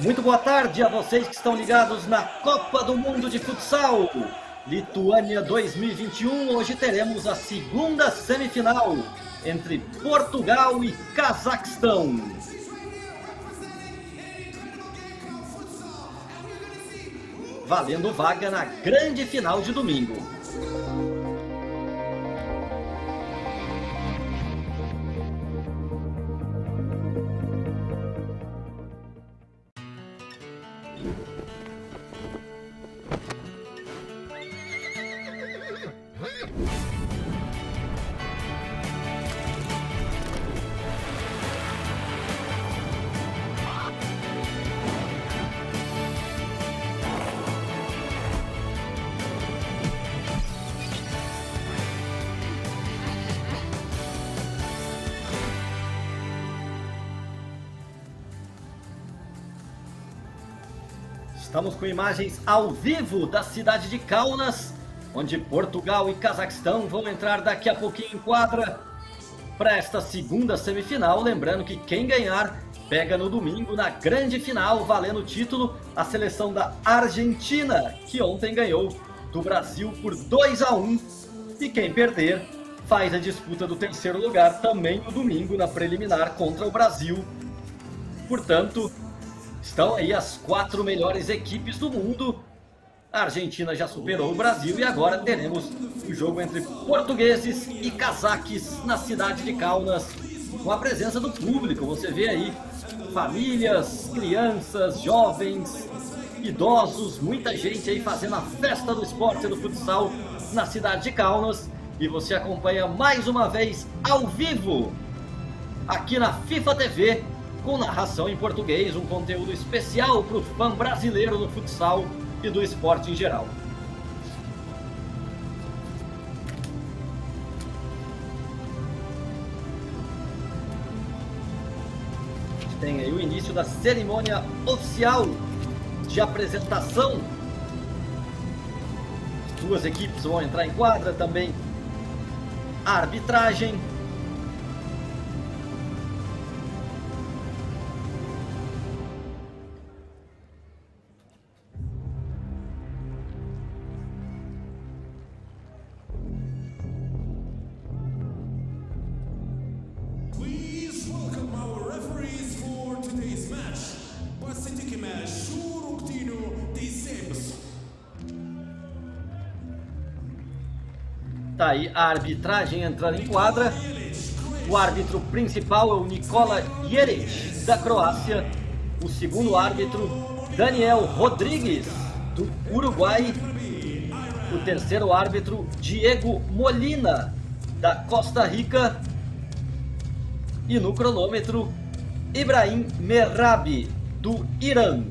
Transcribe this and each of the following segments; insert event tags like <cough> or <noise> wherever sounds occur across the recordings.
Muito boa tarde a vocês que estão ligados na Copa do Mundo de Futsal. Lituânia 2021, hoje teremos a segunda semifinal entre Portugal e Cazaquistão. Valendo vaga na grande final de domingo. Com imagens ao vivo da cidade de Kaunas, onde Portugal e Cazaquistão vão entrar daqui a pouquinho em quadra para esta segunda semifinal. Lembrando que quem ganhar pega no domingo na grande final, valendo o título, a seleção da Argentina, que ontem ganhou do Brasil por 2 a 1 e quem perder faz a disputa do terceiro lugar também no domingo na preliminar contra o Brasil. Portanto, Estão aí as quatro melhores equipes do mundo. A Argentina já superou o Brasil e agora teremos o jogo entre portugueses e cazaques na cidade de Kaunas, com a presença do público. Você vê aí famílias, crianças, jovens, idosos, muita gente aí fazendo a festa do esporte e do futsal na cidade de Kaunas. E você acompanha mais uma vez ao vivo aqui na FIFA TV com narração em português, um conteúdo especial para o fã brasileiro do futsal e do esporte em geral. Tem aí o início da cerimônia oficial de apresentação. As duas equipes vão entrar em quadra também. A arbitragem aí a arbitragem entrando em quadra. O árbitro principal é o Nikola Jeric, da Croácia. O segundo árbitro, Daniel Rodrigues, do Uruguai. O terceiro árbitro, Diego Molina, da Costa Rica. E no cronômetro, Ibrahim Merrabi, do Irã.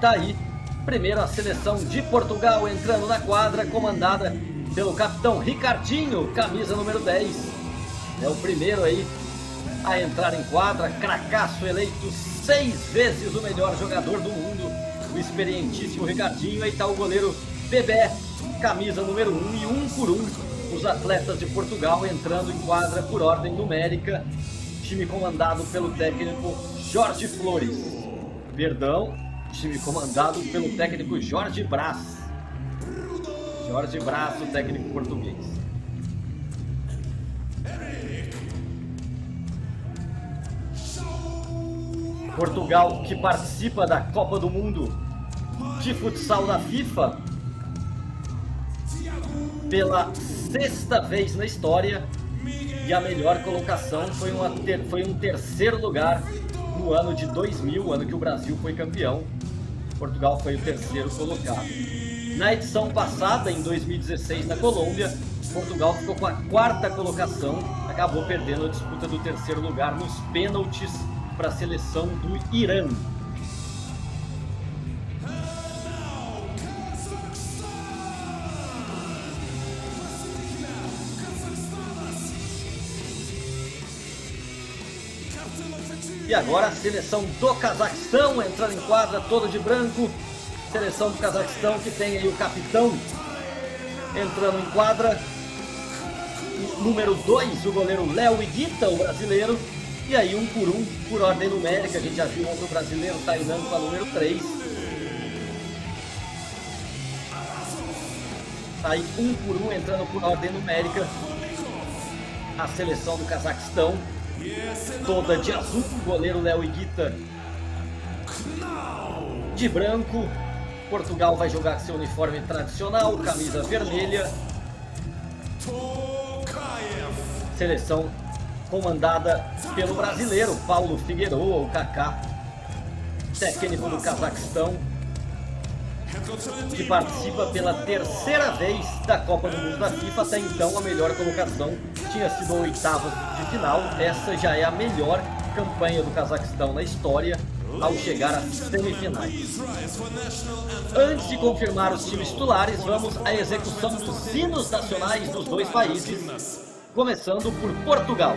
Tá aí, primeiro a seleção de Portugal entrando na quadra, comandada pelo capitão Ricardinho, camisa número 10. É o primeiro aí a entrar em quadra, cracaço eleito seis vezes o melhor jogador do mundo, o experientíssimo Ricardinho. Aí tá o goleiro Bebé, camisa número 1 um, e um por um os atletas de Portugal entrando em quadra por ordem numérica. Time comandado pelo técnico Jorge Flores. Perdão, time comandado pelo técnico Jorge Brás. Jorge Brás, o técnico português. Portugal, que participa da Copa do Mundo de futsal da FIFA pela sexta vez na história e a melhor colocação foi, uma ter, foi um terceiro lugar no ano de 2000, ano que o Brasil foi campeão. Portugal foi o terceiro colocado. Na edição passada, em 2016, na Colômbia, Portugal ficou com a quarta colocação, acabou perdendo a disputa do terceiro lugar nos pênaltis para a seleção do Irã. E agora a seleção do Cazaquistão entrando em quadra todo de branco. Seleção do Cazaquistão que tem aí o capitão entrando em quadra. Número 2, o goleiro Léo Iguita, o brasileiro. E aí um por um, por ordem numérica, a gente já viu outro brasileiro Tainan com a número 3. Tá aí um por um entrando por ordem numérica. A seleção do Cazaquistão, toda de azul, goleiro Léo Iguita de branco. Portugal vai jogar seu uniforme tradicional, camisa vermelha. Seleção comandada pelo brasileiro Paulo Figueiredo, o Kaká, técnico do Cazaquistão, que participa pela terceira vez da Copa do Mundo da FIFA. Até então, a melhor colocação tinha sido a oitava de final. Essa já é a melhor campanha do Cazaquistão na história ao chegar às semifinais. Antes de confirmar os times titulares, vamos à execução dos hinos nacionais dos dois países, começando por Portugal.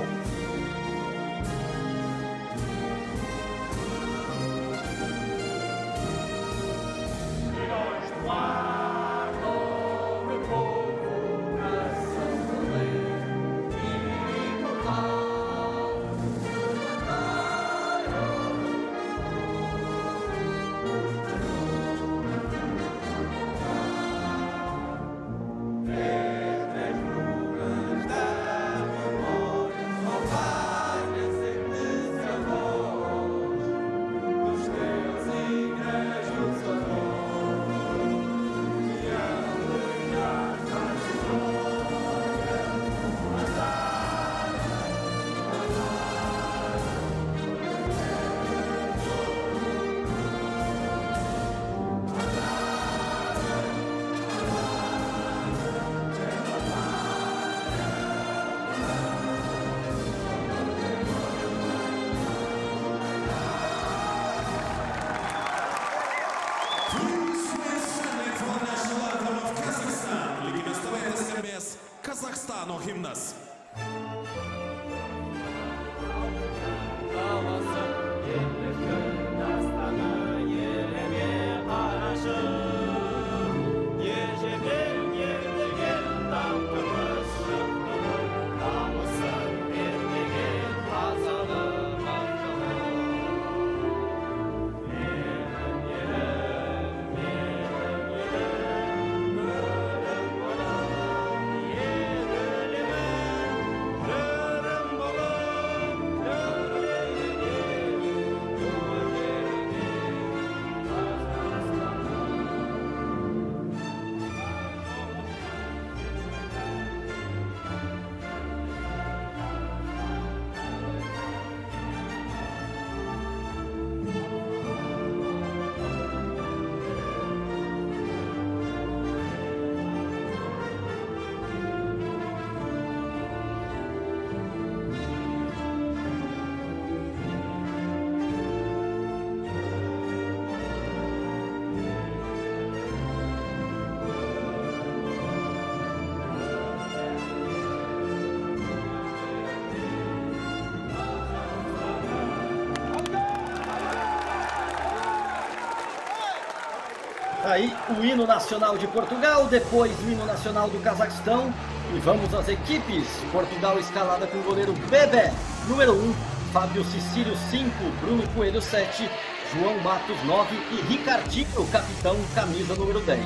O hino nacional de Portugal, depois o hino nacional do Cazaquistão. E vamos às equipes. Portugal escalada com o goleiro Bebé, número 1, Fábio Cecílio 5, Bruno Coelho 7, João Matos 9 e Ricardinho, capitão, camisa número 10.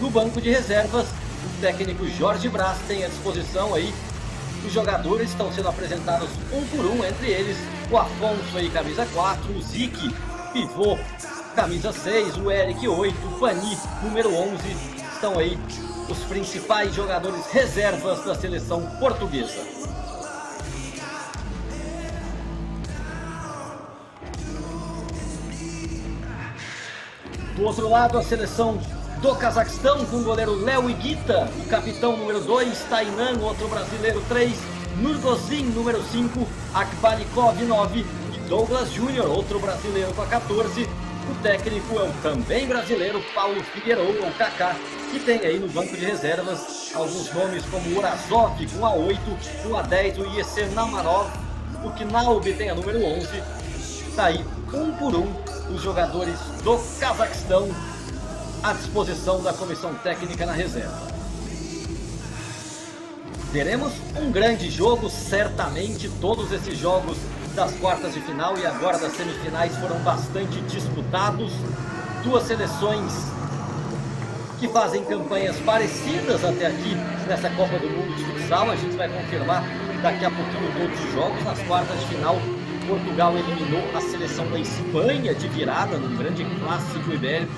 No banco de reservas, o técnico Jorge Brás tem à disposição aí. Os jogadores estão sendo apresentados um por um, entre eles o Afonso aí, camisa 4, o Zique, pivô, camisa 6, o Eric 8, o Pani, número 11. Estão aí os principais jogadores reservas da seleção portuguesa. Do outro lado, a seleção do Cazaquistão com o goleiro Léo Iguita, o capitão número 2, Tainan, outro brasileiro 3, Nurgozin, número 5, Akbalikov 9 e Douglas Júnior, outro brasileiro com a 14. O técnico é o também brasileiro Paulo Figueiredo, ou Kaká, que tem aí no banco de reservas alguns nomes como Urazov com a 8, com a 10 o Yeser Namarov, o Knaub tem a número 11. Tá aí um por um os jogadores do Cazaquistão à disposição da comissão técnica na reserva. Teremos um grande jogo, certamente todos esses jogos das quartas de final e agora das semifinais foram bastante disputados. Duas seleções que fazem campanhas parecidas até aqui nessa Copa do Mundo de futsal. A gente vai confirmar daqui a pouquinho todos os jogos. Nas quartas de final, Portugal eliminou a seleção da Espanha de virada num grande clássico ibérico.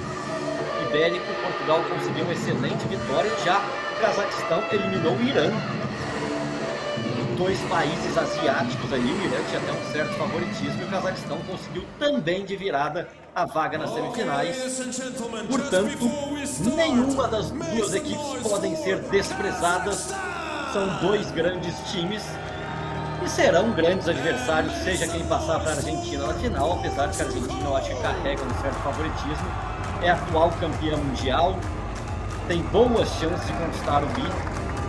Ibérico, Portugal conseguiu uma excelente vitória. Já o Cazaquistão eliminou o Irã dois países asiáticos ali, o Irã tinha até um certo favoritismo e o Cazaquistão conseguiu também de virada a vaga nas semifinais. Portanto, nenhuma das duas equipes podem ser desprezadas. São dois grandes times e serão grandes adversários, seja quem passar para a Argentina na final, apesar de que a Argentina eu acho que carrega um certo favoritismo. É atual campeã mundial, tem boas chances de conquistar o bi,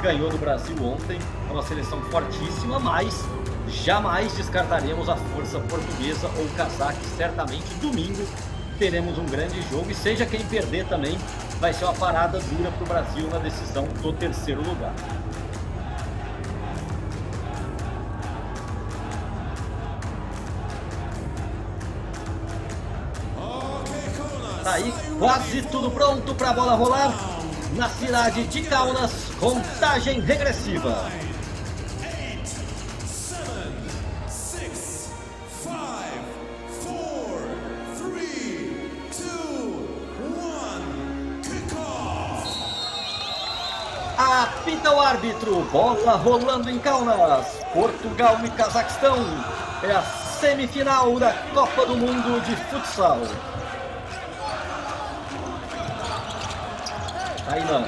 ganhou do Brasil ontem, uma seleção fortíssima, mas jamais descartaremos a força portuguesa ou casaque. Certamente domingo teremos um grande jogo e seja quem perder também, vai ser uma parada dura para o Brasil na decisão do terceiro lugar. Tá aí quase tudo pronto para a bola rolar na cidade de Kaunas, contagem regressiva. Árbitro, bola rolando em Kaunas. Portugal e Cazaquistão. É a semifinal da Copa do Mundo de Futsal. Não.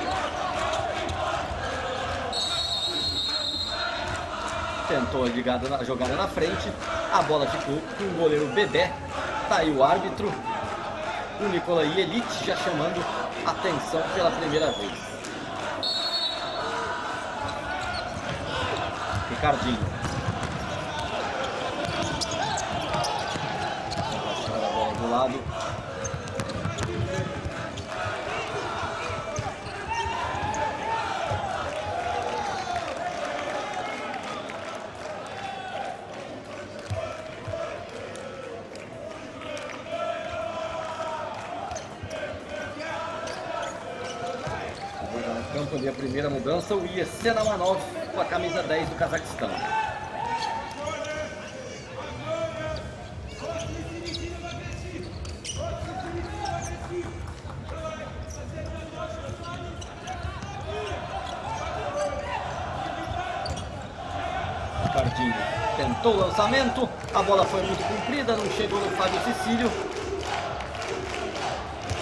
Tentou ligada na, jogada na frente. A bola ficou com o goleiro Bebé. Tá aí o árbitro. O Nicolai Elite já chamando atenção pela primeira vez. Ricardinho. do lado. campo ali a primeira mudança, o Yesena Manov com a camisa 10 do Cazaquistão. Ricardinho tentou o lançamento, a bola foi muito comprida, não chegou no Fábio Cecílio.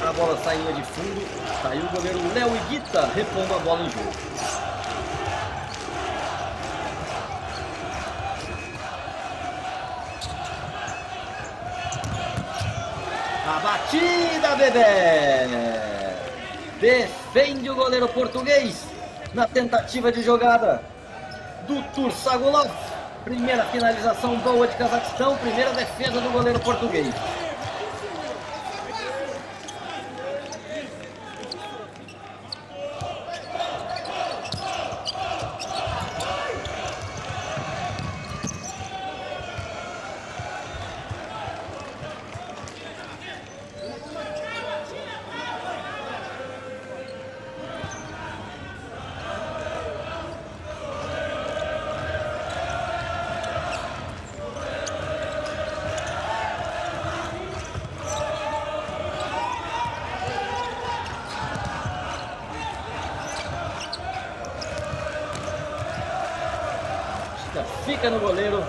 A bola saindo de fundo, Saiu o goleiro Léo Iguita repondo a bola em jogo. A batida, bebê! Defende o goleiro português na tentativa de jogada do Tursagulov. Primeira finalização boa de Cazaquistão, primeira defesa do goleiro português. fica no goleiro.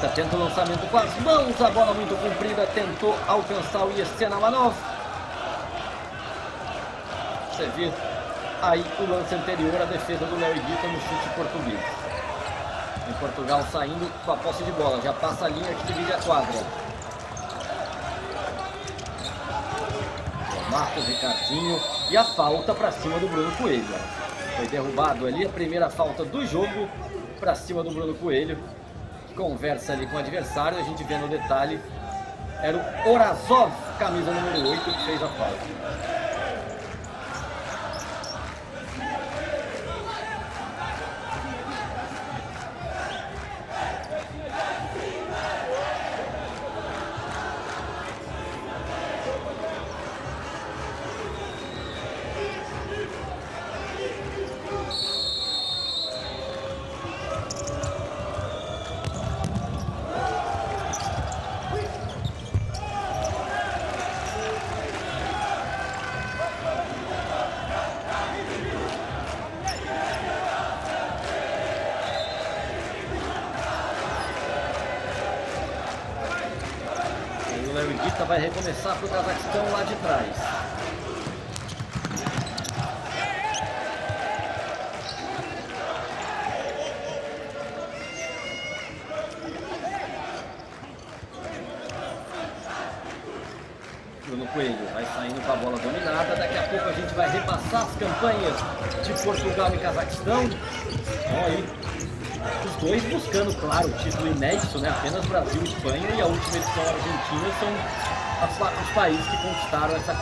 Iguita tenta o lançamento com as mãos, a bola muito comprida, tentou alcançar o Yesena Manov. Você vê aí o lance anterior, a defesa do Léo Iguita no chute português. Em Portugal saindo com a posse de bola, já passa a linha que divide a quadra. Marcos Ricardinho e a falta para cima do Bruno Coelho. Foi derrubado ali a primeira falta do jogo para cima do Bruno Coelho. Conversa ali com o adversário, a gente vê no detalhe. Era o Orazov, camisa número 8, que fez a falta.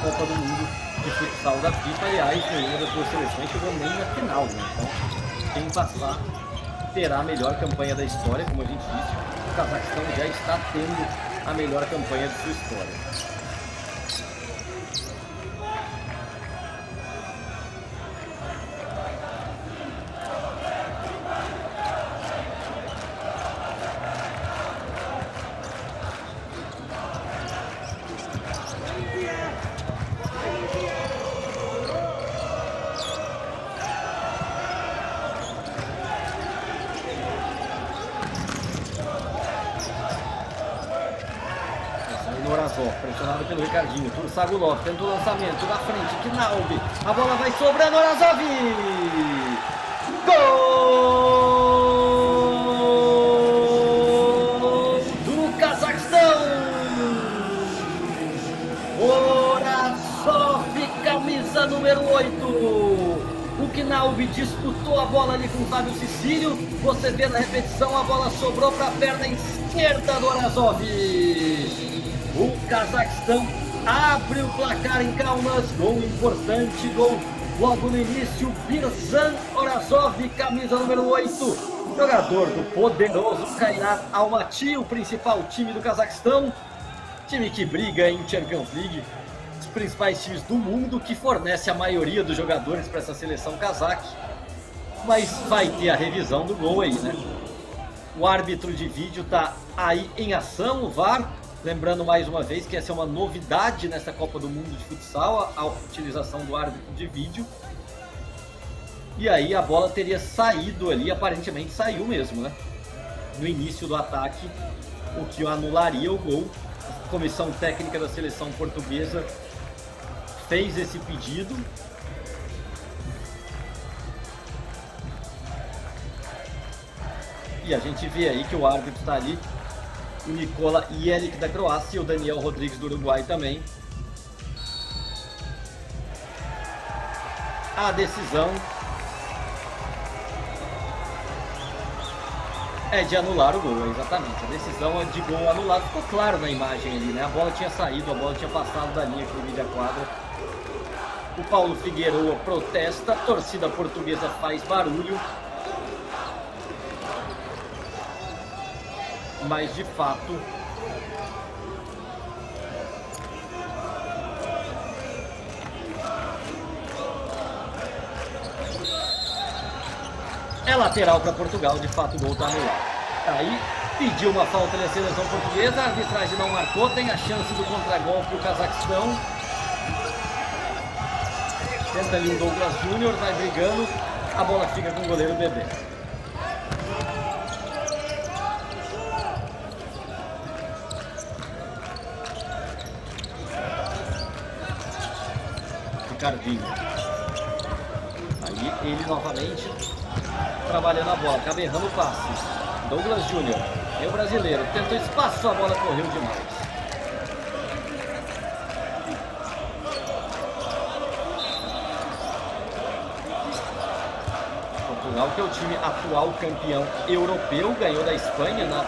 Copa do Mundo de futsal da FIFA. Aliás, nenhuma das duas seleções chegou nem na final, né? Então, quem passar terá a melhor campanha da história, como a gente disse. O Cazaquistão já está tendo a melhor campanha de sua história. Norazov, pressionado pelo Ricardinho. Turo Sagulov, tenta o lançamento na frente. Knaub. A bola vai sobrando. Norazov! Gol do Cazaquistão! Norazov, camisa número 8. O Knaub disputou a bola ali com o Fábio Sicílio. Você vê na repetição, a bola sobrou para a perna esquerda do Orazov. O Cazaquistão abre o placar em Kaunas. Gol importante, gol logo no início. Birzan Orazov, camisa número 8. Jogador do poderoso Kairat Almaty, o principal time do Cazaquistão. Time que briga em Champions League. Os principais times do mundo que fornece a maioria dos jogadores para essa seleção cazaque. Mas vai ter a revisão do gol aí, né? O árbitro de vídeo está aí em ação, o VAR Lembrando mais uma vez que essa é uma novidade nessa Copa do Mundo de Futsal, a, utilização do árbitro de vídeo. E aí a bola teria saído ali, aparentemente saiu mesmo, né? No início do ataque, o que anularia o gol. A comissão técnica da seleção portuguesa fez esse pedido. E a gente vê aí que o árbitro está ali o Nikola Jelic da Croácia e o Daniel Rodrigues do Uruguai também. A decisão é de anular o gol, exatamente. A decisão é de gol anulado. Ficou claro na imagem ali, né? A bola tinha saído, a bola tinha passado da linha aqui no mídia quadra. O Paulo Figueiredo protesta, a torcida portuguesa faz barulho. Mas de fato é lateral para Portugal, de fato o gol está anulado. Aí pediu uma falta na seleção portuguesa, a arbitragem não marcou, tem a chance do contragolpe o Cazaquistão. Tenta ali o Douglas Júnior, vai brigando, a bola fica com o goleiro Bebê. Ricardinho. Aí ele novamente trabalhando a bola, acaba errando o passe. Douglas Júnior, é o brasileiro, tentou espaço, a bola correu demais. Portugal, que é o time atual campeão europeu, ganhou da Espanha na,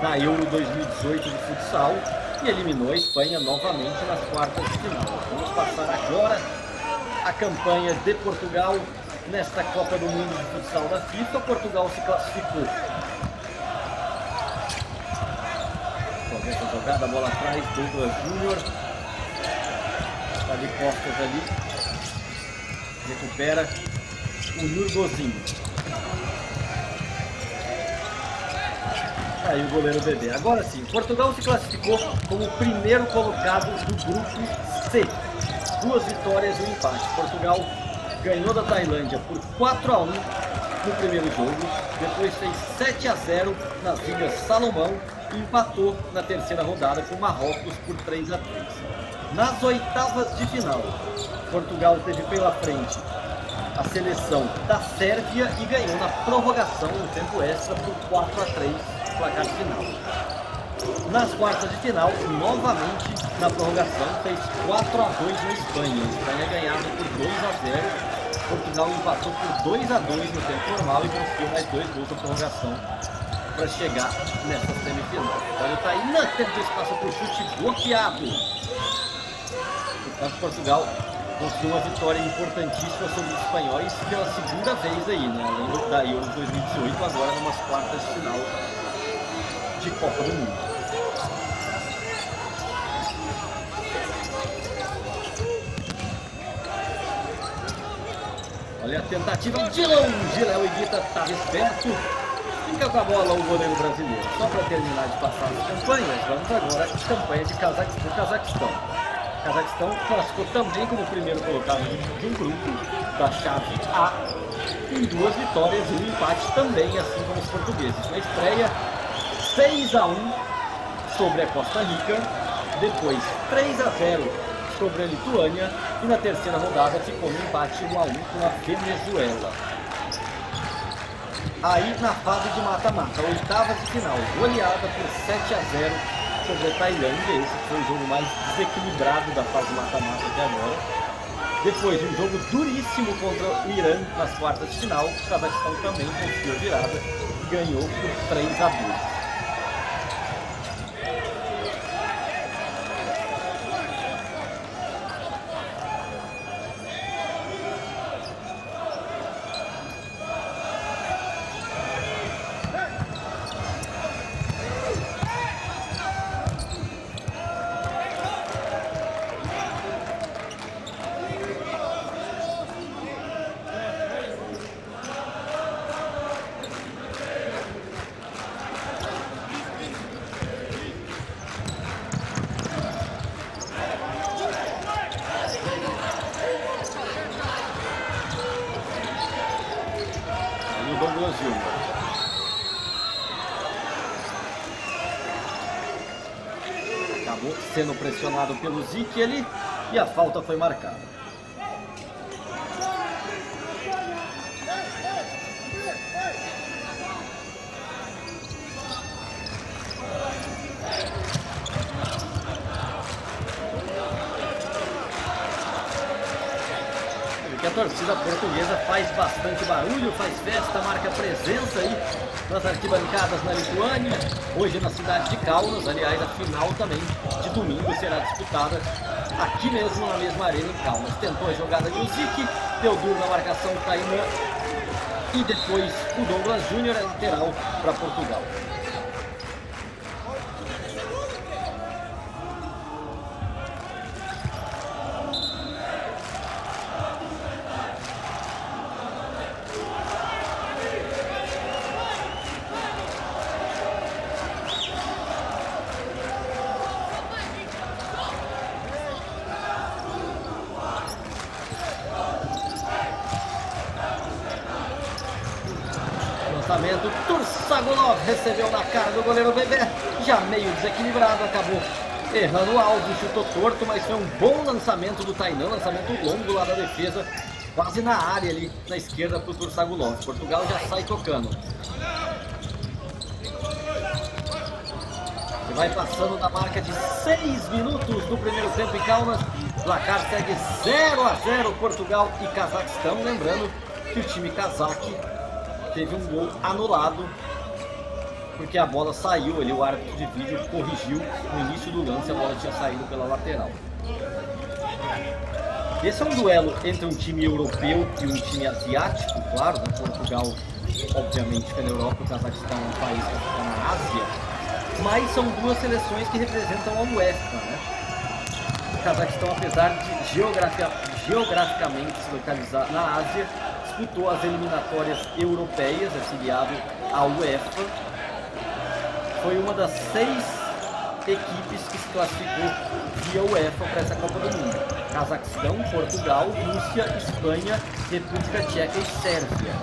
na Euro 2018 de futsal e eliminou a Espanha novamente nas quartas de final. Vamos passar agora a campanha de Portugal nesta Copa do Mundo de Futsal da FIFA. Portugal se classificou. Então, essa jogada, a bola atrás, Douglas Júnior. Está de costas ali. Recupera o Nurgozinho. Aí o goleiro Bebê. Agora sim, Portugal se classificou como o primeiro colocado do grupo C. Duas vitórias e um empate. Portugal ganhou da Tailândia por 4 a 1 no primeiro jogo, depois fez 7 a 0 nas Ilhas Salomão e empatou na terceira rodada com Marrocos por 3 a 3. Nas oitavas de final, Portugal teve pela frente a seleção da Sérvia e ganhou na prorrogação no tempo extra por 4 a 3 placar final. Nas quartas de final, novamente na prorrogação, fez 4 a 2 na Espanha. A Espanha ganhava por 2 a 0. Portugal empatou por 2 a 2 no tempo normal e conseguiu mais dois gols na prorrogação para chegar nessa semifinal. Olha o Tainan teve espaço para o chute bloqueado. Portanto, Portugal conseguiu uma vitória importantíssima sobre os espanhóis pela segunda vez aí, né? Além da Euro 2018, agora numas quartas de final de Copa do Mundo. Olha a tentativa de longe, Léo Iguita estava esperto. Fica com a bola o goleiro brasileiro. Só para terminar de passar as campanhas, vamos agora à campanha de Cazaquistão. Cazaquistão. Cazaquistão classificou também como primeiro colocado de um grupo da chave A, com duas vitórias e um empate também, assim como os portugueses. Na estreia, 6 a 1 sobre a Costa Rica, depois 3 a 0 sobre a Lituânia e na terceira rodada ficou no empate 1 a 1 com a Venezuela. Aí na fase de mata-mata, oitava de final, goleada por 7 a 0 sobre a Tailândia, esse foi o jogo mais desequilibrado da fase mata-mata até agora. Depois de um jogo duríssimo contra o Irã nas quartas de final, o Cazaquistão também conseguiu a virada e ganhou por 3 a 2. sendo pressionado Zic ali e a falta foi marcada. que a torcida portuguesa faz bastante barulho, faz festa, marca presença aí nas arquibancadas na Lituânia. Hoje na cidade de Kaunas, aliás, a final também domingo será disputada aqui mesmo na mesma arena em Kaunas. Tentou a jogada de Uzik, deu duro na marcação Tainan e depois o Douglas Júnior é lateral para Portugal. lançamento, Tursagulov recebeu na cara do goleiro Bebê, já meio desequilibrado, acabou errando o alvo, chutou torto, mas foi um bom lançamento do Tainan, lançamento longo lá da defesa, quase na área ali, na esquerda para o Tursagulov. Portugal já sai tocando. E vai passando da marca de 6 minutos do primeiro tempo em Kaunas. Placar segue 0 a 0 Portugal e Cazaquistão. Lembrando que o time cazaque teve um gol anulado porque a bola saiu ali, o árbitro de vídeo corrigiu no início do lance, a bola tinha saído pela lateral. Esse é um duelo entre um time europeu e um time asiático, claro, né? Portugal obviamente fica na Europa, o Cazaquistão é um país que fica na Ásia, mas são duas seleções que representam a UEFA, né? O Cazaquistão, apesar de geografia, geograficamente se localizar na Ásia, disputou as eliminatórias europeias, afiliado à UEFA. Foi uma das seis equipes que se classificou via UEFA para essa Copa do Mundo. Cazaquistão, Portugal, Rússia, Espanha, República Tcheca e Sérvia.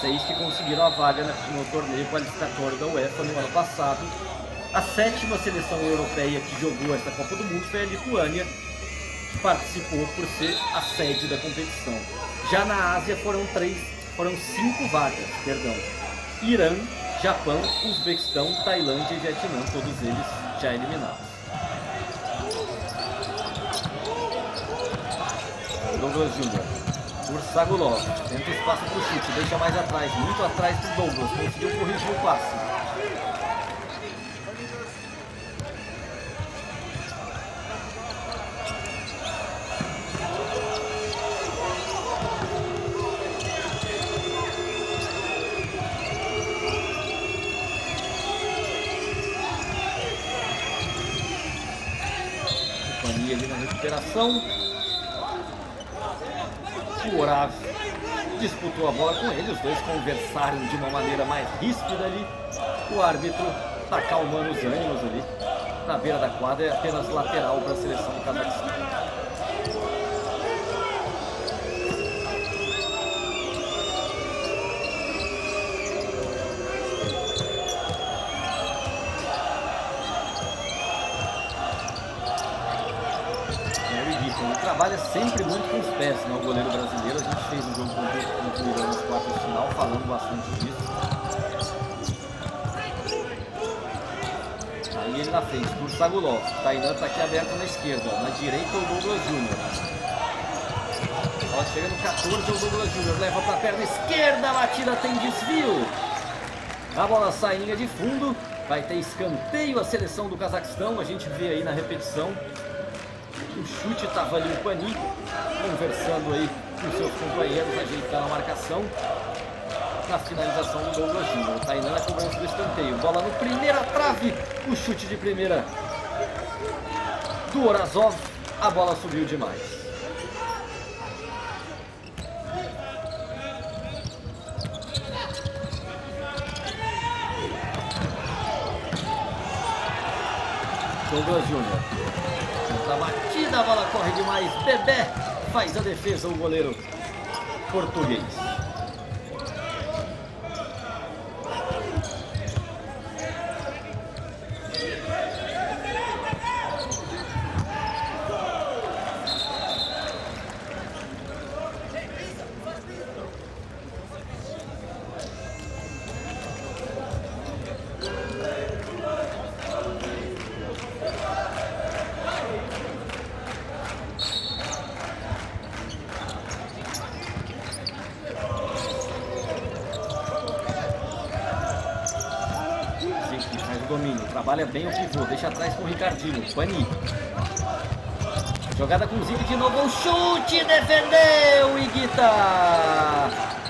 seis que conseguiram a vaga no torneio qualificatório da UEFA no ano passado. A sétima seleção europeia que jogou essa Copa do Mundo foi a Lituânia, que participou por ser a sede da competição. Já na Ásia foram três, foram cinco vagas, perdão. Irã, Japão, Uzbequistão, Tailândia e Vietnã, todos eles já eliminados. Douglas Júnior. Ursagulov. Tenta espaço para o chute. Deixa mais atrás. Muito atrás do Douglas. Conseguiu corrigir o passe. Recuperação o Orav disputou a bola com ele, os dois conversaram de uma maneira mais ríspida ali. O árbitro está acalmando os ânimos ali. Na beira da quadra é apenas lateral para a seleção do Cazaquistão. Trabalha sempre muito com os pés, né? O goleiro brasileiro, a gente fez um jogo contra o Irã nos quartos de final, falando bastante disso. Aí ele na frente, por Sagulov. Tainan tá aqui aberto na esquerda, na direita o Douglas Júnior. Ela chega no 14, o Douglas Júnior leva para a perna esquerda, a batida tem desvio. A bola sai em linha de fundo, vai ter escanteio a seleção do Cazaquistão, a gente vê aí na repetição o chute estava ali o Pani, conversando aí com seus companheiros, ajeitando a marcação. Na finalização do Douglas Júnior. Tainan na cobrança do escanteio. Bola no primeira trave. O chute de primeira do Orazov. A bola subiu demais. Douglas Júnior a bola corre demais. Bebé faz a defesa, o goleiro português. Trabalha bem o pivô, deixa atrás com o Pani. Jogada com o Zic de novo, o chute, defendeu Iguita.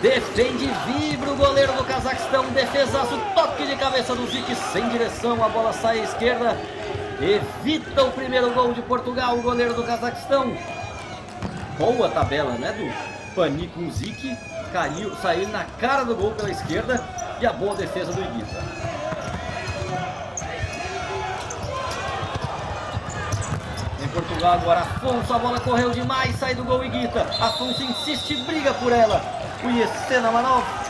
Defende, vibra o goleiro do Cazaquistão, defesaço, toque de cabeça do Zic, sem direção, a bola sai à esquerda. Evita o primeiro gol de Portugal, o goleiro do Cazaquistão. Boa tabela, né, do Pani com o Zic. Caiu, saiu na cara do gol pela esquerda e a boa defesa do Iguita. Agora. Afonso, a bola correu demais, sai do gol e Guita. Afonso insiste, briga por ela. O IEC na manobra.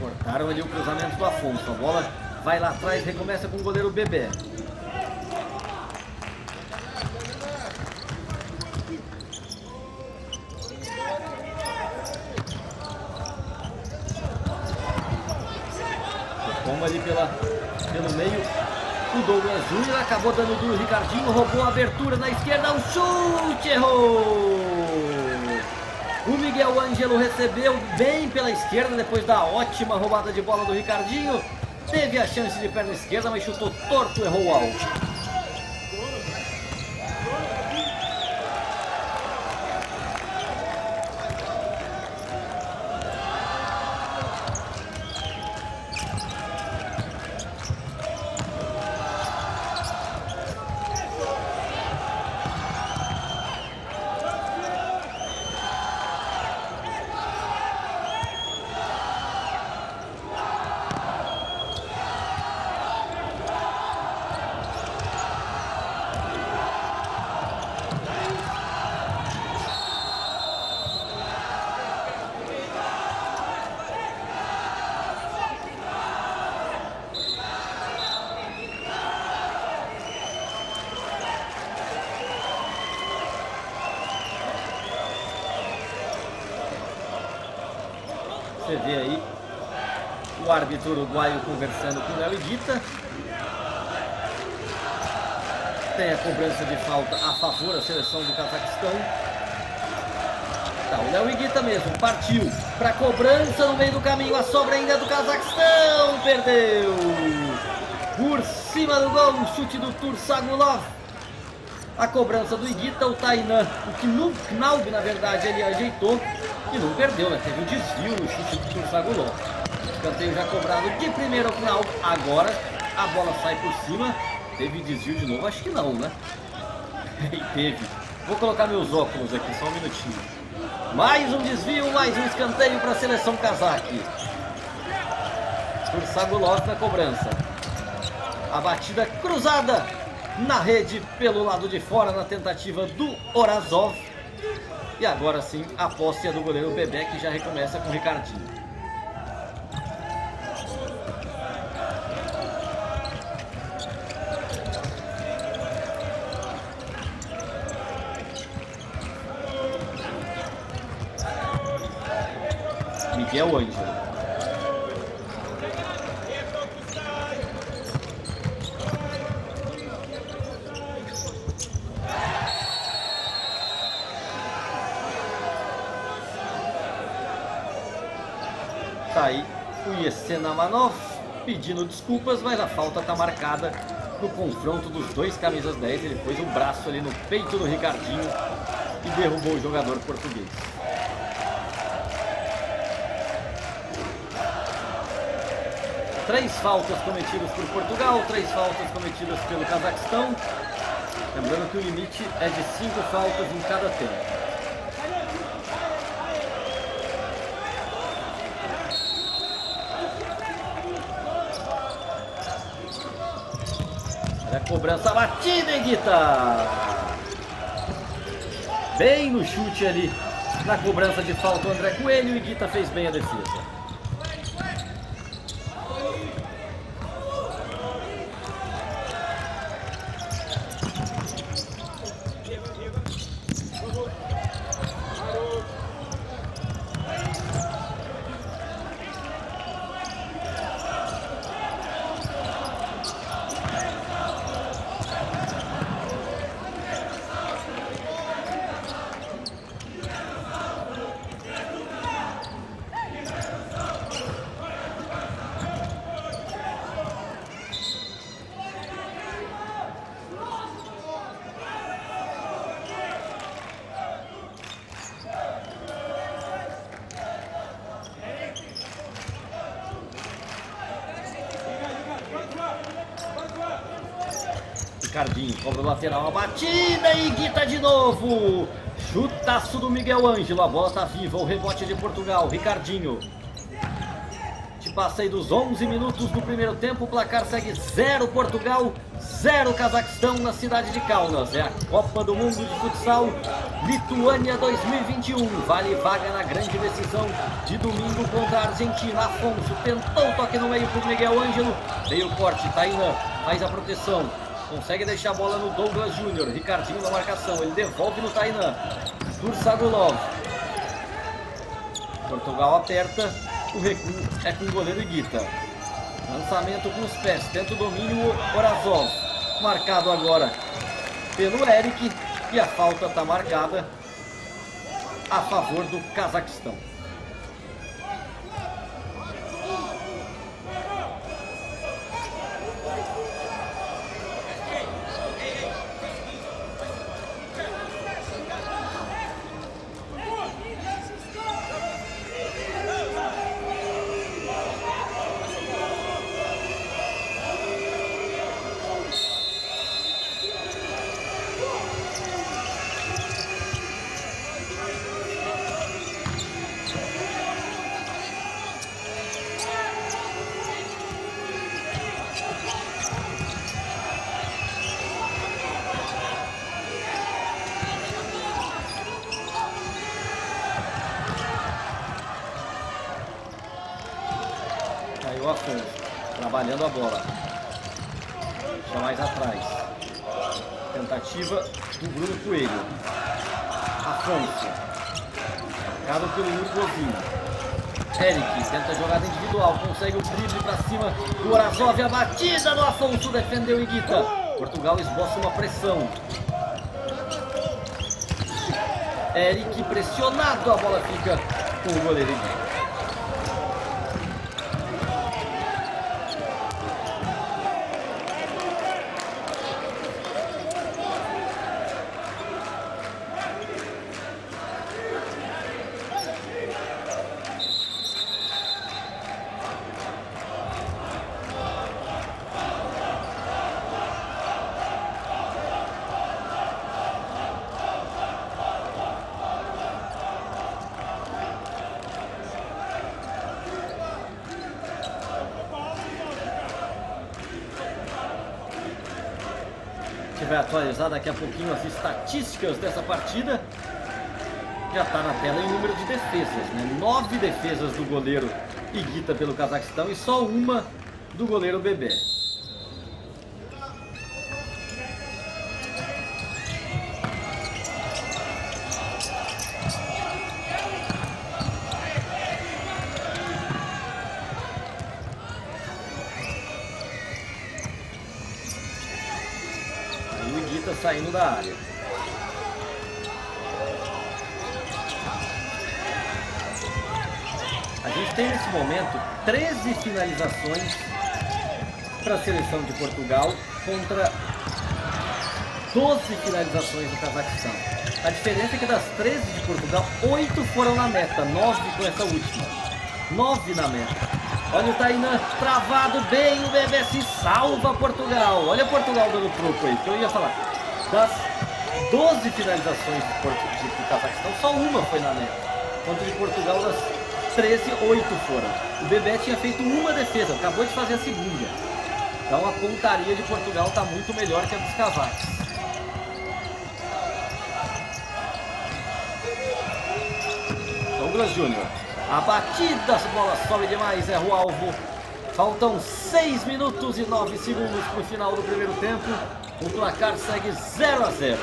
Cortaram ali o cruzamento do Afonso. A bola Vai lá atrás, recomeça com o goleiro Bebê. Como ali pela, pelo meio, o Douglas Júnior acabou dando do Ricardinho, roubou a abertura na esquerda, o chute, errou! O Miguel Ângelo recebeu bem pela esquerda depois da ótima roubada de bola do Ricardinho. Teve a chance de perna esquerda, mas chutou torto, errou o alvo. Uruguaio conversando com o Guita. Tem a cobrança de falta a favor da seleção do Cazaquistão. Tá, o Léo Iguita mesmo partiu para cobrança no meio do caminho. A sobra ainda é do Cazaquistão. Perdeu. Por cima do gol, um chute do Tursagulov. A cobrança do Iguita, o Tainan, o Knaub, na verdade, ele ajeitou e não perdeu, né? Teve um desvio no chute do Tursagulov. Escanteio já cobrado de primeiro ao Knaub. Agora a bola sai por cima. Teve desvio de novo? Acho que não, né? <laughs> e teve. Vou colocar meus óculos aqui, só um minutinho. Mais um desvio, mais um escanteio para a seleção cazaque. Tursagulov na cobrança. A batida cruzada na rede pelo lado de fora na tentativa do Orazov. E agora sim a posse é do goleiro Bebé que já recomeça com o Ricardinho. Miguel Ângelo. Tá aí o Yesenamanov pedindo desculpas, mas a falta está marcada no confronto dos dois camisas 10. Ele pôs o braço ali no peito do Ricardinho e derrubou o jogador português. Três faltas cometidas por Portugal, três faltas cometidas pelo Cazaquistão. Lembrando que o limite é de cinco faltas em cada tempo. Cobrança batida, Guita! Bem no chute ali, na cobrança de falta o André Coelho e Guita fez bem a defesa. Ricardinho cobra lateral, a batida e Guita de novo. Chutaço do Miguel Ângelo, a bola tá viva, o rebote de Portugal, Ricardinho. Te passei dos 11 minutos do primeiro tempo, o placar segue 0 Portugal, 0 Cazaquistão na cidade de Kaunas. É a Copa do Mundo de Futsal Lituânia 2021. Vale vaga na grande decisão de domingo contra a Argentina. Afonso tentou o toque no meio para o Miguel Ângelo, veio o corte, Tainan faz a proteção, Consegue deixar a bola no Douglas Júnior. Ricardinho na marcação. Ele devolve no Tainan. Tursagulov. Portugal aperta. O recuo é com o goleiro Iguita. Lançamento com os pés. Tenta o domínio Orazov. Marcado agora pelo Eric. E a falta está marcada a favor do Cazaquistão. Trabalhando a bola. Já mais atrás. Tentativa do Bruno Coelho. Afonso. Marcado pelo Lugozinho. Eric tenta jogada individual, consegue o drible para cima do Orazov, a batida do Afonso defendeu Iguita. Portugal esboça uma pressão. Eric pressionado, a bola fica com o goleiro Iguita. vai atualizar daqui a pouquinho as estatísticas dessa partida. Já está na tela em número de defesas, né? Nove defesas do goleiro Iguita pelo Cazaquistão e só uma do goleiro Bebê. Finalizações para a seleção de Portugal contra 12 finalizações do Cazaquistão. A diferença é que das 13 de Portugal, 8 foram na meta, 9 com essa última. 9 na meta. Olha o Tainan travado bem, o bebê salva Portugal. Olha Portugal dando troco aí, que eu ia falar. Das 12 finalizações de, Porto, de, Cazaquistão, só uma foi na meta. Enquanto de Portugal, das 13, 8 foram. O Bebé tinha feito uma defesa, acabou de fazer a segunda. Então a pontaria de Portugal está muito melhor que a dos Cavaques. Douglas Júnior. A batida, a bola sobe demais, erra o alvo. Faltam 6 minutos e 9 segundos para o final do primeiro tempo. O placar segue 0 a 0.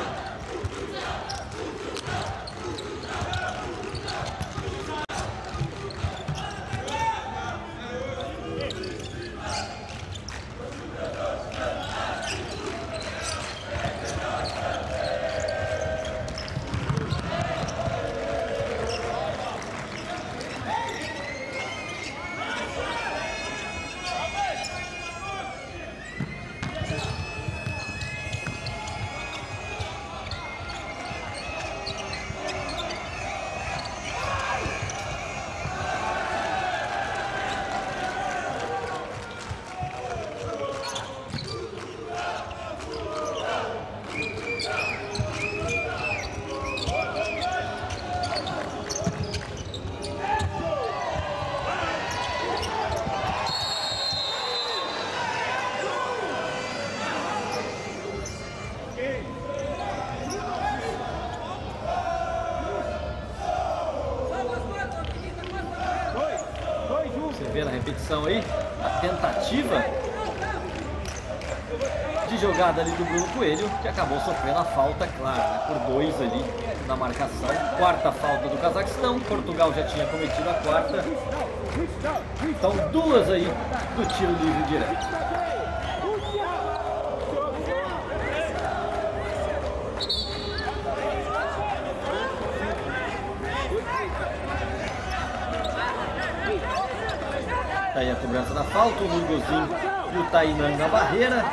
O Tainan na barreira.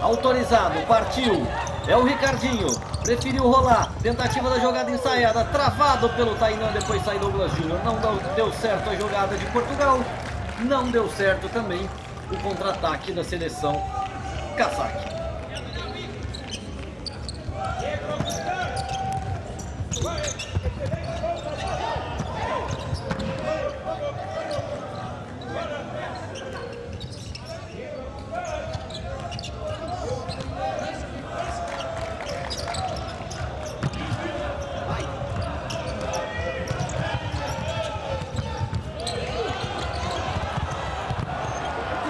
Autorizado, partiu. É o Ricardinho. Preferiu rolar. Tentativa da jogada ensaiada. Travado pelo Tainan. Depois sai Douglas Júnior. Não deu certo a jogada de Portugal. Não deu certo também o contra-ataque da seleção cazaque.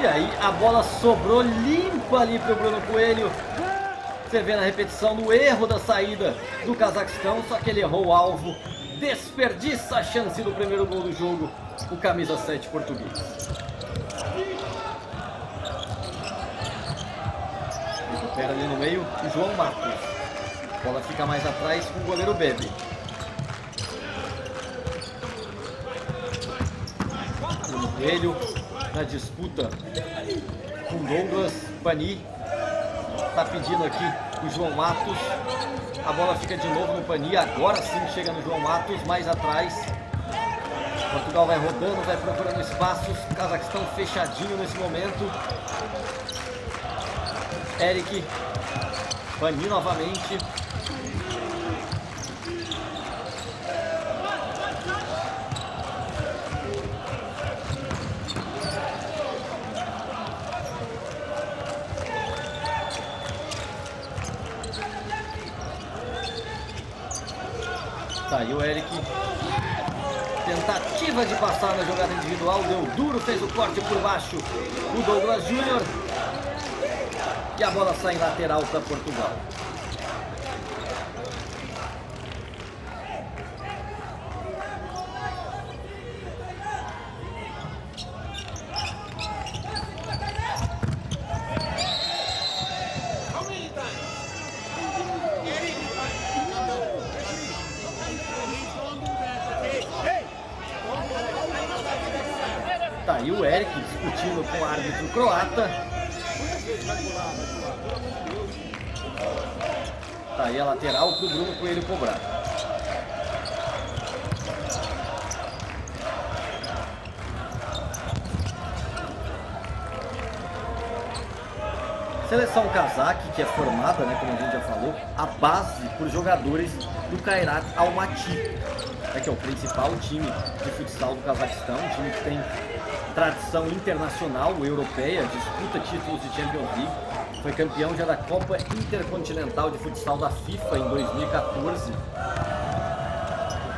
E aí a bola sobrou limpa ali para o Bruno Coelho. Você vê na repetição no erro da saída do Cazaquistão, só que ele errou o alvo, desperdiça a chance do primeiro gol do jogo, o camisa 7 português. Recupera ali no meio o João Matos. A bola fica mais atrás com o goleiro Bebe. Coelho na disputa com Douglas Pani. Tá pedindo aqui o João Matos. A bola fica de novo no Pani. Agora sim chega no João Matos, mais atrás. Portugal vai rodando, vai procurando espaços. Cazaquistão fechadinho nesse momento. Eric. Pani novamente. Tá aí o Eric. Tentativa de passar na jogada individual. Deu duro, fez o corte por baixo. O Douglas Júnior. E a bola sai em lateral para Portugal. Tá aí o Eric discutindo com o árbitro croata. Tá aí a lateral pro Bruno Coelho cobrar. Seleção cazaque, que é formada, né, como a gente já falou, a base por jogadores do Kairat Almaty, que é o principal time de futsal do Cazaquistão, um time que tem tradição internacional, europeia, disputa títulos de Champions League, foi campeão já da Copa Intercontinental de Futsal da FIFA em 2014.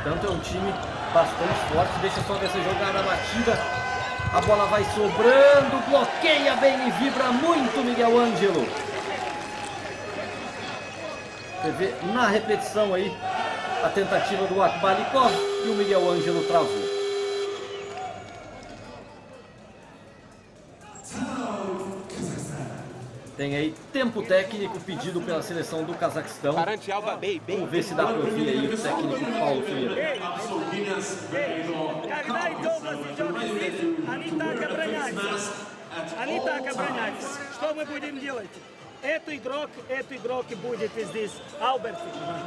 Portanto, é um time bastante forte. Deixa só ver essa jogada batida. A bola vai sobrando, bloqueia bem e vibra muito Miguel Ângelo. Você vê na repetição aí a tentativa do Akbalikov e o Miguel Ângelo travou. Tem aí tempo técnico pedido pela seleção do Cazaquistão. Vamos ver se dá para ouvir aí o técnico Paulo Figueiredo. Когда Доuglas идет здесь, они так обороняются. Они так обороняются. Что мы будем делать? Этот игрок, этот игрок будет здесь, Алберт,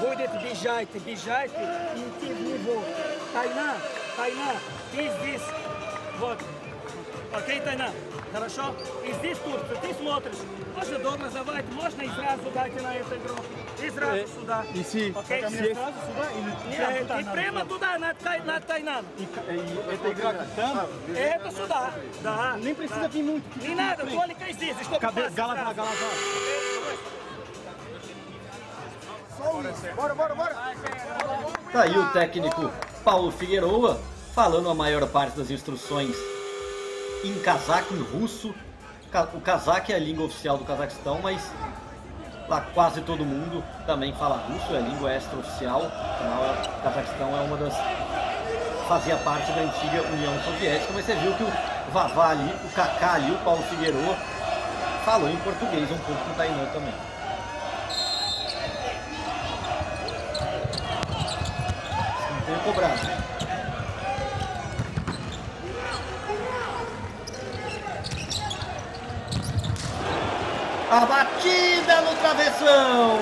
будет бежать, бежать, идти в него. Тайна, тайна, ты здесь, вот. Окей, тайна, хорошо? И здесь Турция, ты смотришь. Можно дома завать, можно и сразу дать на этот игрок. И сразу сюда. E se, Окей? se sразу сюда или Нет, прямо и туда прямо надо? туда, на, тай- на Тайнан. E, e это игра как там? Это сюда. Да. Nem precisa да. vir muito. Не надо, только здесь, чтобы Cabe, пас Galava, сразу. Galava. Tá aí o técnico Paulo Figueroa falando a maior parte das instruções em cazaque, em russo. O cazaque é a língua oficial do Cazaquistão, mas lá quase todo mundo também fala russo, é a língua extraoficial. Afinal, o Cazaquistão é uma das. fazia parte da antiga União Soviética, mas você viu que o Vavá ali, o Kaká ali, o Paulo Figueroa, falou em português um pouco com o Tainan também. Escanteio cobrado. A batida no travessão.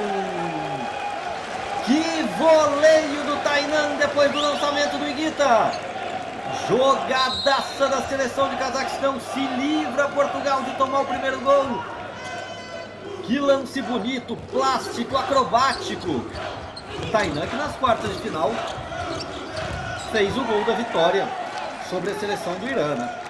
Que voleio do Tainan depois do lançamento do Iguita. Jogadaça da seleção de Cazaquistão. Se livra Portugal de tomar o primeiro gol. Que lance bonito, plástico, acrobático. Tainan que nas quartas de final fez o gol da vitória sobre a seleção do Irã.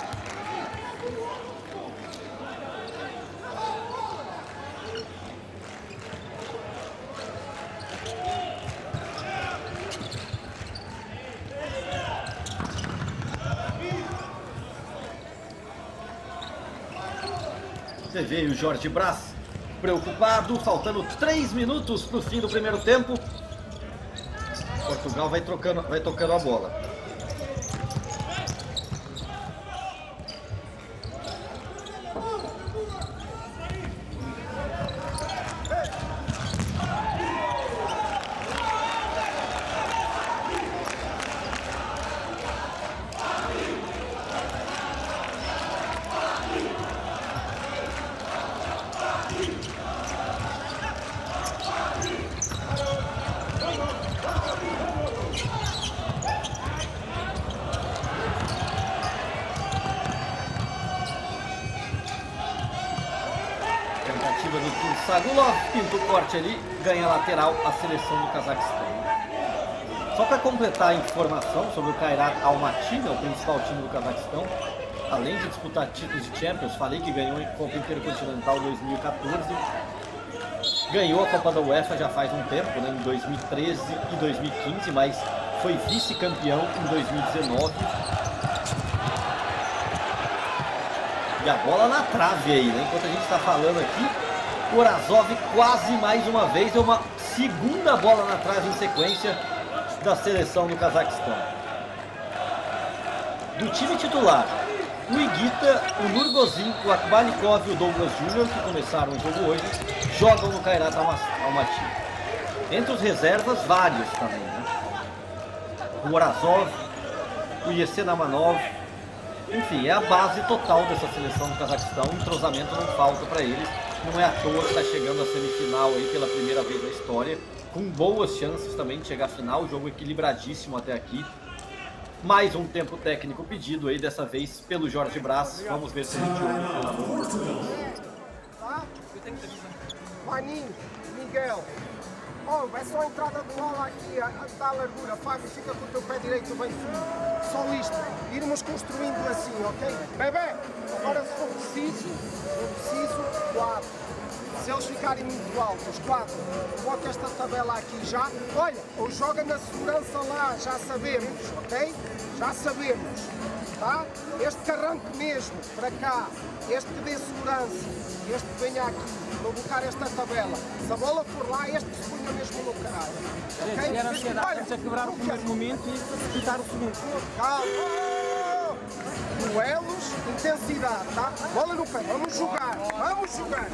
O Jorge Brás preocupado, faltando 3 minutos para o fim do primeiro tempo. Portugal vai, trocando, vai tocando a bola. Sagulov pinta o corte ali, ganha lateral a seleção do Cazaquistão. Só para completar a informação sobre o Kairat Almaty, né, o principal time do Cazaquistão, além de disputar títulos de Champions, falei que ganhou a Copa Intercontinental 2014, ganhou a Copa da UEFA já faz um tempo, né, em 2013 e 2015, mas foi vice-campeão em 2019. E a bola na trave aí, né? Enquanto a gente está falando aqui, Orazov quase mais uma vez, é uma segunda bola na trave em sequência da seleção do Cazaquistão. Do time titular, o Iguita, o Nurgozin, o Akbalikov e o Douglas Júnior, que começaram o jogo hoje, jogam no Kairat Almaty. Entre os reservas, vários também, né? O Orazov, o Yesenamanov, enfim, é a base total dessa seleção do Cazaquistão, entrosamento não falta para eles não é à toa que está chegando à semifinal aí pela primeira vez na história, com boas chances também de chegar à final, jogo equilibradíssimo até aqui. Mais um tempo técnico pedido aí, dessa vez pelo Jorge Brás. Vamos ver se a gente ouve. Maninho, Miguel, Oh, é só a entrada de bola aqui, dá a largura. Fábio, fica com o teu pé direito bem firme. Só isto. Irmos construindo assim, ok? Bebê, agora se for preciso, for preciso, quatro. Se eles ficarem muito altos, quatro. Coloca esta tabela aqui já. Olha, ou joga na segurança lá, já sabemos, ok? Já sabemos. Tá? Este que arranque mesmo, para cá. Este que dê segurança. Este que venha aqui vou colocar esta tabela. Se a bola for lá, este se punha mesmo no caralho. Okay? Era ansiedade, Olha, a quebrar o primeiro momento e precipitar o segundo. Calma. Duelos, intensidade, tá? Bola no pé, vamos jogar, vamos jogar.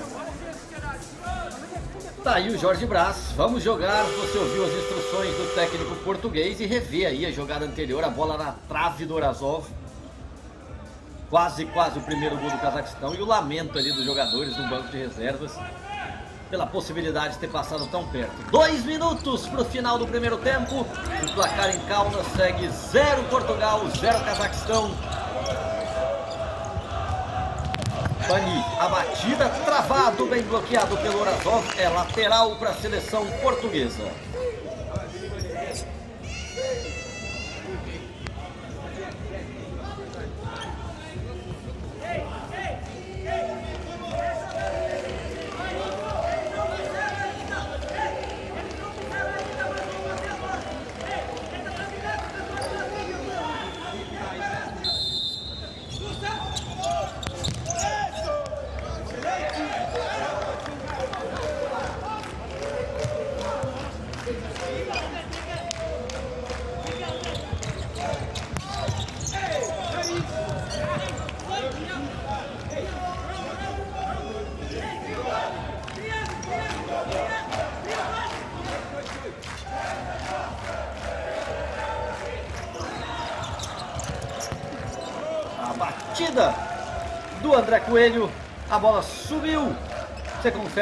Tá aí o Jorge Brás, vamos jogar. Você ouviu as instruções do técnico português e rever aí a jogada anterior, a bola na trave do Orazov quase, quase o primeiro gol do Cazaquistão e o lamento ali dos jogadores no banco de reservas pela possibilidade de ter passado tão perto. Dois minutos para o final do primeiro tempo. O placar em Kaunas segue 0 Portugal, 0 Cazaquistão. Bani, a batida travado, bem bloqueado pelo Orazov, é lateral para a seleção portuguesa.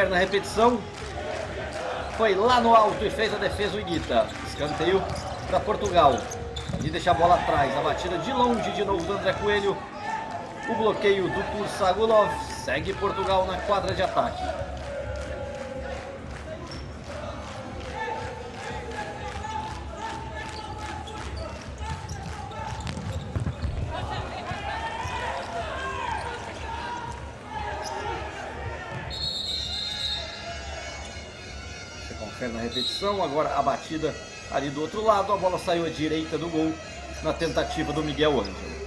Na repetição. Foi lá no alto e fez a defesa o Iguita. Escanteio para Portugal. E deixa a bola atrás. A batida de longe de novo do André Coelho. O bloqueio do Tursagulov. Segue Portugal na quadra de ataque. Na repetição. Agora a batida ali do outro lado. A bola saiu à direita do gol na tentativa do Miguel Ângelo.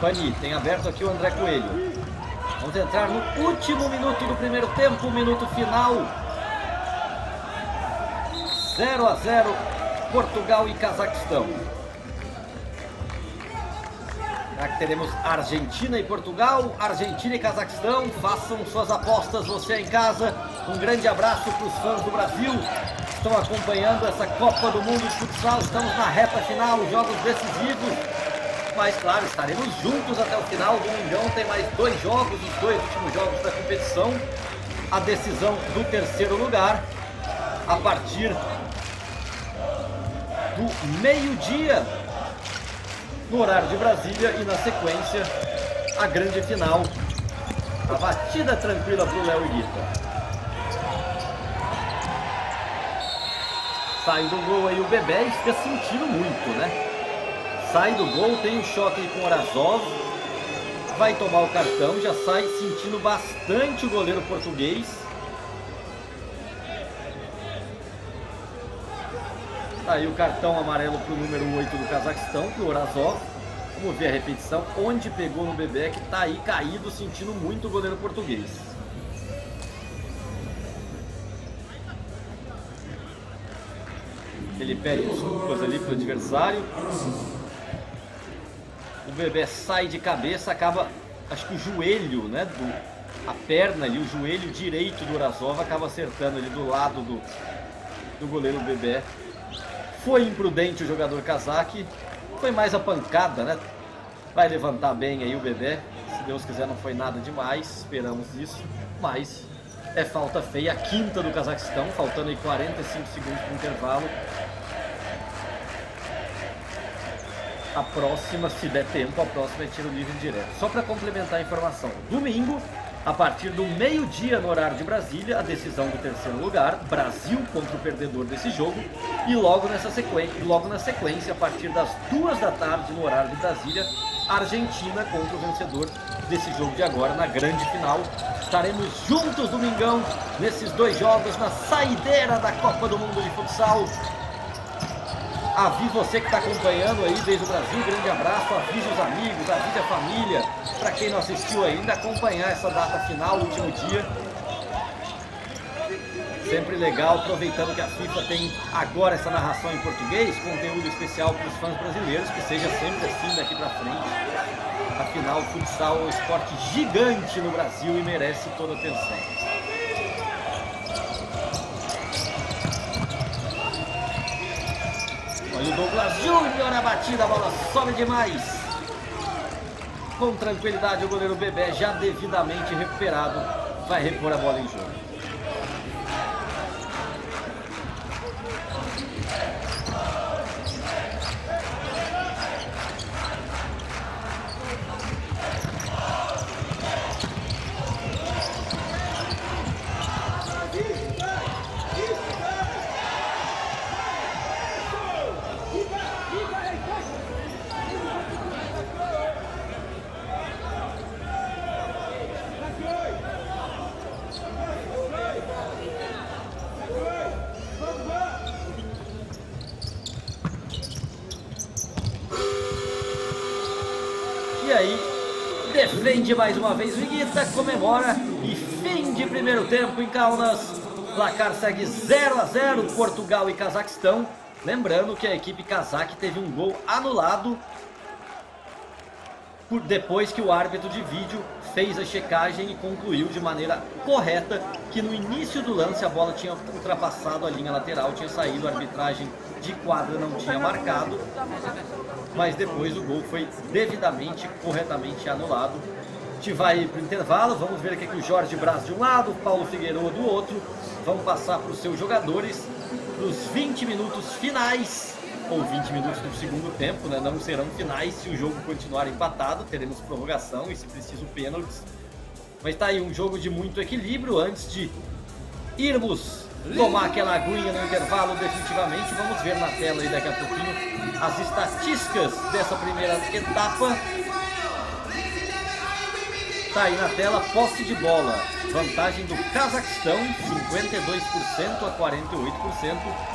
Pani tem aberto aqui o André Coelho. Vamos entrar no último minuto do primeiro tempo, minuto final. 0 a 0 Portugal e Cazaquistão. Aqui teremos Argentina e Portugal, Argentina e Cazaquistão. Façam suas apostas, você em casa. Um grande abraço para os fãs do Brasil. Estão acompanhando essa Copa do Mundo de Futsal. Estamos na reta final, jogos decisivos. Mas, claro, estaremos juntos até o final. Domingão tem mais dois jogos, os dois últimos jogos da competição. A decisão do terceiro lugar a partir do meio-dia no horário de Brasília e na sequência a grande final. A batida tranquila para o Léo Iguita. Sai do gol aí o Bebé e fica sentindo muito, né? Sai do gol, tem um choque com o Orazov. Vai tomar o cartão, já sai sentindo bastante o goleiro português. Aí o cartão amarelo para o número 8 do Cazaquistão, para o Orazov. Vamos ver a repetição. Onde pegou no Bebé, que está aí caído, sentindo muito o goleiro português. Ele pede desculpas ali para o adversário. O Bebé sai de cabeça, acaba, acho que o joelho, né, do, a perna ali, o joelho direito do Orazov acaba acertando ali do lado do, do goleiro Bebé. Foi imprudente o jogador Kazak, foi mais a pancada, né? Vai levantar bem aí o Bebé, se Deus quiser não foi nada demais, esperamos isso, mas é falta feia, a quinta do Cazaquistão, faltando aí 45 segundos para o intervalo. A próxima, se der tempo, a próxima é tiro livre direto. Só para complementar a informação, domingo, a partir do meio-dia no horário de Brasília, a decisão do terceiro lugar, Brasil contra o perdedor desse jogo, e logo nessa sequência, logo na sequência, a partir das duas da tarde no horário de Brasília, Argentina contra o vencedor desse jogo de agora na grande final. Estaremos juntos domingão nesses dois jogos na saideira da Copa do Mundo de Futsal. Avise você que está acompanhando aí desde o Brasil, grande abraço, avise os amigos, avise a família, para quem não assistiu ainda, acompanhar essa data final, último dia. Sempre legal, aproveitando que a FIFA tem agora essa narração em português, conteúdo especial para os fãs brasileiros, que seja sempre assim daqui para frente. Afinal, o futsal é um esporte gigante no Brasil e merece toda a atenção. Olha o Douglas Júnior na batida, a bola sobe demais. Com tranquilidade, o goleiro Bebé, já devidamente recuperado, vai repor a bola em jogo. E aí, defende mais uma vez o Iguita, comemora e fim de primeiro tempo em Kaunas. Placar segue 0 a 0 Portugal e Cazaquistão. Lembrando que a equipe cazaque teve um gol anulado por depois que o árbitro de vídeo fez a checagem e concluiu de maneira correta que no início do lance a bola tinha ultrapassado a linha lateral, tinha saído, a arbitragem de quadra não tinha marcado, mas depois o gol foi devidamente, corretamente anulado. A gente vai para o intervalo, vamos ver aqui que o Jorge Braz de um lado, o Paulo Figueiredo do outro, vão passar para os seus jogadores nos 20 minutos finais ou 20 minutos do segundo tempo, né? não serão finais se o jogo continuar empatado, teremos prorrogação e se preciso pênaltis. Mas tá aí um jogo de muito equilíbrio antes de irmos tomar aquela aguinha no intervalo definitivamente. Vamos ver na tela aí daqui a pouquinho as estatísticas dessa primeira etapa. Tá aí na tela, posse de bola. Vantagem do Cazaquistão, 52% a 48%.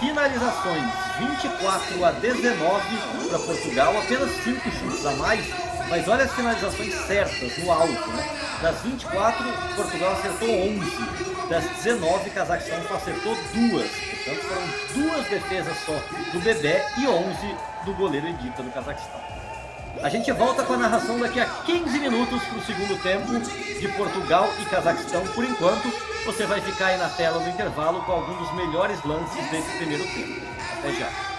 finalizações 24 a 19 para Portugal, apenas 5 chutes a mais, mas olha as finalizações certas no alto. Né? Das 24, Portugal acertou 11, das 19, Cazaquistão só acertou duas. Portanto, foram duas defesas só do Bebé e 11 do goleiro Edita do Cazaquistão. A gente volta com a narração daqui a 15 minutos para o segundo tempo de Portugal e Cazaquistão. Por enquanto, você vai ficar aí na tela do intervalo com alguns dos melhores lances desse primeiro tempo. Até já.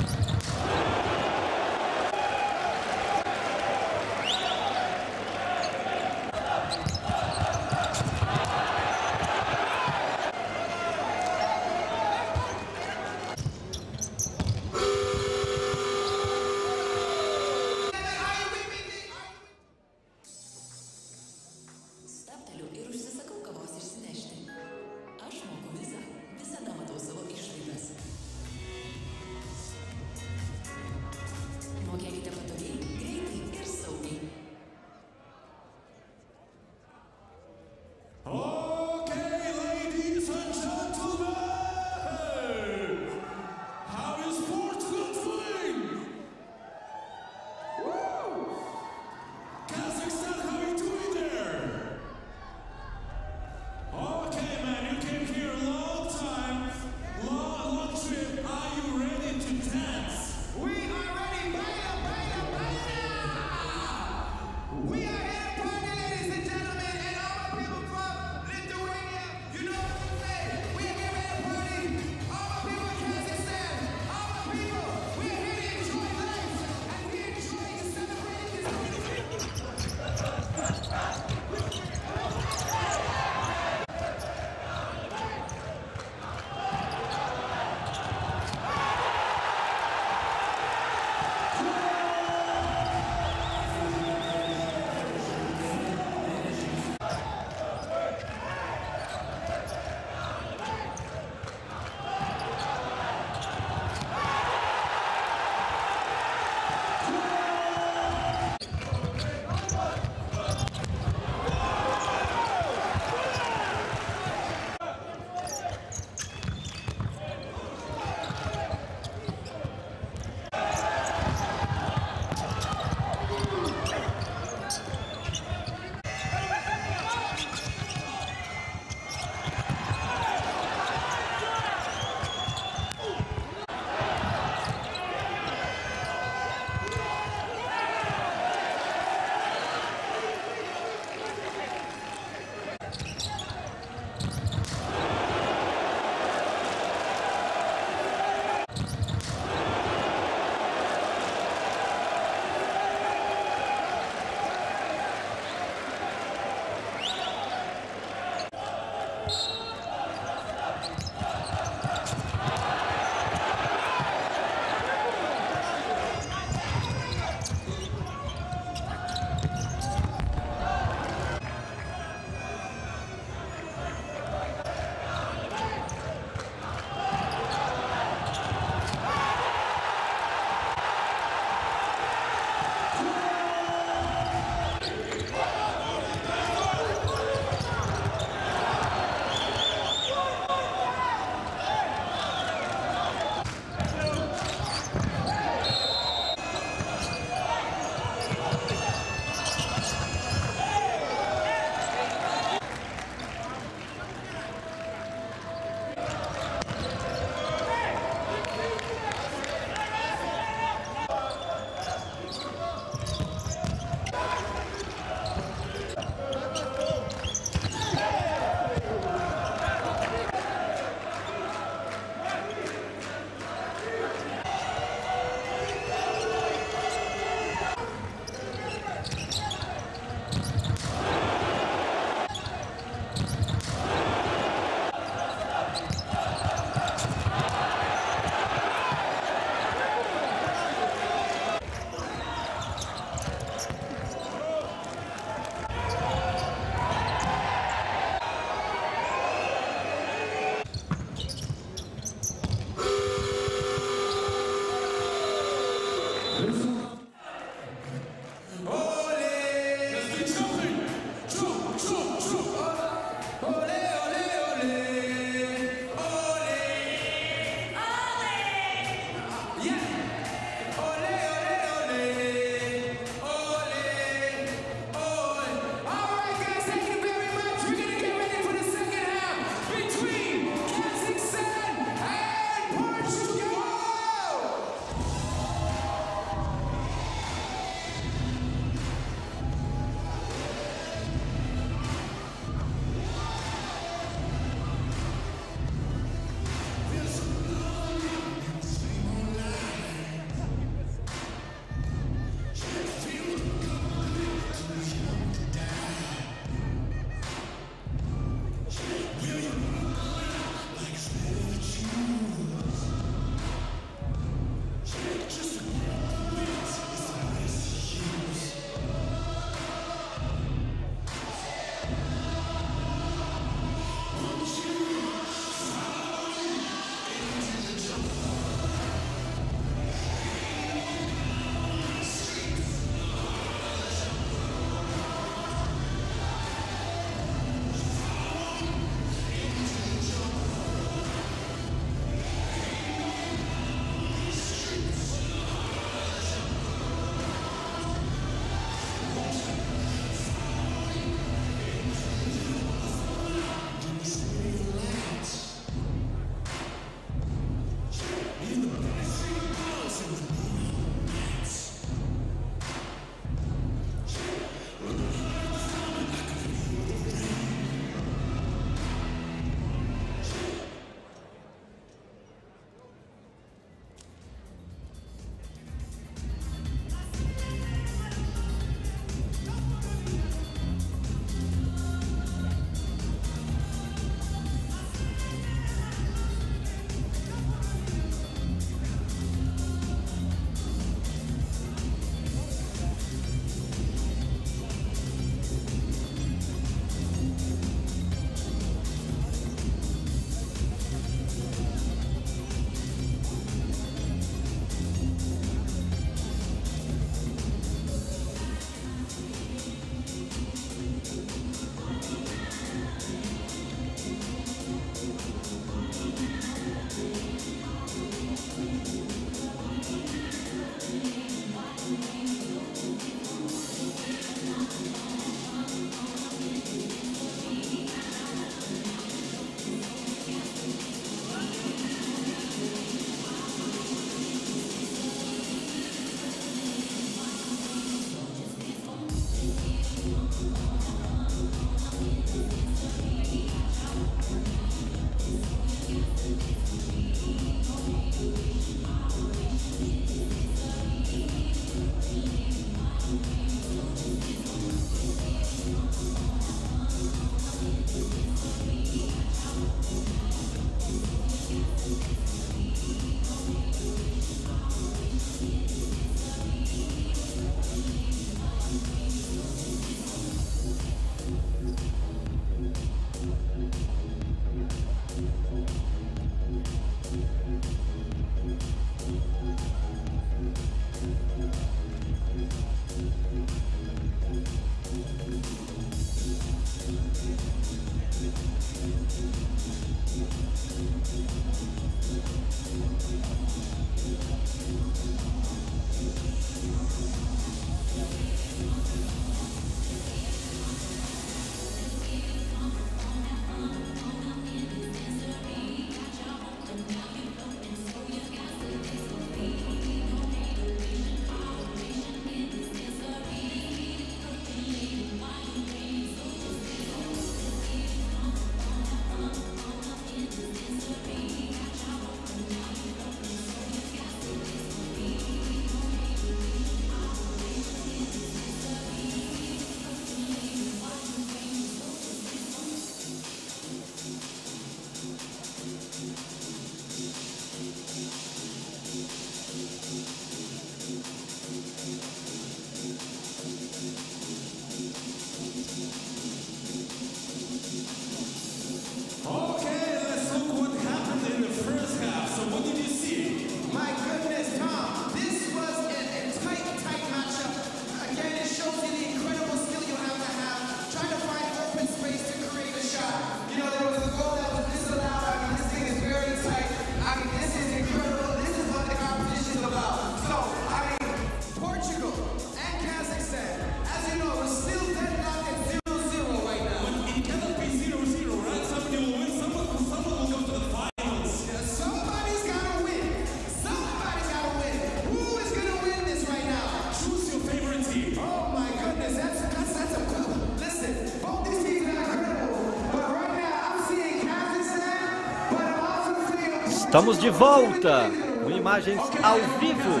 Estamos de volta com imagens ao vivo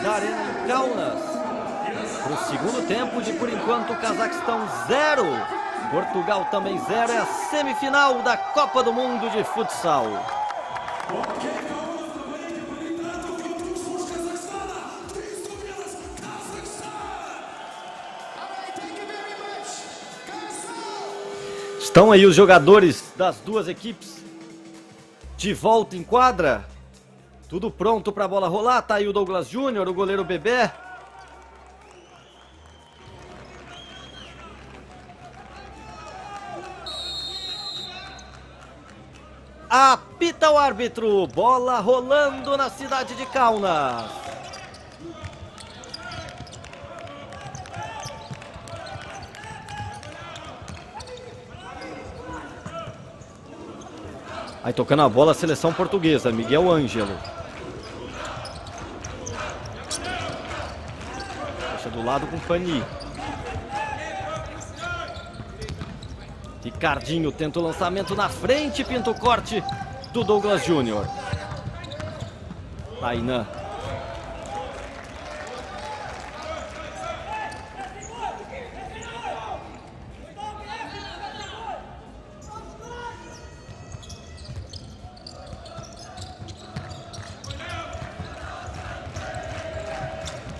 da Arena em Kaunas. Para o segundo tempo de, por enquanto, Cazaquistão 0. Portugal também 0. É a semifinal da Copa do Mundo de Futsal. Estão aí os jogadores das duas equipes de volta em quadra. Tudo pronto para a bola rolar. Tá aí o Douglas Júnior, o goleiro Bebé. Apita o árbitro. Bola rolando na cidade de Kaunas. Aí tocando a bola a seleção portuguesa, Miguel Ângelo. Deixa do lado com Pani. Ricardinho tenta o lançamento na frente, pinta o corte do Douglas Júnior. Tainan.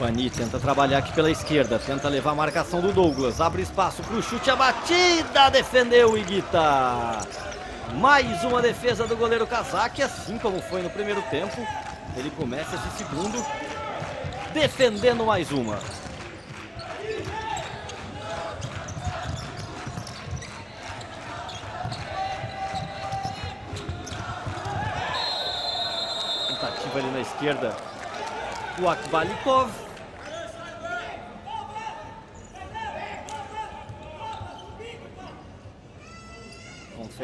Pani tenta trabalhar aqui pela esquerda, tenta levar a marcação do Douglas, abre espaço para o chute, a batida, defendeu Iguita. Mais uma defesa do goleiro Kazak, assim como foi no primeiro tempo. Ele começa esse segundo defendendo mais uma. Tentativa ali na esquerda o Akbalikov.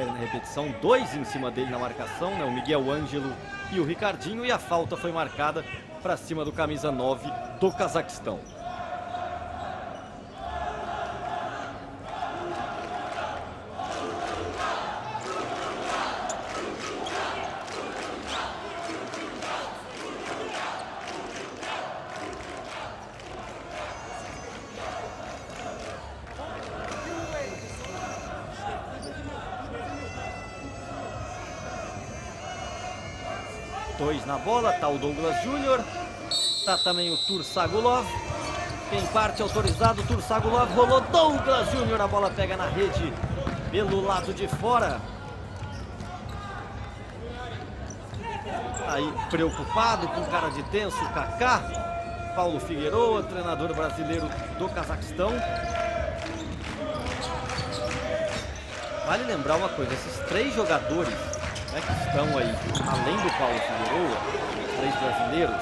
Na repetição, dois em cima dele na marcação, né? O Miguel Ângelo e o Ricardinho. E a falta foi marcada para cima do camisa 9 do Cazaquistão. Bola, tá o Douglas Júnior. Tá também o Tursagulov. Quem parte autorizado, Tursagulov rolou Douglas Júnior. A bola pega na rede pelo lado de fora. Aí preocupado, com cara de tenso, Kaká. Paulo Figueroa, treinador brasileiro do Cazaquistão. Vale lembrar uma coisa, esses três jogadores né, que estão aí, além do Paulo Figueroa, os três brasileiros,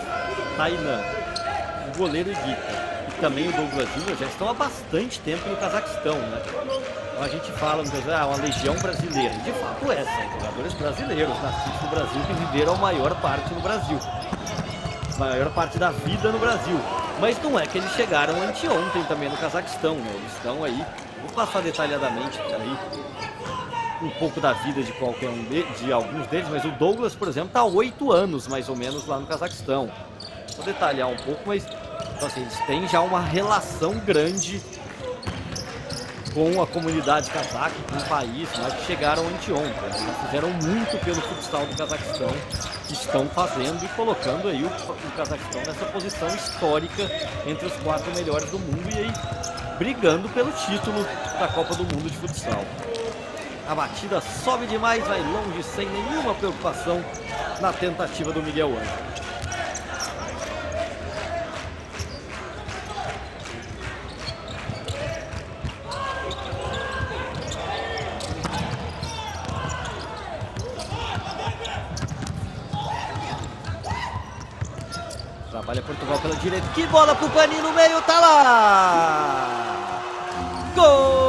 Tainan, o goleiro Iguita e também o Douglas Júnior já estão há bastante tempo no Cazaquistão, né? Então a gente fala muitas ah, uma legião brasileira. De fato é, são jogadores brasileiros, nascidos no Brasil, que viveram a maior parte no Brasil. A maior parte da vida no Brasil. Mas não é que eles chegaram anteontem também no Cazaquistão, né? Eles estão aí, vou passar detalhadamente aí um pouco da vida de qualquer um de, de alguns deles, mas o Douglas, por exemplo, está há oito anos mais ou menos lá no Cazaquistão. Vou detalhar um pouco, mas então, assim, eles têm já uma relação grande com a comunidade cazaca, com o país, mas que chegaram anteontem. Eles fizeram muito pelo futsal do Cazaquistão, estão fazendo e colocando aí o, o Cazaquistão nessa posição histórica entre os quatro melhores do mundo e aí brigando pelo título da Copa do Mundo de futsal. A batida sobe demais, vai longe sem nenhuma preocupação na tentativa do Miguel Ângelo. Trabalha Portugal pela direita. Que bola pro Pani no meio, tá lá! Gol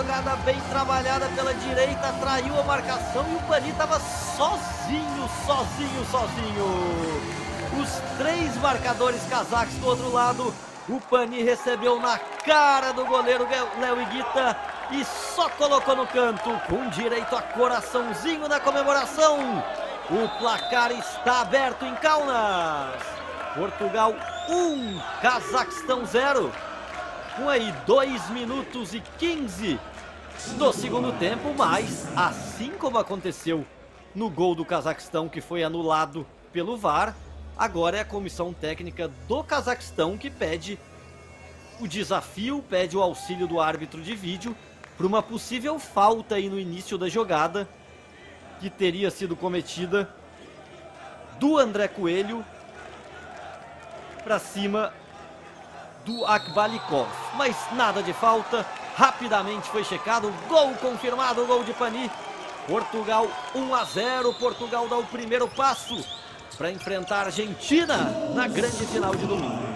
jogada bem trabalhada pela direita, traiu a marcação e o Pani tava sozinho, sozinho, sozinho. Os três marcadores cazaques do outro lado. O Pani recebeu na cara do goleiro Léo Iguita e só colocou no canto, com direito a coraçãozinho na comemoração. O placar está aberto em Kaunas. Portugal 1, Cazaquistão 0. Com aí 2 minutos e 15 do segundo tempo, mas assim como aconteceu no gol do Cazaquistão que foi anulado pelo VAR, agora é a comissão técnica do Cazaquistão que pede o desafio, pede o auxílio do árbitro de vídeo para uma possível falta aí no início da jogada que teria sido cometida do André Coelho para cima do Akbalikov. Mas nada de falta, rapidamente foi checado, gol confirmado, gol de Pani. Portugal 1 a 0, Portugal dá o primeiro passo para enfrentar a Argentina na grande final de domingo.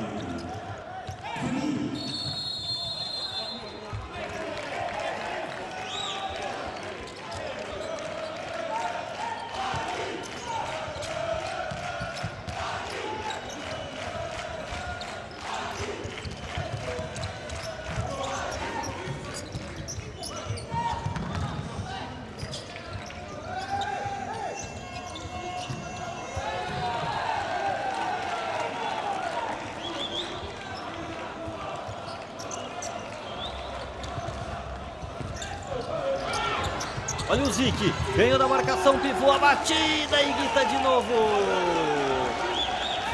Olha o Zik, ganhou da marcação, pivô a batida e Guita de novo.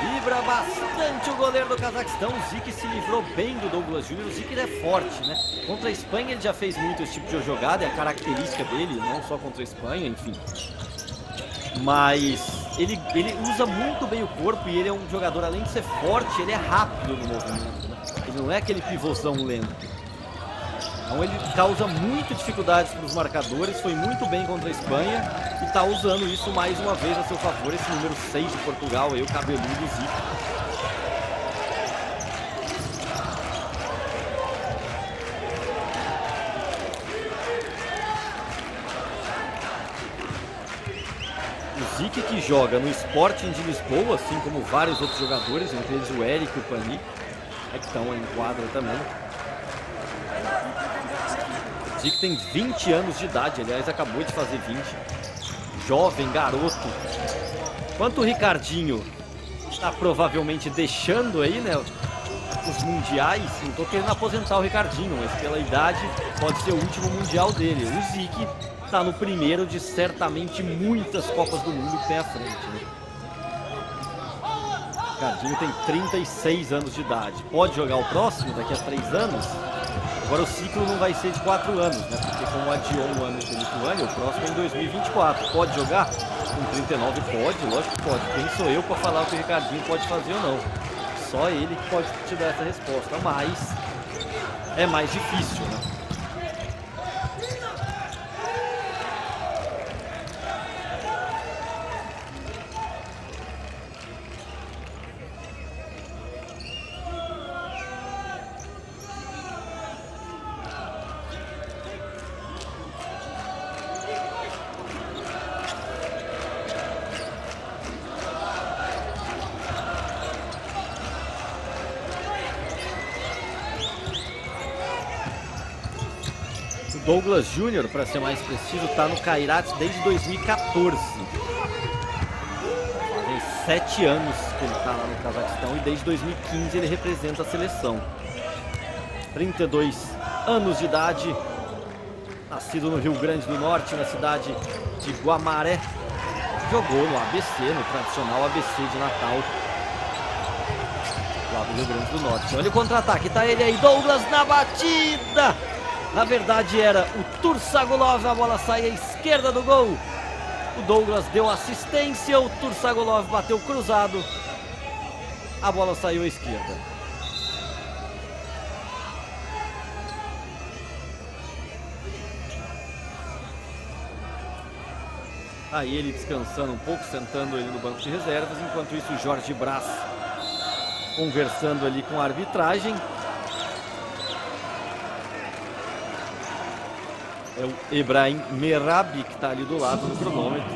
Vibra bastante o goleiro do Cazaquistão. O Zik se livrou bem do Douglas Júnior. O Zik é forte, né? Contra a Espanha ele já fez muito esse tipo de jogada, é a característica dele, não só contra a Espanha, enfim. Mas ele, ele usa muito bem o corpo e ele é um jogador, além de ser forte, ele é rápido no movimento. Né? Ele não é aquele pivôzão lento. Então ele causa muita dificuldades para os marcadores, foi muito bem contra a Espanha e está usando isso mais uma vez a seu favor, esse número 6 de Portugal, aí, o cabeludo Zico. O Zic que joga no Sporting de Lisboa, assim como vários outros jogadores, entre eles o Eric e o Pani, é que estão em quadra também. Zic tem 20 anos de idade, aliás, acabou de fazer 20. Jovem, garoto. Enquanto o Ricardinho está provavelmente deixando aí, né, os mundiais, não tô querendo aposentar o Ricardinho, mas pela idade pode ser o último mundial dele. O Zic está no primeiro de certamente muitas Copas do Mundo que tem à frente, né? Ricardinho tem 36 anos de idade. Pode jogar o próximo daqui a 3 anos? Agora o ciclo não vai ser de 4 anos, né? Porque como adiou um ano de Lituânia, o próximo é em 2024. Pode jogar? Com 39 pode, lógico que pode. Quem sou eu para falar o que o Ricardinho pode fazer ou não? Só ele que pode te dar essa resposta, mas é mais difícil, Douglas Júnior, para ser mais preciso, está no Kairat desde 2014. Fazem sete anos que ele está lá no Cazaquistão e desde 2015 ele representa a seleção. 32 anos de idade, nascido no Rio Grande do Norte, na cidade de Guamaré. Jogou no ABC, no tradicional ABC de Natal, lá do Rio Grande do Norte. Olha o contra-ataque, tá ele aí, Douglas na batida! Na verdade era o Tursagolov, a bola sai à esquerda do gol. O Douglas deu assistência, o Tursagolov bateu cruzado. A bola saiu à esquerda. Aí ele descansando um pouco, sentando ele no banco de reservas. Enquanto isso, o Jorge Brás conversando ali com a arbitragem. É o Ibrahim Merabi que está ali do lado do cronômetro.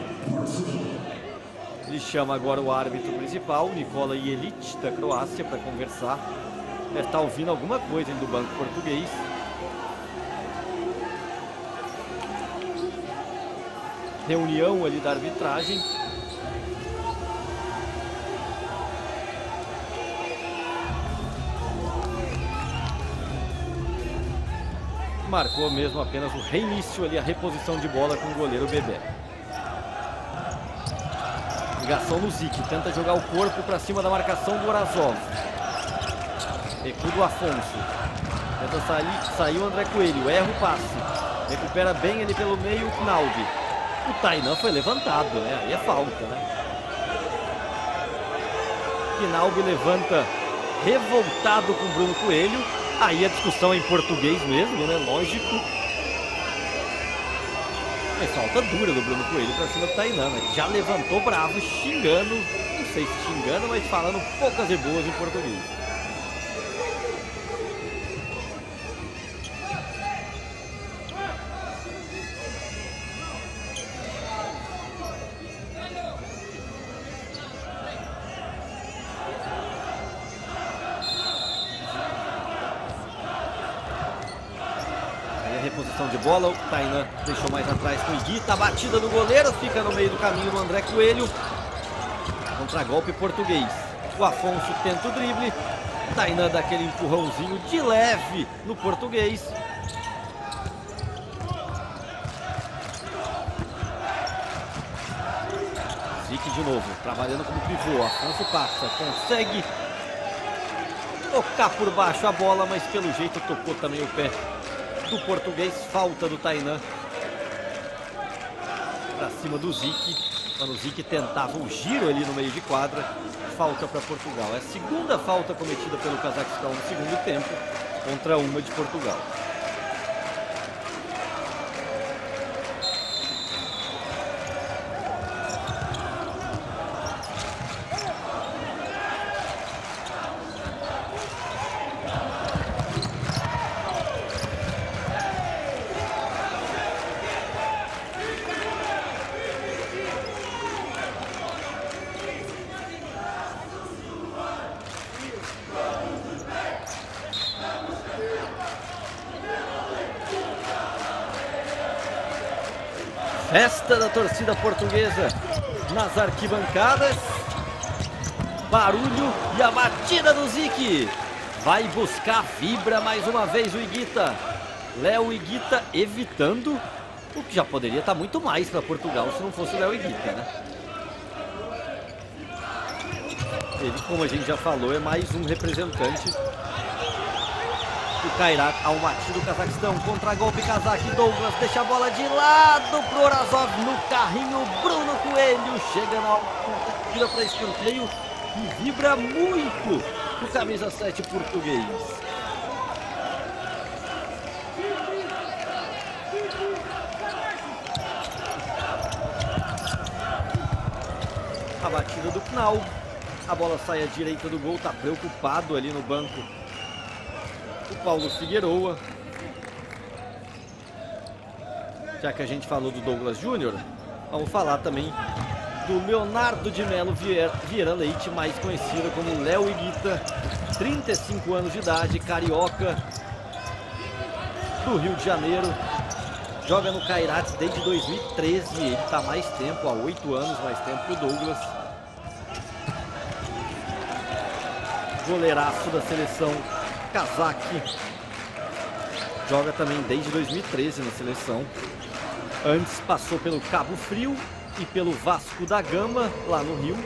Ele chama agora o árbitro principal, Nikola Jelic, da Croácia, para conversar. Deve estar ouvindo alguma coisa aí do banco português. Reunião ali da arbitragem. Marcou mesmo apenas o reinício ali, a reposição de bola com o goleiro Bebé. Ligação no Zik, tenta jogar o corpo para cima da marcação do Orazov. Recuo do Afonso. Tenta sair, sair o André Coelho, erra o passe. Recupera bem ele pelo meio o Knaub. O Tainan foi levantado, né? Aí é falta, né? Knaub levanta revoltado com Bruno Coelho. Aí a discussão é em português mesmo, né? Lógico. Mas falta dura do Bruno Coelho pra cima do Tainan, né? Já levantou bravo, xingando. Não sei se xingando, mas falando poucas e boas em português. Bola, o Tainan deixou mais atrás com o Iguita, a batida do goleiro, fica no meio do caminho do André Coelho. Contra-golpe português. O Afonso tenta o drible. Tainan dá aquele empurrãozinho de leve no português. Zique de novo, trabalhando como pivô. Afonso passa, consegue tocar por baixo a bola, mas pelo jeito tocou também o pé do português. Falta do Tainan. Pra cima do. Quando o Zique tentava o giro ali no meio de quadra. Falta para Portugal. É a segunda falta cometida pelo Cazaquistão no segundo tempo contra uma de Portugal. Festa da torcida portuguesa nas arquibancadas. Barulho e a batida do Zique. Vai buscar, vibra mais uma vez o Iguita. Léo Iguita evitando o que já poderia estar muito mais para Portugal se não fosse o Léo Iguita, né? Ele, como a gente já falou, é mais um representante o Kairat ao mate do Cazaquistão. Contra-golpe Kazak. Douglas deixa a bola de lado pro Orazov no carrinho. Bruno Coelho chega na tira para escanteio e vibra muito o camisa 7 português. A batida do Knau. A bola sai à direita do gol, tá preocupado ali no banco o Paulo Figueroa. Já que a gente falou do Douglas Júnior, vamos falar também do Leonardo de Melo Vieira, Leite, mais conhecido como Léo Iguita, 35 anos de idade, carioca, do Rio de Janeiro. Joga no Kairat desde 2013, ele está mais tempo, há 8 anos mais tempo que o Douglas. Goleiraço da seleção Kazak. Joga também desde 2013 na seleção. Antes passou pelo Cabo Frio e pelo Vasco da Gama, lá no Rio,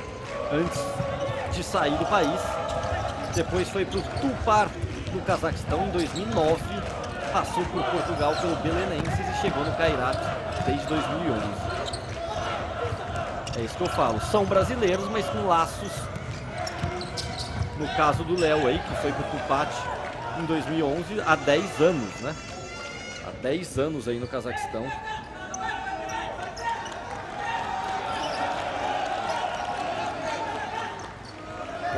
antes de sair do país. Depois foi para o Tupar, no Cazaquistão, em 2009. Passou por Portugal pelo Belenenses e chegou no Kairat desde 2011. É isso que eu falo. São brasileiros, mas com laços. No caso do Léo aí, que foi pro Tupat em 2011, há 10 anos, né? Há 10 anos aí no Cazaquistão.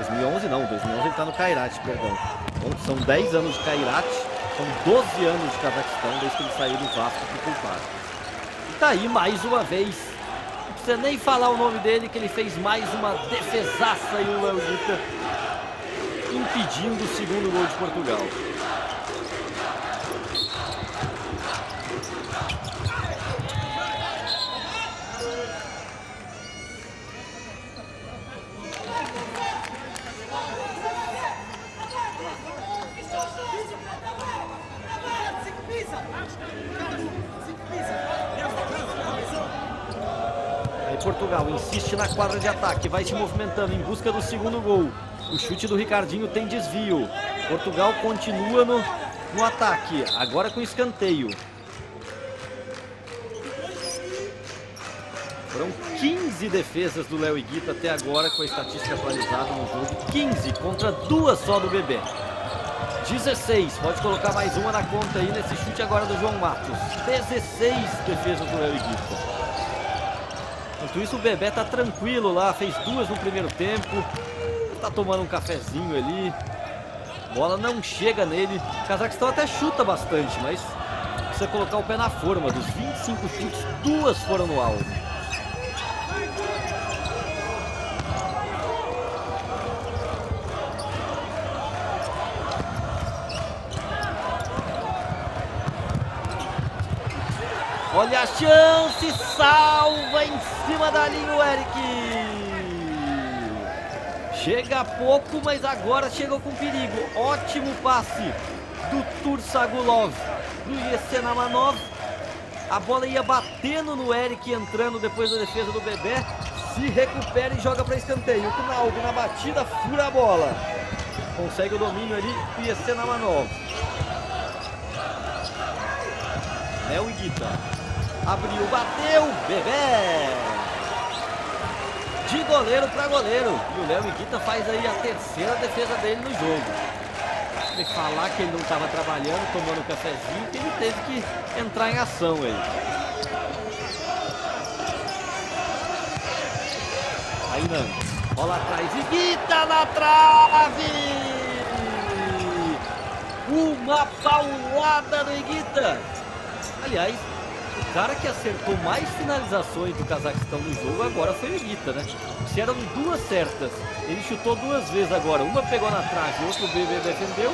...2011 não, 2011 ele tá no Kairat, perdão. Então, são 10 anos de Kairat, são 12 anos de Cazaquistão desde que ele saiu do Vasco pro Tulpar. E tá aí mais uma vez precisa nem falar o nome dele, que ele fez mais uma defesaça e o Léo impedindo o segundo gol de Portugal. Portugal insiste na quadra de ataque, vai se movimentando em busca do segundo gol. O chute do Ricardinho tem desvio. Portugal continua no, no ataque, agora com escanteio. Foram 15 defesas do Léo Iguita até agora, com a estatística atualizada no jogo. 15 contra duas só do Bebê. 16, pode colocar mais uma na conta aí nesse chute agora do João Matos. 16 defesas do Léo Iguita. Enquanto isso, o Bebê tá tranquilo lá, fez duas no primeiro tempo. Tá tomando um cafezinho ali. Bola não chega nele. O Cazaquistão até chuta bastante, mas precisa colocar o pé na forma. Dos 25 chutes, duas foram no alvo. Olha a chance, salva em cima da linha o Eric. Chega pouco, mas agora chegou com perigo. Ótimo passe do Tursagulov do Yesenamanov. A bola ia batendo no Eric, entrando depois da defesa do Bebê. Se recupera e joga para escanteio. O Knaldo na batida fura a bola. Consegue o domínio ali do Yesenamanov. Léo Iguita. Abriu, bateu, Bebê. De goleiro para goleiro. E o Léo Iguita faz aí a terceira defesa dele no jogo. Que falar que ele não estava trabalhando, tomando um cafezinho, que ele teve que entrar em ação aí. Aí não. Bola atrás, Iguita na trave! Uma paulada do Iguita. Aliás, o cara que acertou mais finalizações do Cazaquistão no jogo agora foi o Iguita, né? Se eram duas certas, ele chutou duas vezes agora. Uma pegou na trave, outra o BB defendeu.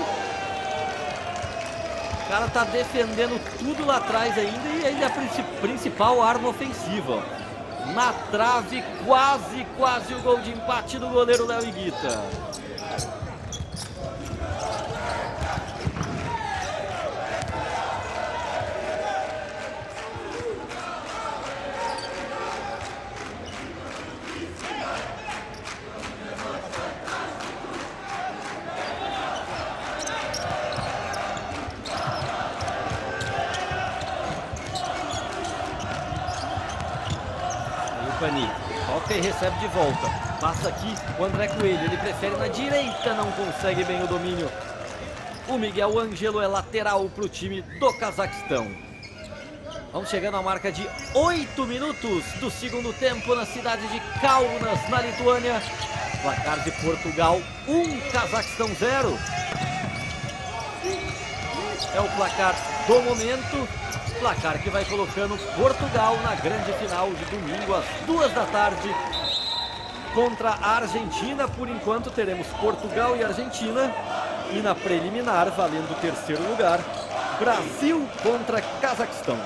O cara tá defendendo tudo lá atrás ainda e ainda é a princi- principal arma ofensiva. Na trave, quase, quase o gol de empate do goleiro Léo Iguita. Aí o Pani toca e recebe de volta. Passa aqui o André Coelho. Ele prefere na direita, não consegue bem o domínio. O Miguel Ângelo é lateral para o time do Cazaquistão. Vamos chegando à marca de 8 minutos do segundo tempo na cidade de Kaunas, na Lituânia. Placar de Portugal 1, Cazaquistão 0. É o placar do momento. Placar que vai colocando Portugal na grande final de domingo às duas da tarde contra a Argentina. Por enquanto teremos Portugal e Argentina. E na preliminar, valendo o terceiro lugar, Brasil contra Cazaquistão.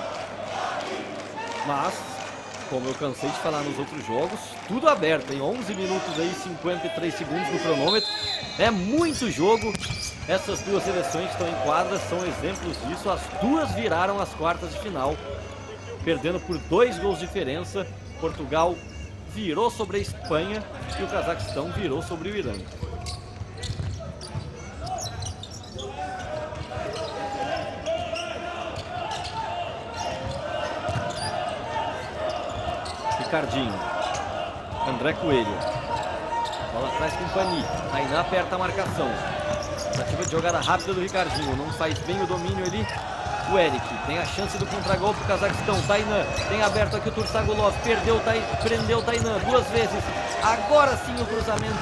Mas, como eu cansei de falar nos outros jogos, tudo aberto, em 11 minutos aí, 53 segundos no cronômetro. É muito jogo. Essas duas seleções que estão em quadra são exemplos disso. As duas viraram as quartas de final, perdendo por dois gols de diferença. Portugal virou sobre a Espanha e o Cazaquistão virou sobre o Irã. Ricardinho. André Coelho. Bola atrás com Pani. Tainá aperta a marcação. Tentativa de jogada rápida do Ricardinho. Não faz bem o domínio ali. O Eric tem a chance do contragolpe do Cazaquistão. Tainan tem aberto aqui o Tursagulov. Perdeu, prendeu Tainan duas vezes. Agora sim o cruzamento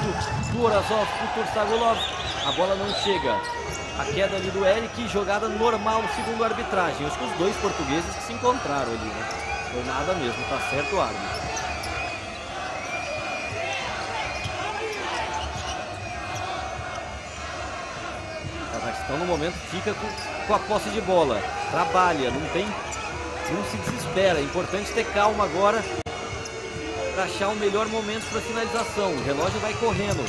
do Orazov para o Tursagulov. A bola não chega. A queda ali do Eric, jogada normal segundo a arbitragem. Acho que os dois portugueses que se encontraram ali, né? Foi nada mesmo, tá certo o árbitro. Cazaquistão no momento fica com, com a posse de bola. Trabalha, não tem. Não se desespera. É importante ter calma agora para achar o melhor momento para finalização. O relógio vai correndo.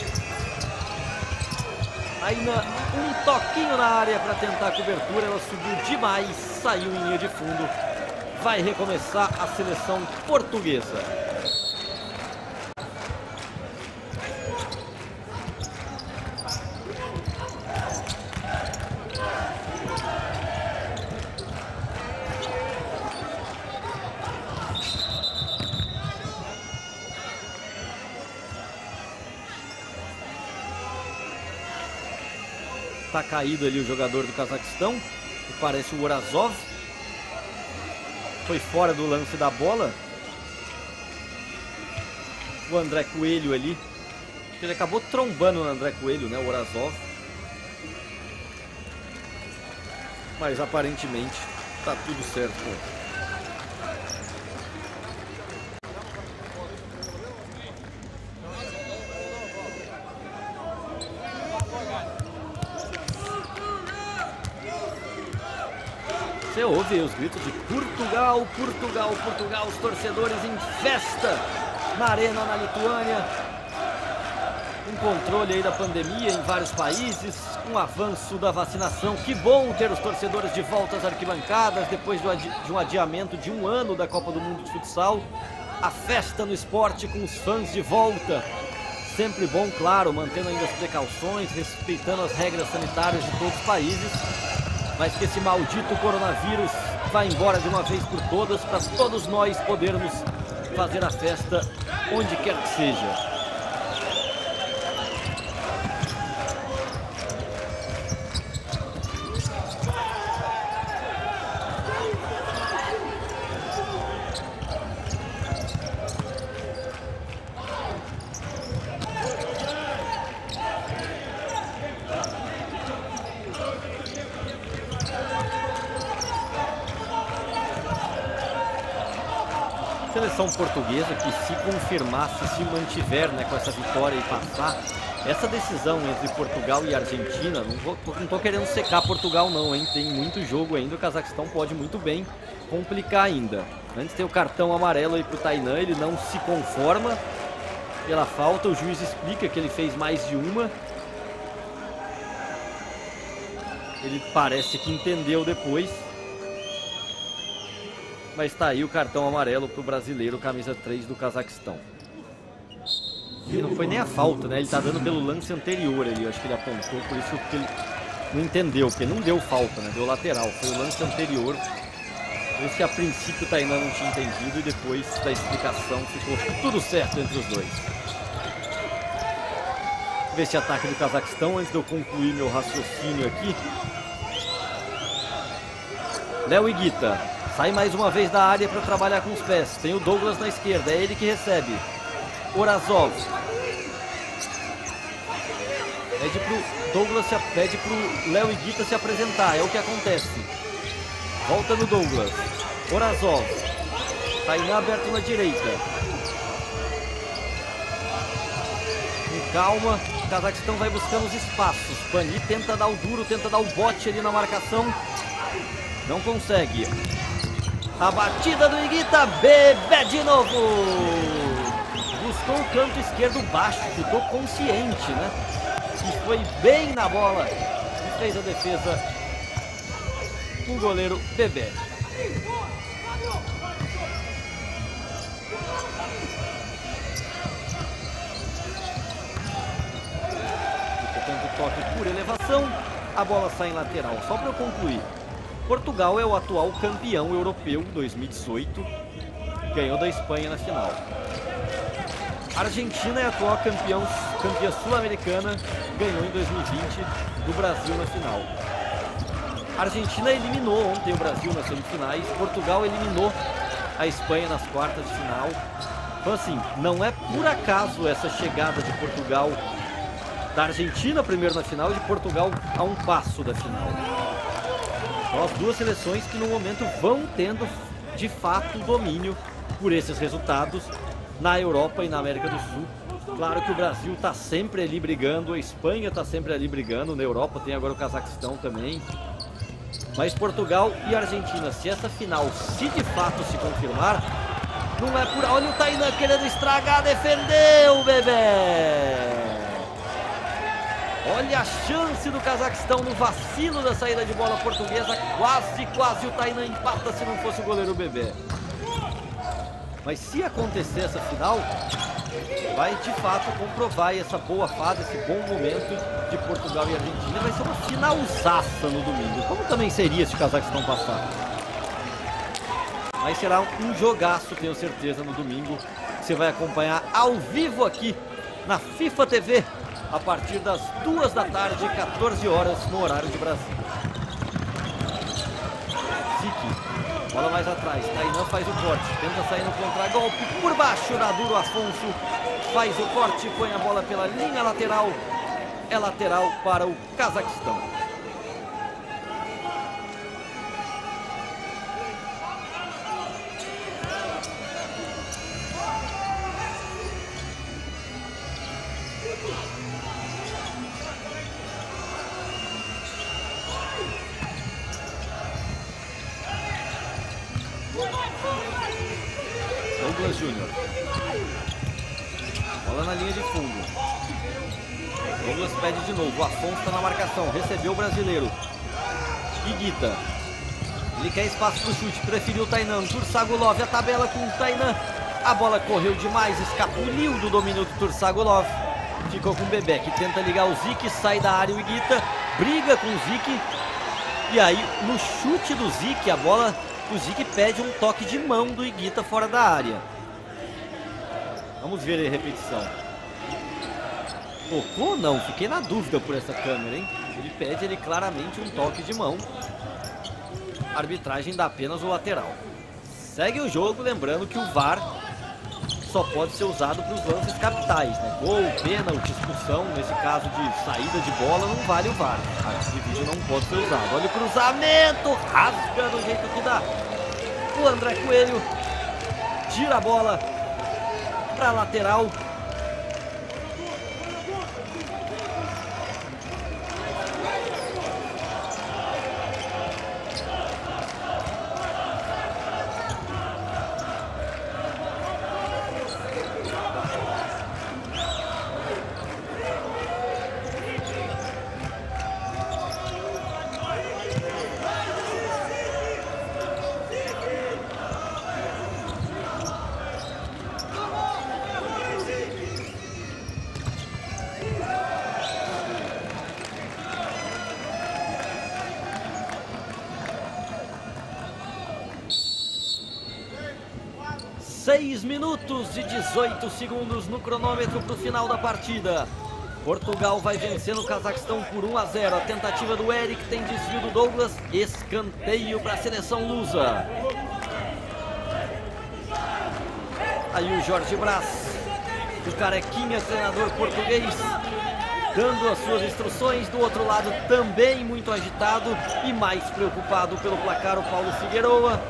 Aí na- um toquinho na área para tentar a cobertura. Ela subiu demais, saiu em linha de fundo. Vai recomeçar a seleção portuguesa. Tá caído ali o jogador do Cazaquistão, que parece o Orazov. Foi fora do lance da bola. O André Coelho ali. Ele acabou trombando o André Coelho, né? O Orazov. Mas aparentemente tá tudo certo. Ouve os gritos de Portugal, Portugal, Portugal, os torcedores em festa na arena na Lituânia. Um controle aí da pandemia em vários países, um avanço da vacinação. Que bom ter os torcedores de volta às arquibancadas depois de um adiamento de um ano da Copa do Mundo de Futsal. A festa no esporte com os fãs de volta. Sempre bom, claro, mantendo ainda as precauções, respeitando as regras sanitárias de todos os países mas que esse maldito coronavírus vá embora de uma vez por todas para todos nós podermos fazer a festa onde quer que seja. Seleção portuguesa que se confirmar, se mantiver né, com essa vitória e passar, essa decisão entre Portugal e Argentina, não, tô querendo secar Portugal não, hein? Tem muito jogo ainda, o Cazaquistão pode muito bem complicar ainda. Antes tem o cartão amarelo aí pro Tainan, ele não se conforma pela falta, o juiz explica que ele fez mais de uma. Ele parece que entendeu depois. Mas tá aí o cartão amarelo pro brasileiro, camisa 3 do Cazaquistão. E não foi nem a falta, né? Ele tá dando pelo lance anterior ali. Acho que ele apontou, por isso que ele não entendeu, porque não deu falta, né? Deu lateral. Foi o lance anterior. Por isso que a princípio o Tainan não tinha entendido e depois da explicação ficou tudo certo entre os dois. Ver esse ataque do Cazaquistão antes de eu concluir meu raciocínio aqui. Léo Iguita sai mais uma vez da área para trabalhar com os pés. Tem o Douglas na esquerda, é ele que recebe. Orazov. Pede pro Douglas, se, pede pro Léo Iguita se apresentar, é o que acontece. Volta no Douglas. Orazov. Tainá aberto na direita. Com calma, o Cazaquistão vai buscando os espaços. Pani tenta dar o duro, tenta dar o bote ali na marcação. Não consegue. A batida do Iguita, Bebê de novo. Buscou o canto esquerdo baixo, chutou consciente, né? E foi bem na bola. E fez a defesa o goleiro Bebê. Tentando toque por elevação, a bola sai em lateral. Só para eu concluir, Portugal é o atual campeão europeu 2018, ganhou da Espanha na final. Argentina é a atual campeão, campeã sul-americana, ganhou em 2020 do Brasil na final. Argentina eliminou ontem o Brasil nas semifinais, Portugal eliminou a Espanha nas quartas de final. Então assim, não é por acaso essa chegada de Portugal da Argentina primeiro na final e de Portugal a um passo da final. São as duas seleções que no momento vão tendo de fato domínio por esses resultados na Europa e na América do Sul. Claro que o Brasil tá sempre ali brigando, a Espanha tá sempre ali brigando, na Europa tem agora o Cazaquistão também. Mas Portugal e Argentina, se essa final, se de fato se confirmar, não é por. Olha o Tainan querendo estragar, defendeu, bebê! Olha a chance do Cazaquistão no vacilo da saída de bola portuguesa. Quase, quase o Tainan empata se não fosse o goleiro bebê. Mas se acontecer essa final, vai de fato comprovar essa boa fase, esse bom momento de Portugal e Argentina. Vai ser uma finalzaça no domingo, como também seria se o Cazaquistão passar. Mas será um jogaço, tenho certeza, no domingo. Você vai acompanhar ao vivo aqui na FIFA TV a partir das duas da tarde, 14 horas no horário de Brasília. Zique, bola mais atrás, Tainan faz o corte, tenta sair no contragolpe, por baixo, Naduro Afonso faz o corte, põe a bola pela linha lateral, é lateral para o Cazaquistão. Marcação. Recebeu o brasileiro. Iguita. Ele quer espaço para o chute. Preferiu o Tainan. Tursagulov. A tabela com o Tainan. A bola correu demais. Escapuliu do domínio do Tursagulov. Ficou com o Bebé que tenta ligar o Zik. Sai da área o Iguita. Briga com o Zik. E aí, no chute do Zik, a bola o Zik pede um toque de mão do Iguita fora da área. Vamos ver a repetição. Tocou ou não? Fiquei na dúvida por essa câmera, hein? Ele pede ele claramente um toque de mão. A arbitragem dá apenas o lateral. Segue o jogo, lembrando que o VAR só pode ser usado para os lances capitais, né? Gol, pênalti, expulsão, nesse caso de saída de bola, não vale o VAR. De vídeo não pode ser usado. Olha o cruzamento, rasga do jeito que dá. O André Coelho tira a bola para lateral. Seis minutos e 18 segundos no cronômetro para o final da partida. Portugal vai vencendo o Cazaquistão por 1 a 0. A tentativa do Eric tem desvio do Douglas. Escanteio para a seleção lusa. Aí o Jorge Brás, o carequinha treinador português, dando as suas instruções. Do outro lado, também muito agitado e mais preocupado pelo placar, o Paulo Figueroa.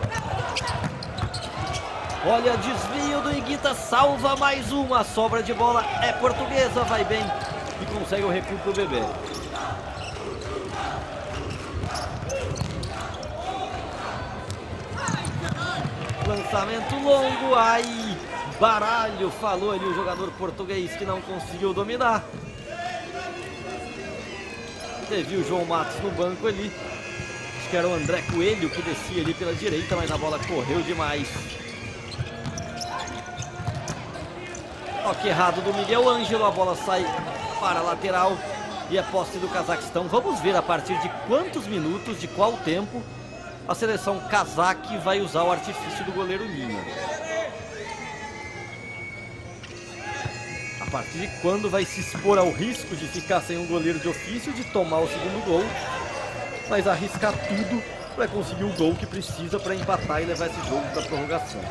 Olha, desvio do Iguita, salva mais uma. Sobra de bola é portuguesa, vai bem e consegue o recuo pro bebê. Lançamento longo, ai, baralho, falou ali o jogador português que não conseguiu dominar. Teve o João Matos no banco ali. Acho que era o André Coelho que descia ali pela direita, mas a bola correu demais. Toque errado do Miguel Ângelo, a bola sai para a lateral e é posse do Cazaquistão. Vamos ver a partir de quantos minutos, de qual tempo, a seleção cazaque vai usar o artifício do goleiro Lima. A partir de quando vai se expor ao risco de ficar sem um goleiro de ofício, de tomar o segundo gol, mas arriscar tudo para conseguir o gol que precisa para empatar e levar esse jogo para a prorrogação.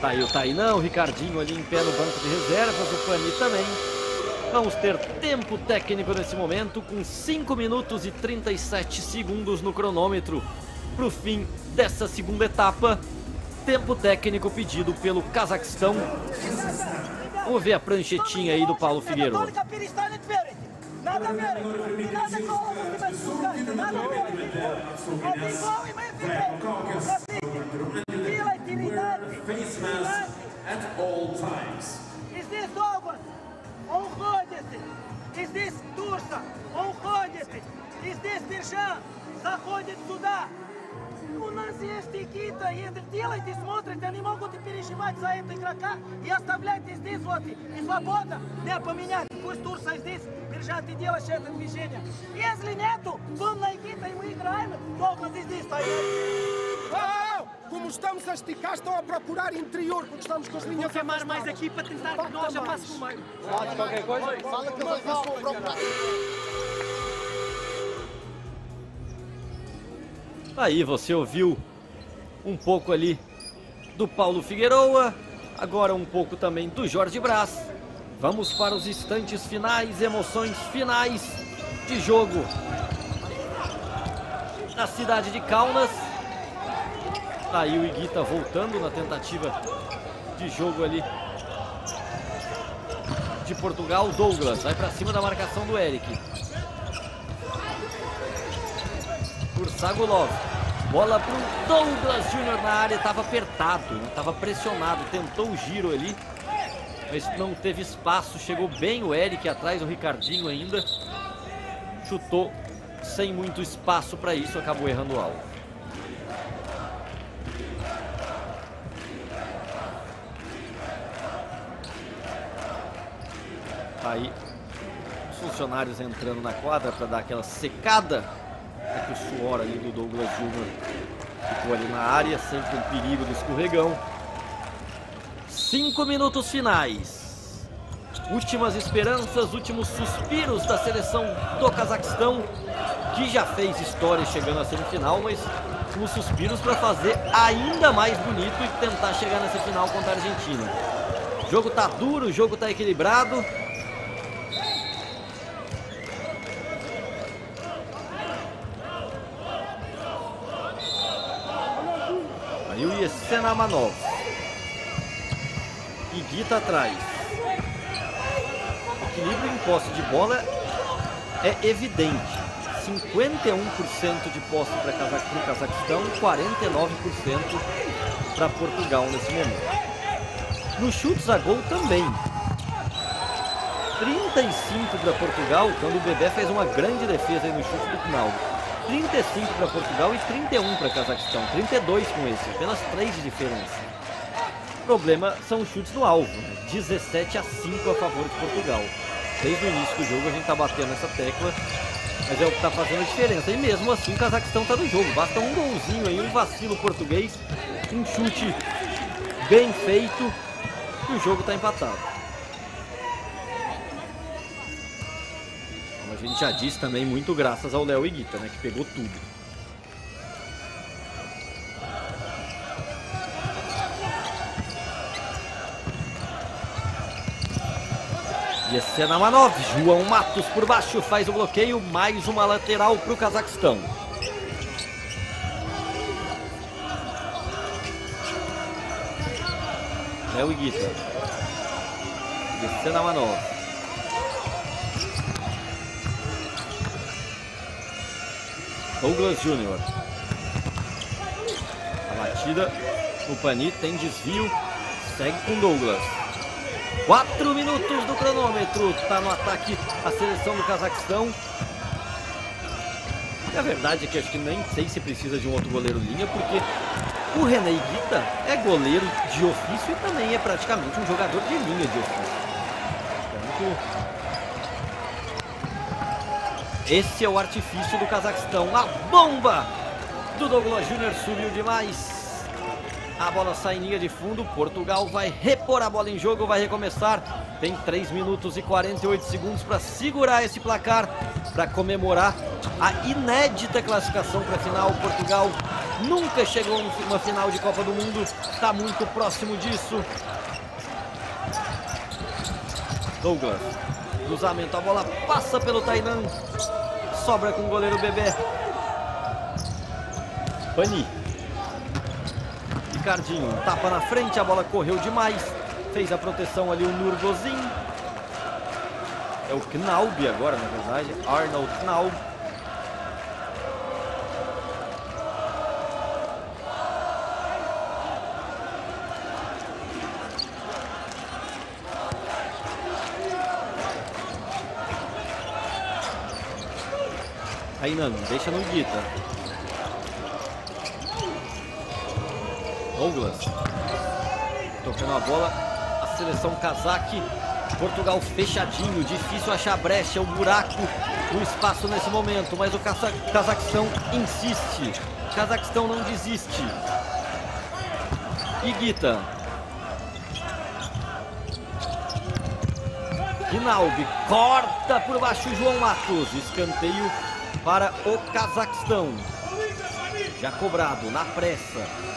Tá aí o Tainão, o Ricardinho ali em pé no banco de reservas, o Pani também. Vamos ter tempo técnico nesse momento, com 5 minutos e 37 segundos no cronômetro para o fim dessa segunda etapa. Tempo técnico pedido pelo Cazaquistão. Vamos ver a pranchetinha aí do Paulo Figueiredo. Надо верить. Не надо голову себе спускати. Надо верити. Одній голові ми підемо. Білеті вітати. At all times. Is this область? Уходите. Is this Турса? Уходите. Is this держава? Заходит туда. У нас есть Никита, если делаете, смотрите, они могут и переживать за этого игрока и оставляйте здесь вот и, и свободно, не поменять, пусть Турса здесь держат и делаешь это движение. Если нету, то на Никита и мы играем, Довбас и здесь стоит. Oh, como estamos a esticar, estão a procurar interior, porque estamos com as linhas Chamar mais afastadas. aqui para tentar que nós já passe no meio. Fala que eles às vezes vão procurar. Aí você ouviu um pouco ali do Paulo Figueroa, agora um pouco também do Jorge Brás. Vamos para os instantes finais, emoções finais de jogo na cidade de Kaunas. Aí o Iguita voltando na tentativa de jogo ali de Portugal. Douglas vai para cima da marcação do Eric. por Sagulov. Bola para o Douglas Júnior na área, estava apertado, estava pressionado, tentou o giro ali, mas não teve espaço. Chegou bem o Eric atrás, o Ricardinho ainda. Chutou sem muito espaço para isso, acabou errando o alvo. Aí, os funcionários entrando na quadra para dar aquela secada é que o suor ali do Douglas Júnior ficou ali na área, sempre um perigo do escorregão. Cinco minutos finais. Últimas esperanças, últimos suspiros da seleção do Cazaquistão, que já fez história chegando à semifinal, mas os suspiros para fazer ainda mais bonito e tentar chegar nessa final contra a Argentina. O jogo tá duro, o jogo tá equilibrado. Aí o Yesena Manov. E Guita atrás. Equilíbrio em posse de bola é evidente. 51% de posse para o Cazaquistão, 49% para Portugal nesse momento. Nos chutes a gol também. 35 para Portugal, quando o Bebé fez uma grande defesa no chute do final. 35 para Portugal e 31 para Cazaquistão. 32 com esse, apenas 3 de diferença. Problema são os chutes no alvo, né? 17 a 5 a favor de Portugal. Desde o início do jogo a gente tá batendo essa tecla, mas é o que tá fazendo a diferença. E mesmo assim o Cazaquistão tá no jogo. Basta um golzinho aí, um vacilo português, um chute bem feito e o jogo tá empatado. Como a gente já disse também, muito graças ao Léo Iguita, né? Que pegou tudo. E esse é na Manov. João Matos por baixo faz o bloqueio. Mais uma lateral para o Cazaquistão. Léo Iguita. Esse na Manov. Douglas Júnior. A batida. O Pani tem desvio. Segue com Douglas. Quatro minutos do cronômetro. Tá no ataque a seleção do Cazaquistão. E a verdade é que acho que nem sei se precisa de um outro goleiro linha, porque o René Guita é goleiro de ofício e também é praticamente um jogador de linha de ofício. Portanto, esse é o artifício do Cazaquistão. A bomba do Douglas Júnior subiu demais. A bola sai em linha de fundo. Portugal vai repor a bola em jogo, vai recomeçar. Tem 3 minutos e 48 segundos para segurar esse placar, para comemorar a inédita classificação para a final. Portugal nunca chegou numa final de Copa do Mundo, está muito próximo disso. Douglas Cruzamento, a bola passa pelo Tainan. Sobra com o goleiro Bebê. Pani. Ricardinho, tapa na frente, a bola correu demais. Fez a proteção ali o Nurgozin. É o Knaub agora, na verdade. Arnold Knaub. Rainan, deixa no Guita. Douglas. Tocando a bola. A seleção cazaque. Portugal fechadinho. Difícil achar brecha. O buraco no espaço nesse momento. Mas o Caza Cazaquistão insiste. O Cazaquistão não desiste. Iguita. Rinaldi corta por baixo João Matos. Escanteio para o Cazaquistão. Já cobrado na pressa.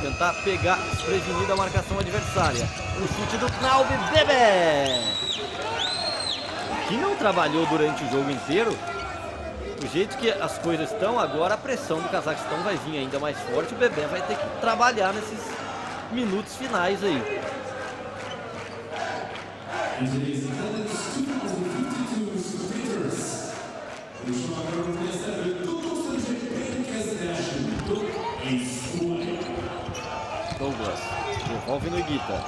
Tentar pegar desprevenida a marcação adversária. O chute do Knaub, Bebê! Que não trabalhou durante o jogo inteiro. Do jeito que as coisas estão, agora a pressão do Cazaquistão vai vir ainda mais forte. O Bebê vai ter que trabalhar nesses minutos finais aí. Devolve no Iguita.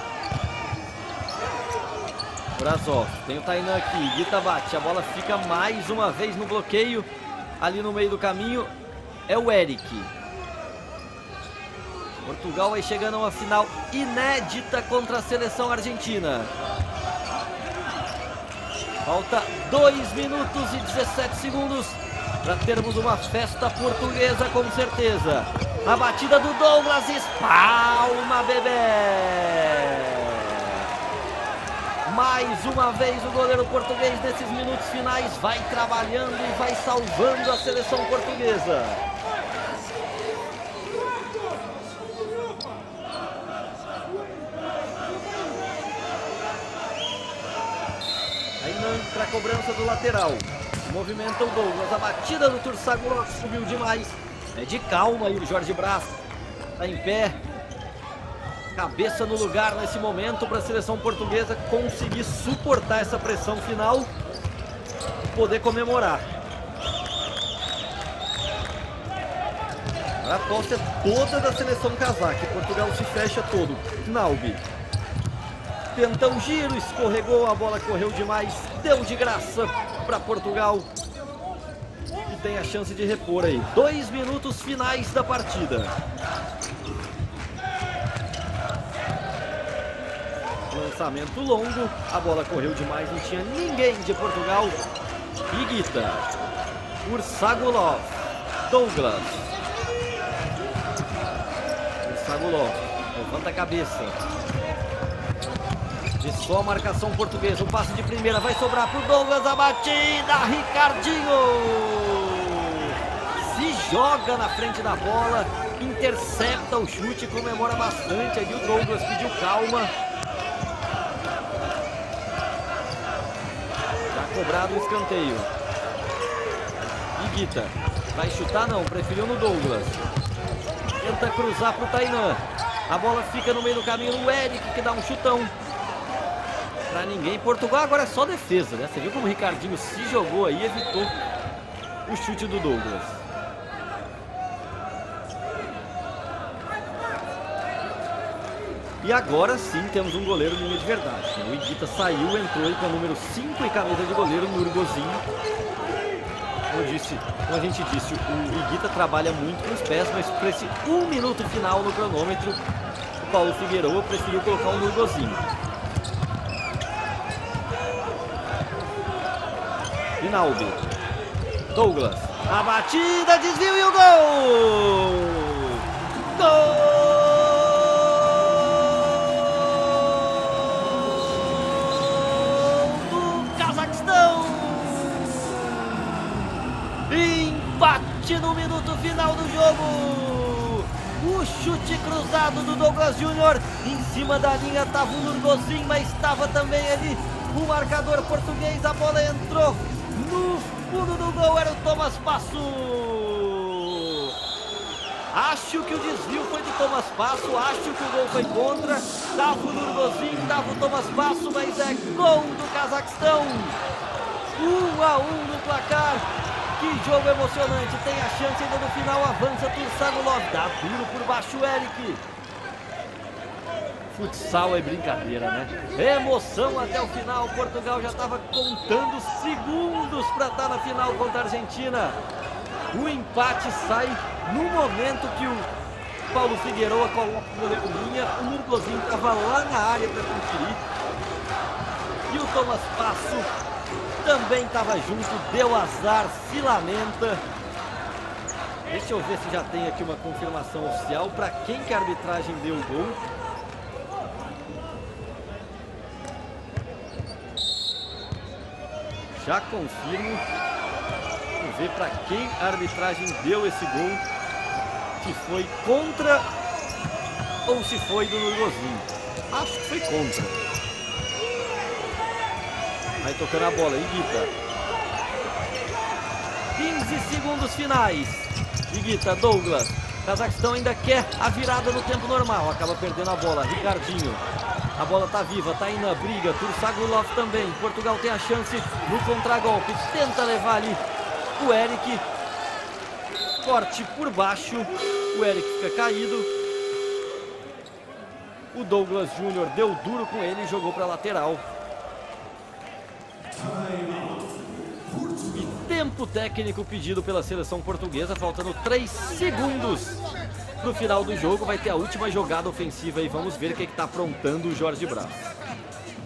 Brazov. Tem o Tainan aqui. Iguita bate. A bola fica mais uma vez no bloqueio. Ali no meio do caminho é o Eric. Portugal vai chegando a uma final inédita contra a seleção argentina. Falta 2 minutos e 17 segundos para termos uma festa portuguesa com certeza. A batida do Douglas espalma bebê. Mais uma vez o goleiro português nesses minutos finais vai trabalhando e vai salvando a seleção portuguesa. Ainda para a cobrança do lateral. Movimenta o Douglas. A batida do Tursagulov subiu demais. É de calma aí o Jorge Brás. Está em pé. Cabeça no lugar nesse momento para a seleção portuguesa conseguir suportar essa pressão final e poder comemorar. A aposta é toda da seleção casaca. Portugal se fecha todo. Knaubi. Tenta um giro, escorregou, a bola correu demais, deu de graça para Portugal. E tem a chance de repor aí. Dois minutos finais da partida. Lançamento longo, a bola correu demais, não tinha ninguém de Portugal. Iguita, Ursagulov, Douglas. Ursagulov, levanta a cabeça. De só marcação portuguesa, o passe de primeira vai sobrar pro Douglas, a batida, Ricardinho! Joga na frente da bola, intercepta o chute, comemora bastante. Ali o Douglas pediu calma. Já cobrado o escanteio. Iguita, vai chutar não, preferiu no Douglas. Tenta cruzar pro Tainan. A bola fica no meio do caminho, o Eric que dá um chutão pra ninguém. Portugal agora é só defesa, né? Você viu como o Ricardinho se jogou aí evitou o chute do Douglas. E agora sim temos um goleiro linha de verdade. O Iguita saiu, entrou aí com o número 5 e camisa de goleiro, Nurgozinho. Como, disse, como a gente disse, o Iguita trabalha muito com os pés, mas para esse um minuto final no cronômetro, o Paulo Figueiredo preferiu colocar o Nurgozinho. Rinaldi. Douglas. A batida, desvio e o gol! Gol 20 no minuto final do jogo. O chute cruzado do Douglas Júnior. Em cima da linha estava o Lurgozin, mas estava também ali o marcador português. A bola entrou no fundo do gol. Era o Thomas Passo. Acho que o desvio foi do Thomas Passo. Acho que o gol foi contra. Tava o Lurgozin, estava o Thomas Passo, mas é gol do Cazaquistão. 1 a 1 no placar. Que jogo emocionante. Tem a chance ainda no final. Avança Tursagulov. Dá duro por baixo o Eric. Futsal é brincadeira, né? Emoção até o final. Portugal já estava contando segundos para estar na final contra a Argentina. O empate sai no momento que o Paulo Figueroa coloca o linha. O Nurgozinho estava lá na área para conferir. E o Thomas Passo também estava junto, deu azar, se lamenta. Deixa eu ver se já tem aqui uma confirmação oficial para quem que a arbitragem deu o gol. Já confirmo. Vamos ver para quem a arbitragem deu esse gol. Se foi contra ou se foi do Nurgozinho. Acho que foi contra. Vai tocando a bola, Iguita. 15 segundos finais. Iguita, Douglas. Cazaquistão ainda quer a virada no tempo normal. Acaba perdendo a bola. Ricardinho. A bola tá viva, tá indo na briga. Tursagulov também. Portugal tem a chance no contragolpe. Tenta levar ali o Eric. Corte por baixo. O Eric fica caído. O Douglas Júnior deu duro com ele e jogou para lateral. E tempo técnico pedido pela seleção portuguesa, faltando 3 segundos pro final do jogo. Vai ter a última jogada ofensiva e vamos ver o que está aprontando o Jorge Brás.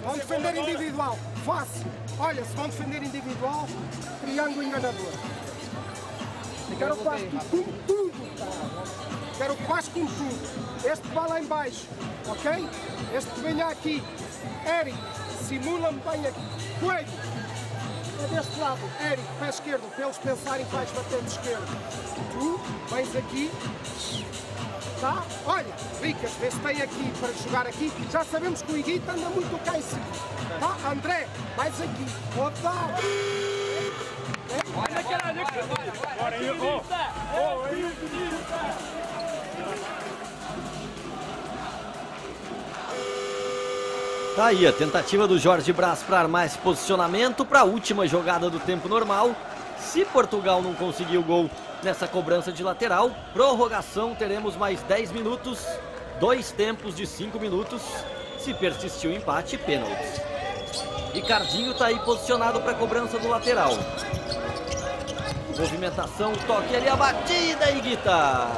Vão defender individual. Fácil. Olha, se vão defender individual, triângulo enganador. Quero que faz com tudo. Quero que faz com tudo. Este vai lá em baixo, ok? Este venha aqui. Eric, simula-me bem aqui. Coelho, é deste lado. Eric, pé esquerdo, para eles pensarem que vais bater de esquerdo. Tu, vens aqui. Tá? Olha, Ricas, vê se tem aqui para jogar aqui. Já sabemos que o Iguita anda muito cá em cima. Tá? André, mais aqui. Otário. Tá aí a tentativa do Jorge Brás para armar esse posicionamento para a última jogada do tempo normal. Se Portugal não conseguir o gol nessa cobrança de lateral, prorrogação, teremos mais 10 minutos, dois tempos de 5 minutos. Se persistir o empate, pênaltis. Ricardinho tá aí posicionado para a cobrança do lateral. Movimentação, toque ali, a batida, Iguita.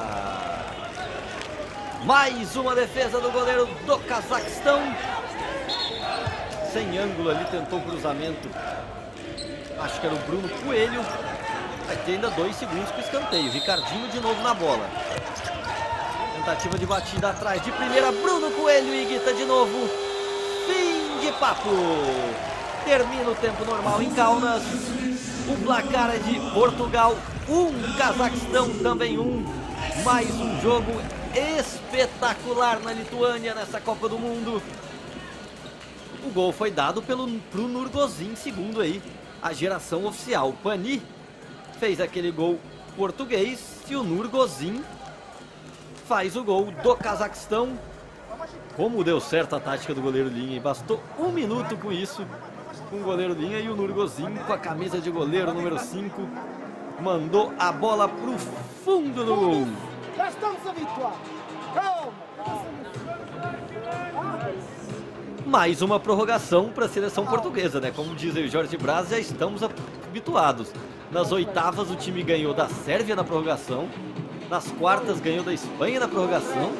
Mais uma defesa do goleiro do Cazaquistão. Sem ângulo ali, tentou o cruzamento. Acho que era o Bruno Coelho. Vai ter ainda dois segundos para escanteio. Ricardinho de novo na bola. Tentativa de batida atrás de primeira. Bruno Coelho e Iguita de novo. Fim de papo. Termina o tempo normal em Kaunas. O placar é de Portugal 1, um, Cazaquistão também 1. Um. Mais um jogo espetacular na Lituânia nessa Copa do Mundo. O gol foi dado pelo pro Nurgozin, segundo aí a geração oficial. Pani fez aquele gol português e o Nurgozin faz o gol do Cazaquistão. Como deu certo a tática do goleiro Linha, bastou um minuto com isso, com o goleiro Linha e o Nurgozin com a camisa de goleiro número 5 mandou a bola pro fundo do gol. Já estamos habituados. Calma. Mais uma prorrogação para a seleção portuguesa, né? Como diz o Jorge Braz, já estamos habituados. Nas oitavas o time ganhou da Sérvia na prorrogação, nas quartas ganhou da Espanha na prorrogação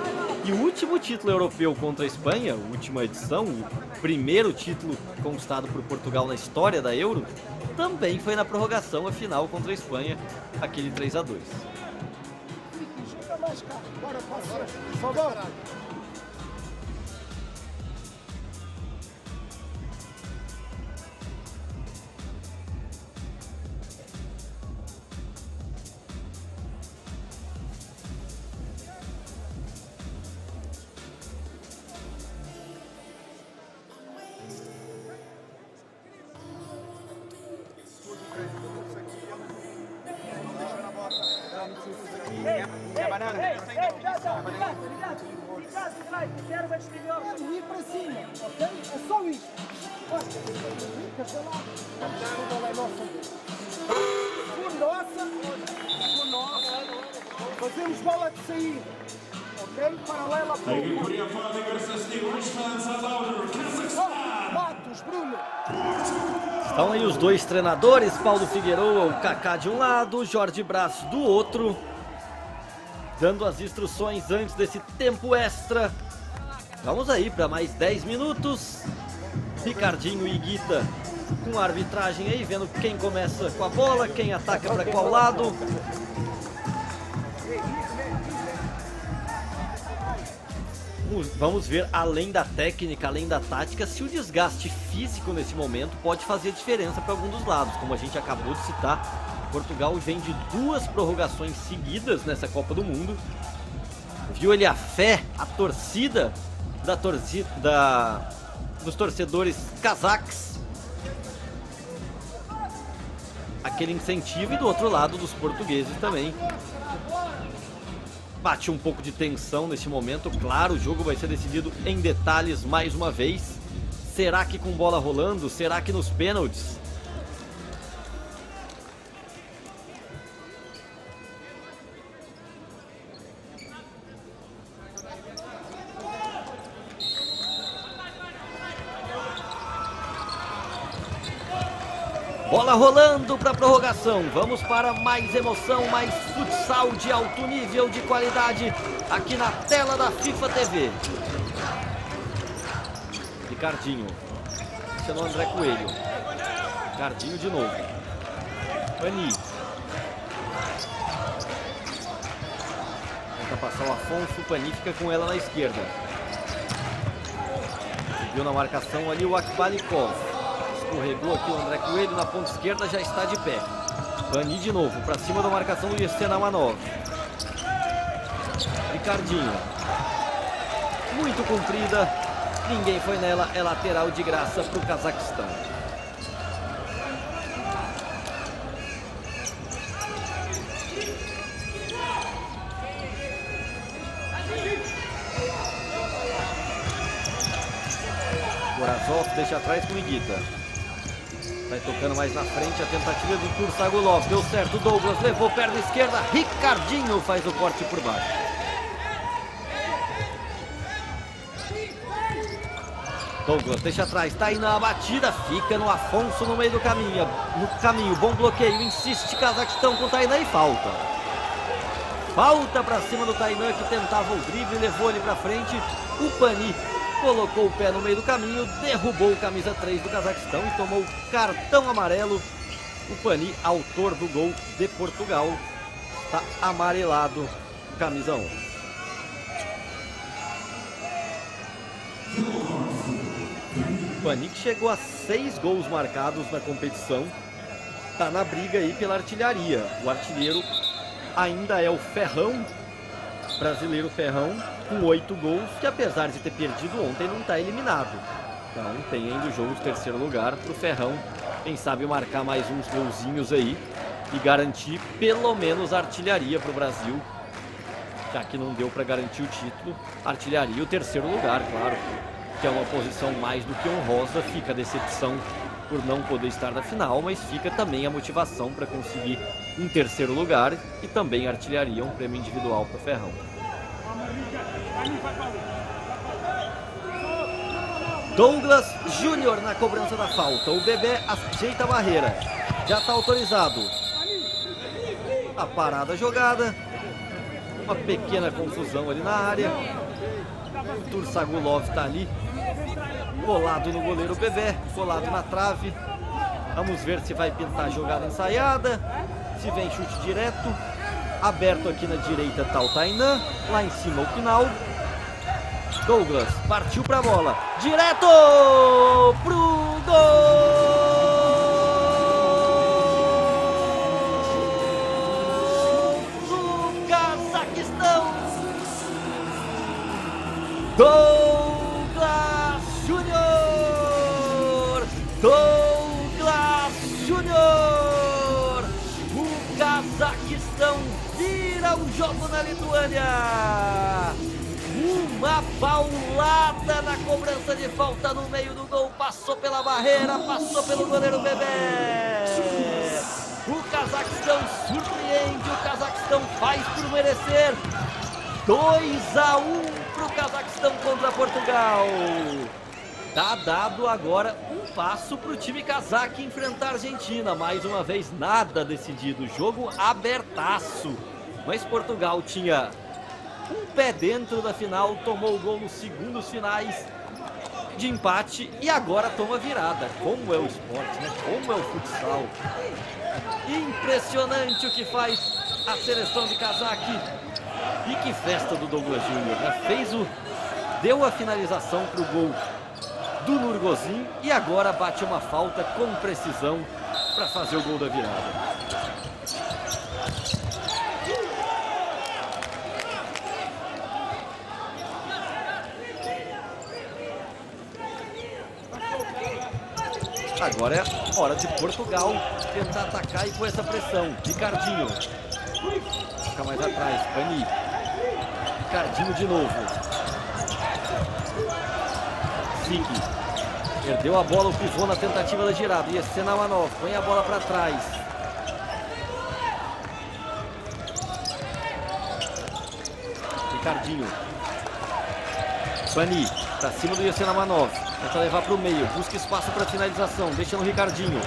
e o último título europeu contra a Espanha, a última edição, o primeiro título conquistado por Portugal na história da Euro, também foi na prorrogação a final contra a Espanha, aquele 3 a 2. reserva de melhor. É vir para cima, ok? É só isso. Basta, fica lá. Por nossa, por nossa. Fazemos bola de saída. Ok? Paralela a o. Ah, Matos, Bruno. Estão aí os dois treinadores, Paulo Figueroa, o Kaká de um lado, Jorge Braço do outro dando as instruções antes desse tempo extra Vamos aí para mais 10 minutos. Ricardinho e Guita com a arbitragem aí, vendo quem começa com a bola, quem ataca para qual lado. Vamos- ver, além da técnica, além da tática, se o desgaste físico nesse momento pode fazer diferença para algum dos lados. Como a gente acabou de citar, Portugal vem de duas prorrogações seguidas nessa Copa do Mundo. Viu ele a fé, a torcida da torcida da, dos torcedores cazaques. Aquele incentivo e do outro lado dos portugueses também bate um pouco de tensão nesse momento. Claro, o jogo vai ser decidido em detalhes mais uma vez. Será que com bola rolando? Será que nos pênaltis? Bola rolando para prorrogação. Vamos para mais emoção, mais futsal de alto nível de qualidade aqui na tela da FIFA TV. Ricardinho. Luciano André Coelho. Ricardinho de novo. Pani. Tenta passar o Afonso. Pani fica com ela na esquerda. Subiu na marcação ali o Akbalikov. Escorregou aqui o André Coelho na ponta esquerda, já está de pé. Bani de novo, para cima da marcação do Yestena Manov. Ricardinho. Muito comprida. Ninguém foi nela. É lateral de graça para o Cazaquistão. Borazov deixa atrás com Iguita. Vai tocando mais na frente a tentativa do Kursagulov. Deu certo, Douglas levou perna esquerda. Ricardinho faz o corte por baixo. Douglas deixa atrás, tá aí na batida, fica no Afonso no meio do caminho. No caminho, bom bloqueio, insiste Cazaquistão com Tainan e falta. Falta pra cima do Tainan que tentava o drible, levou ele pra frente. O Pani colocou o pé no meio do caminho, derrubou o camisa 3 do Cazaquistão e tomou cartão amarelo. O Pani, autor do gol de Portugal, está amarelado, camisa 11. O Pani que chegou a seis gols marcados na competição, está na briga aí pela artilharia. O artilheiro ainda é o Ferrão, brasileiro Ferrão, com oito gols, que apesar de ter perdido ontem, não está eliminado. Então tem ainda o jogo de terceiro lugar para o Ferrão, quem sabe marcar mais uns golzinhos aí e garantir pelo menos artilharia para o Brasil, já que não deu para garantir o título. Artilharia o terceiro lugar, claro, que é uma posição mais do que honrosa, fica a decepção por não poder estar na final, mas fica também a motivação para conseguir um terceiro lugar e também artilharia, um prêmio individual para Ferrão. Douglas Júnior na cobrança da falta. O bebê ajeita a barreira. Já está autorizado. A parada jogada. Uma pequena confusão ali na área. O Tursagulov está ali. Colado no goleiro bebê. Colado na trave. Vamos ver se vai pintar a jogada ensaiada. Se vem chute direto. Aberto aqui na direita está o Tainan. Lá em cima o Pinal. Douglas partiu para a bola. Direto pro gol Lituânia. Uma paulada na cobrança de falta no meio do gol. Passou pela barreira, passou pelo goleiro Bebé. O Cazaquistão surpreende, o Cazaquistão faz por merecer. 2 a 1 para o Cazaquistão contra Portugal. Tá dado agora um passo para o time cazaque enfrentar a Argentina. Mais uma vez, nada decidido. Jogo abertaço. Mas Portugal tinha um pé dentro da final, tomou o gol nos segundos finais de empate e agora toma virada. Como é o esporte, né? Como é o futsal. Impressionante o que faz a seleção de cazaque. E que festa do Douglas Júnior, né? Fez o. Deu a finalização para o gol do Nurgozin e agora bate uma falta com precisão para fazer o gol da virada. Agora é hora de Portugal tentar atacar e com essa pressão. Ricardinho. Fica mais atrás. Pani. Ricardinho de novo. Siki. Perdeu a bola o pivô na tentativa da girada. E esse Namanov põe a bola para trás. Ricardinho. Pani. Pra cima do Yasenamanov. Tenta levar para o meio. Busca espaço para finalização. Deixa no Ricardinho.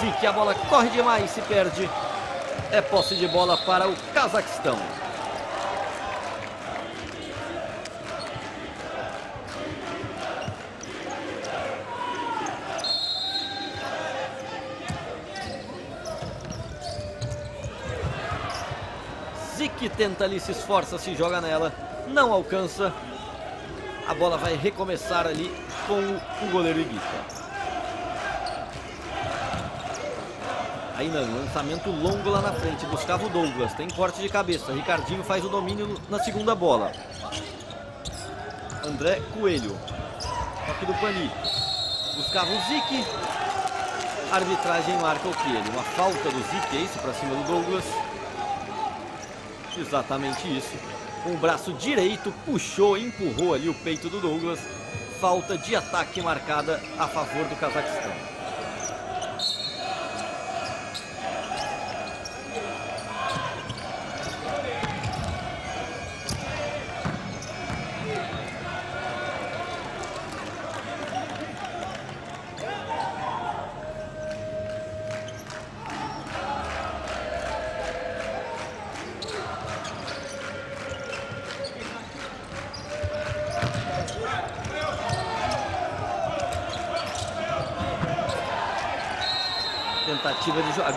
Zik, a bola corre demais. Se perde. É posse de bola para o Cazaquistão. Zik tenta ali, se esforça, se joga nela. Não alcança. A bola vai recomeçar ali com o goleiro Iguita. Não, lançamento longo lá na frente. Buscava o Douglas. Tem corte de cabeça. Ricardinho faz o domínio na segunda bola. André Coelho. Toque do Pani. Buscava o Zik. Arbitragem marca o ele? Uma falta do Zik, é isso? Pra cima do Douglas. Exatamente isso. Com o braço direito, puxou, empurrou ali o peito do Douglas. Falta de ataque marcada a favor do Cazaquistão.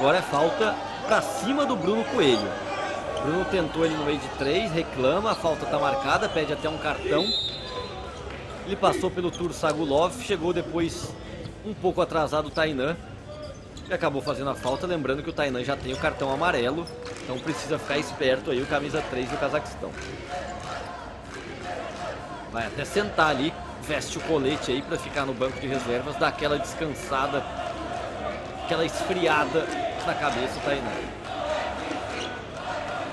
Agora é falta pra cima do Bruno Coelho. Bruno tentou ele no meio de três, reclama, a falta tá marcada, pede até um cartão. Ele passou pelo Tur Sagulov, chegou depois um pouco atrasado o Tainan. E acabou fazendo a falta, lembrando que o Tainan já tem o cartão amarelo, então precisa ficar esperto aí o camisa 3 do Cazaquistão. Vai até sentar ali, veste o colete aí para ficar no banco de reservas, dá aquela descansada, aquela esfriada na cabeça o Tainan.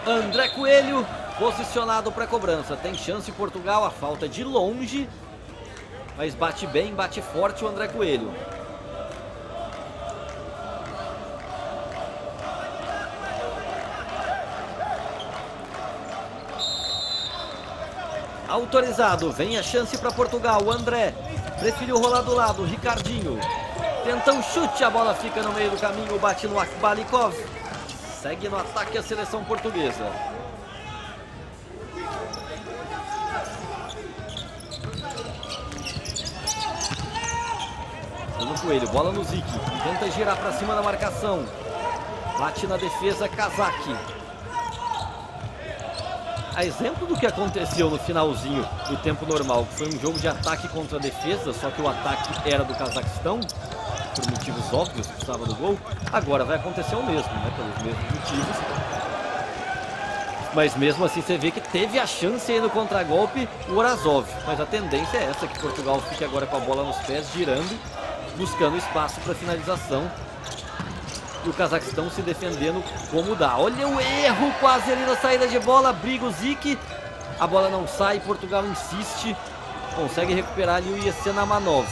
André Coelho, posicionado para cobrança. Tem chance Portugal, a falta de longe. Mas bate bem, bate forte o André Coelho. Autorizado, vem a chance para Portugal. O André preferiu rolar do lado. Ricardinho tenta um chute, a bola fica no meio do caminho. Bate no Akbalikov. Segue no ataque a seleção portuguesa. No Coelho, bola no Zik. Tenta girar para cima da marcação. Bate na defesa Kazaki. A exemplo do que aconteceu no finalzinho do tempo normal, que foi um jogo de ataque contra defesa, só que o ataque era do Cazaquistão, por motivos óbvios, estava do gol, agora vai acontecer o mesmo, né? Pelos mesmos motivos. Mas mesmo assim você vê que teve a chance aí no contragolpe o Orazov. Mas a tendência é essa, que Portugal fique agora com a bola nos pés, girando, buscando espaço para finalização. E o Cazaquistão se defendendo como dá. Olha o erro quase ali na saída de bola. Briga o Zik. A bola não sai. Portugal insiste. Consegue recuperar ali o Yesenamanov.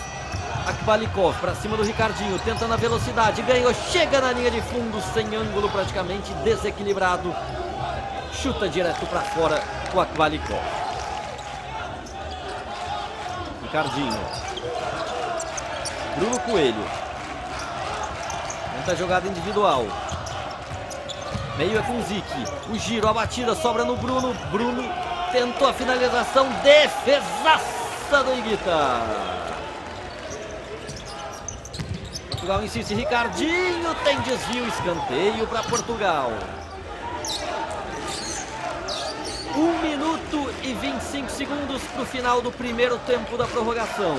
Akbalikov para cima do Ricardinho. Tentando a velocidade. Ganhou. Chega na linha de fundo. Sem ângulo praticamente. Desequilibrado. Chuta direto para fora o Akbalikov. Ricardinho. Bruno Coelho. Tenta a jogada individual. Meio é com o Zik. O giro, a batida sobra no Bruno. Bruno tentou a finalização. Defesaça do Iguita. Portugal insiste. Ricardinho tem desvio. Escanteio para Portugal. 1 minuto e 25 segundos para o final do primeiro tempo da prorrogação.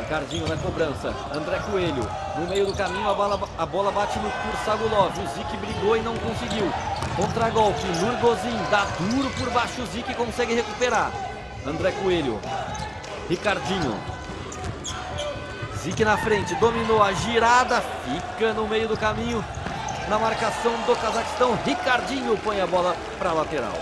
Ricardinho na cobrança. André Coelho. No meio do caminho, a bola, a bola bate no Kursagulov. O Zik brigou e não conseguiu. Contra-golpe. Nurgozin dá duro por baixo. O Zik consegue recuperar. André Coelho. Ricardinho. Zik na frente. Dominou a girada. Fica no meio do caminho. Na marcação do Cazaquistão. Ricardinho põe a bola para a lateral.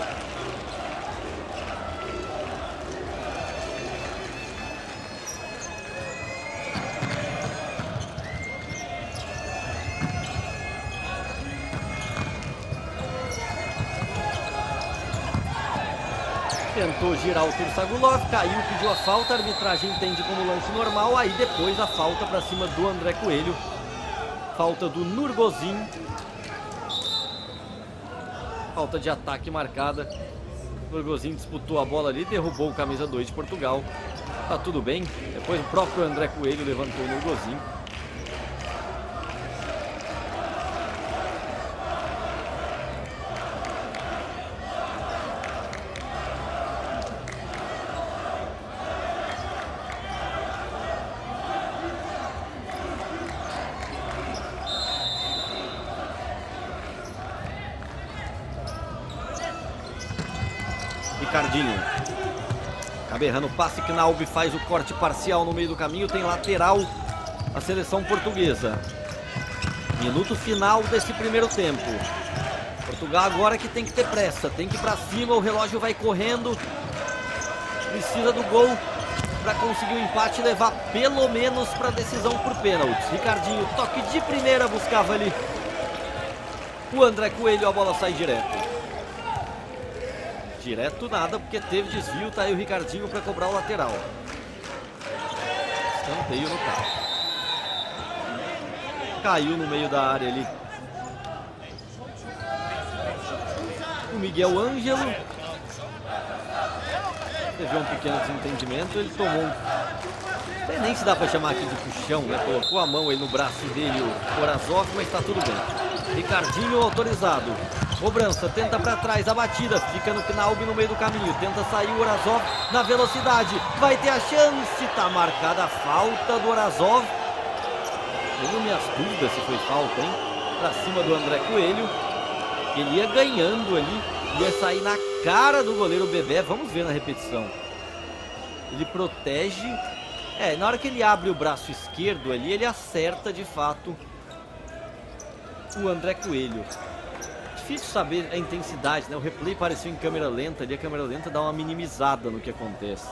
Tentou girar o Tursagulov, caiu, pediu a falta, a arbitragem entende como lance normal, aí depois a falta para cima do André Coelho. Falta do Nurgozin. Falta de ataque marcada. Nurgozin disputou a bola ali, derrubou o camisa 2 de Portugal. Tá tudo bem. Depois o próprio André Coelho levantou o Nurgozin. Ricardinho. Acaba errando o passe. Knaub faz o corte parcial no meio do caminho. Tem lateral a seleção portuguesa. Minuto final desse primeiro tempo. Portugal agora que tem que ter pressa. Tem que ir pra cima. O relógio vai correndo. Precisa do gol para conseguir o empate e levar pelo menos para decisão por pênaltis. Ricardinho, toque de primeira, buscava ali o André Coelho. A bola sai direto. Direto nada, porque teve desvio, tá aí o Ricardinho para cobrar o lateral. Escanteio no carro. Caiu no meio da área ali. O Miguel Ângelo. Teve um pequeno desentendimento, ele tomou um... Nem se dá para chamar aqui de puxão, né? Colocou a mão aí no braço dele o Orazov, mas tá tudo bem. Ricardinho autorizado. Cobrança, tenta para trás, a batida, fica no Knaub no meio do caminho, tenta sair o Orazov na velocidade, vai ter a chance, tá marcada a falta do Orazov. Tenho minhas dúvidas se foi falta, hein? Pra cima do André Coelho, ele ia ganhando ali, ia sair na cara do goleiro Bebé, vamos ver na repetição. Ele protege, é, na hora que ele abre o braço esquerdo ali, ele acerta de fato o André Coelho difícil saber a intensidade, né? O replay pareceu em câmera lenta ali, a câmera lenta dá uma minimizada no que acontece.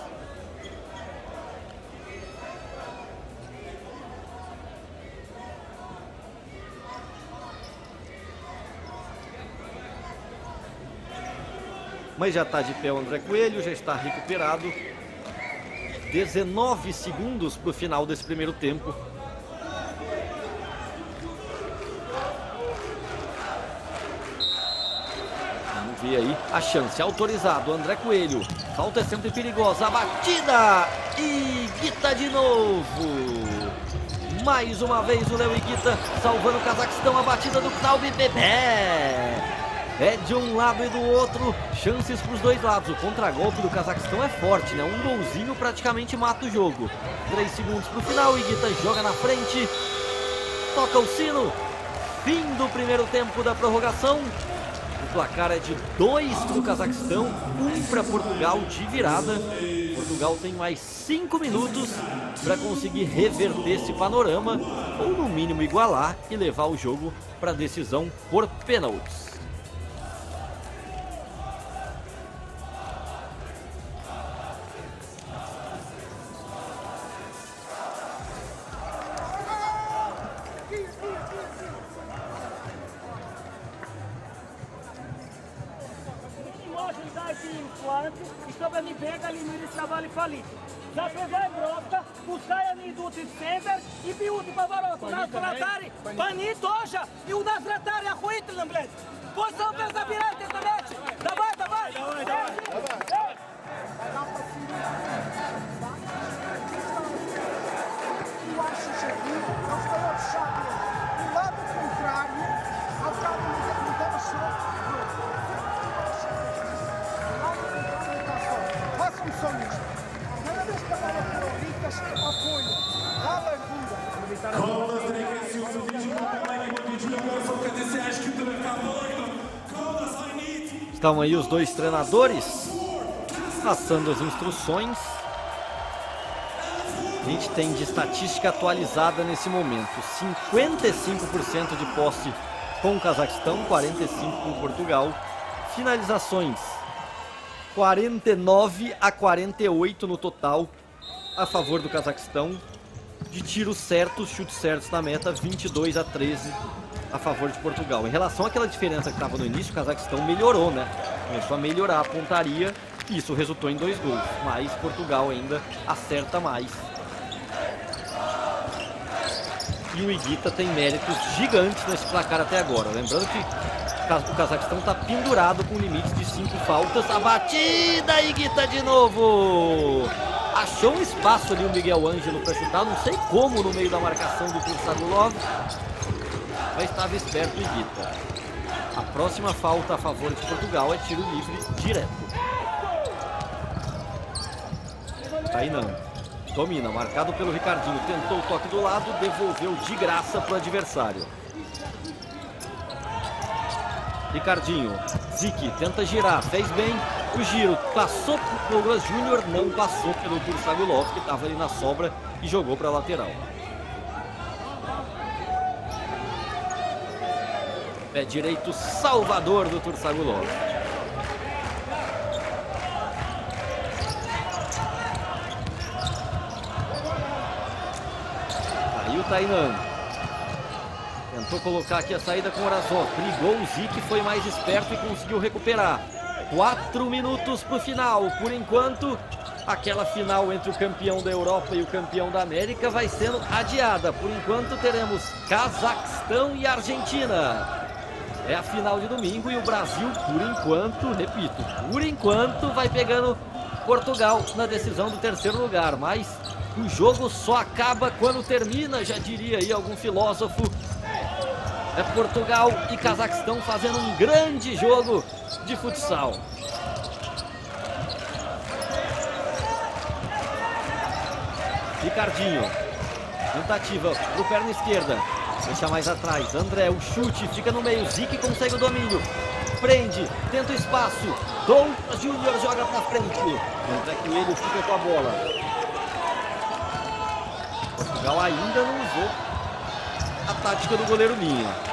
Mas já está de pé o André Coelho, já está recuperado. 19 segundos para o final desse primeiro tempo. Ver aí a chance. Autorizado, André Coelho. Falta é sempre perigosa. A batida! E Guita de novo. Mais uma vez o Léo Iguita salvando o Cazaquistão. A batida do Knaub Bebé. É de um lado e do outro. Chances para os dois lados. O contragolpe do Cazaquistão é forte, né? Um golzinho praticamente mata o jogo. Três segundos para o final. Iguita joga na frente. Toca o sino. Fim do primeiro tempo da prorrogação. Placar é de 2 para o Cazaquistão, 1 um para Portugal de virada. Portugal tem mais 5 minutos para conseguir reverter esse panorama, ou no mínimo igualar e levar o jogo para decisão por pênaltis. Varotu. Nas vratari, pa ni toža. I u nas vratari ahujitelnom, bled. Posao bez zabirajte za Estão aí os dois treinadores passando as instruções. A gente tem de estatística atualizada nesse momento: 55% de posse com o Cazaquistão, 45% com Portugal. Finalizações: 49 a 48 no total a favor do Cazaquistão. De tiros certos, chutes certos na meta, 22 a 13 a favor de Portugal. Em relação àquela diferença que estava no início, o Cazaquistão melhorou, né? Começou a melhorar a pontaria e isso resultou em dois gols. Mas Portugal ainda acerta mais. E o Iguita tem méritos gigantes nesse placar até agora. Lembrando que o Cazaquistão está pendurado com limites de cinco faltas. A batida, Iguita de novo! Achou um espaço ali o Miguel Ângelo para chutar, não sei como no meio da marcação do Kursadulov. Mas estava esperto o Iguita. A próxima falta a favor de Portugal é tiro livre direto. Não. Domina, marcado pelo Ricardinho. Tentou o toque do lado, devolveu de graça para o adversário. Ricardinho, Zique tenta girar, fez bem o giro, passou pro Douglas Júnior, não passou pelo Tursagulov, que estava ali na sobra e jogou para a lateral. Pé direito, salvador do Tursagulov. Aí o Tainan. Tentou colocar aqui a saída com o Orazov. Brigou o Zic, foi mais esperto e conseguiu recuperar. Quatro minutos para o final. Por enquanto, aquela final entre o campeão da Europa e o campeão da América vai sendo adiada. Por enquanto, teremos Cazaquistão e Argentina. É a final de domingo e o Brasil, por enquanto, repito, por enquanto, vai pegando Portugal na decisão do terceiro lugar. Mas o jogo só acaba quando termina, já diria aí algum filósofo. É Portugal e Cazaquistão fazendo um grande jogo de futsal. Ricardinho. Tentativa pro perna esquerda. Deixa mais atrás. André, o chute, fica no meio. Zique consegue o domínio. Prende, tenta o espaço. Douglas Júnior joga pra frente. André Coelho fica com a bola. Portugal ainda não usou a tática do goleiro Minha.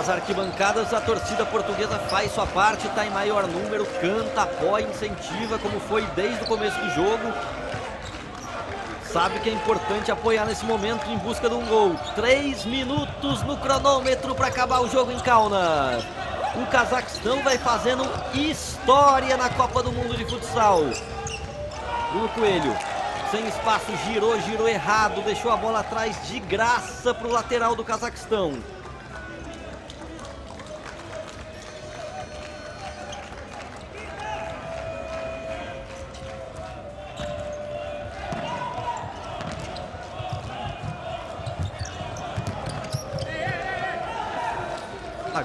Nas arquibancadas, a torcida portuguesa faz sua parte, está em maior número, canta, apoia, incentiva, como foi desde o começo do jogo. Sabe que é importante apoiar nesse momento em busca de um gol. Três minutos no cronômetro para acabar o jogo em Kaunas. O Cazaquistão vai fazendo história na Copa do Mundo de Futsal. Bruno Coelho, sem espaço, girou, girou errado, deixou a bola atrás de graça para o lateral do Cazaquistão.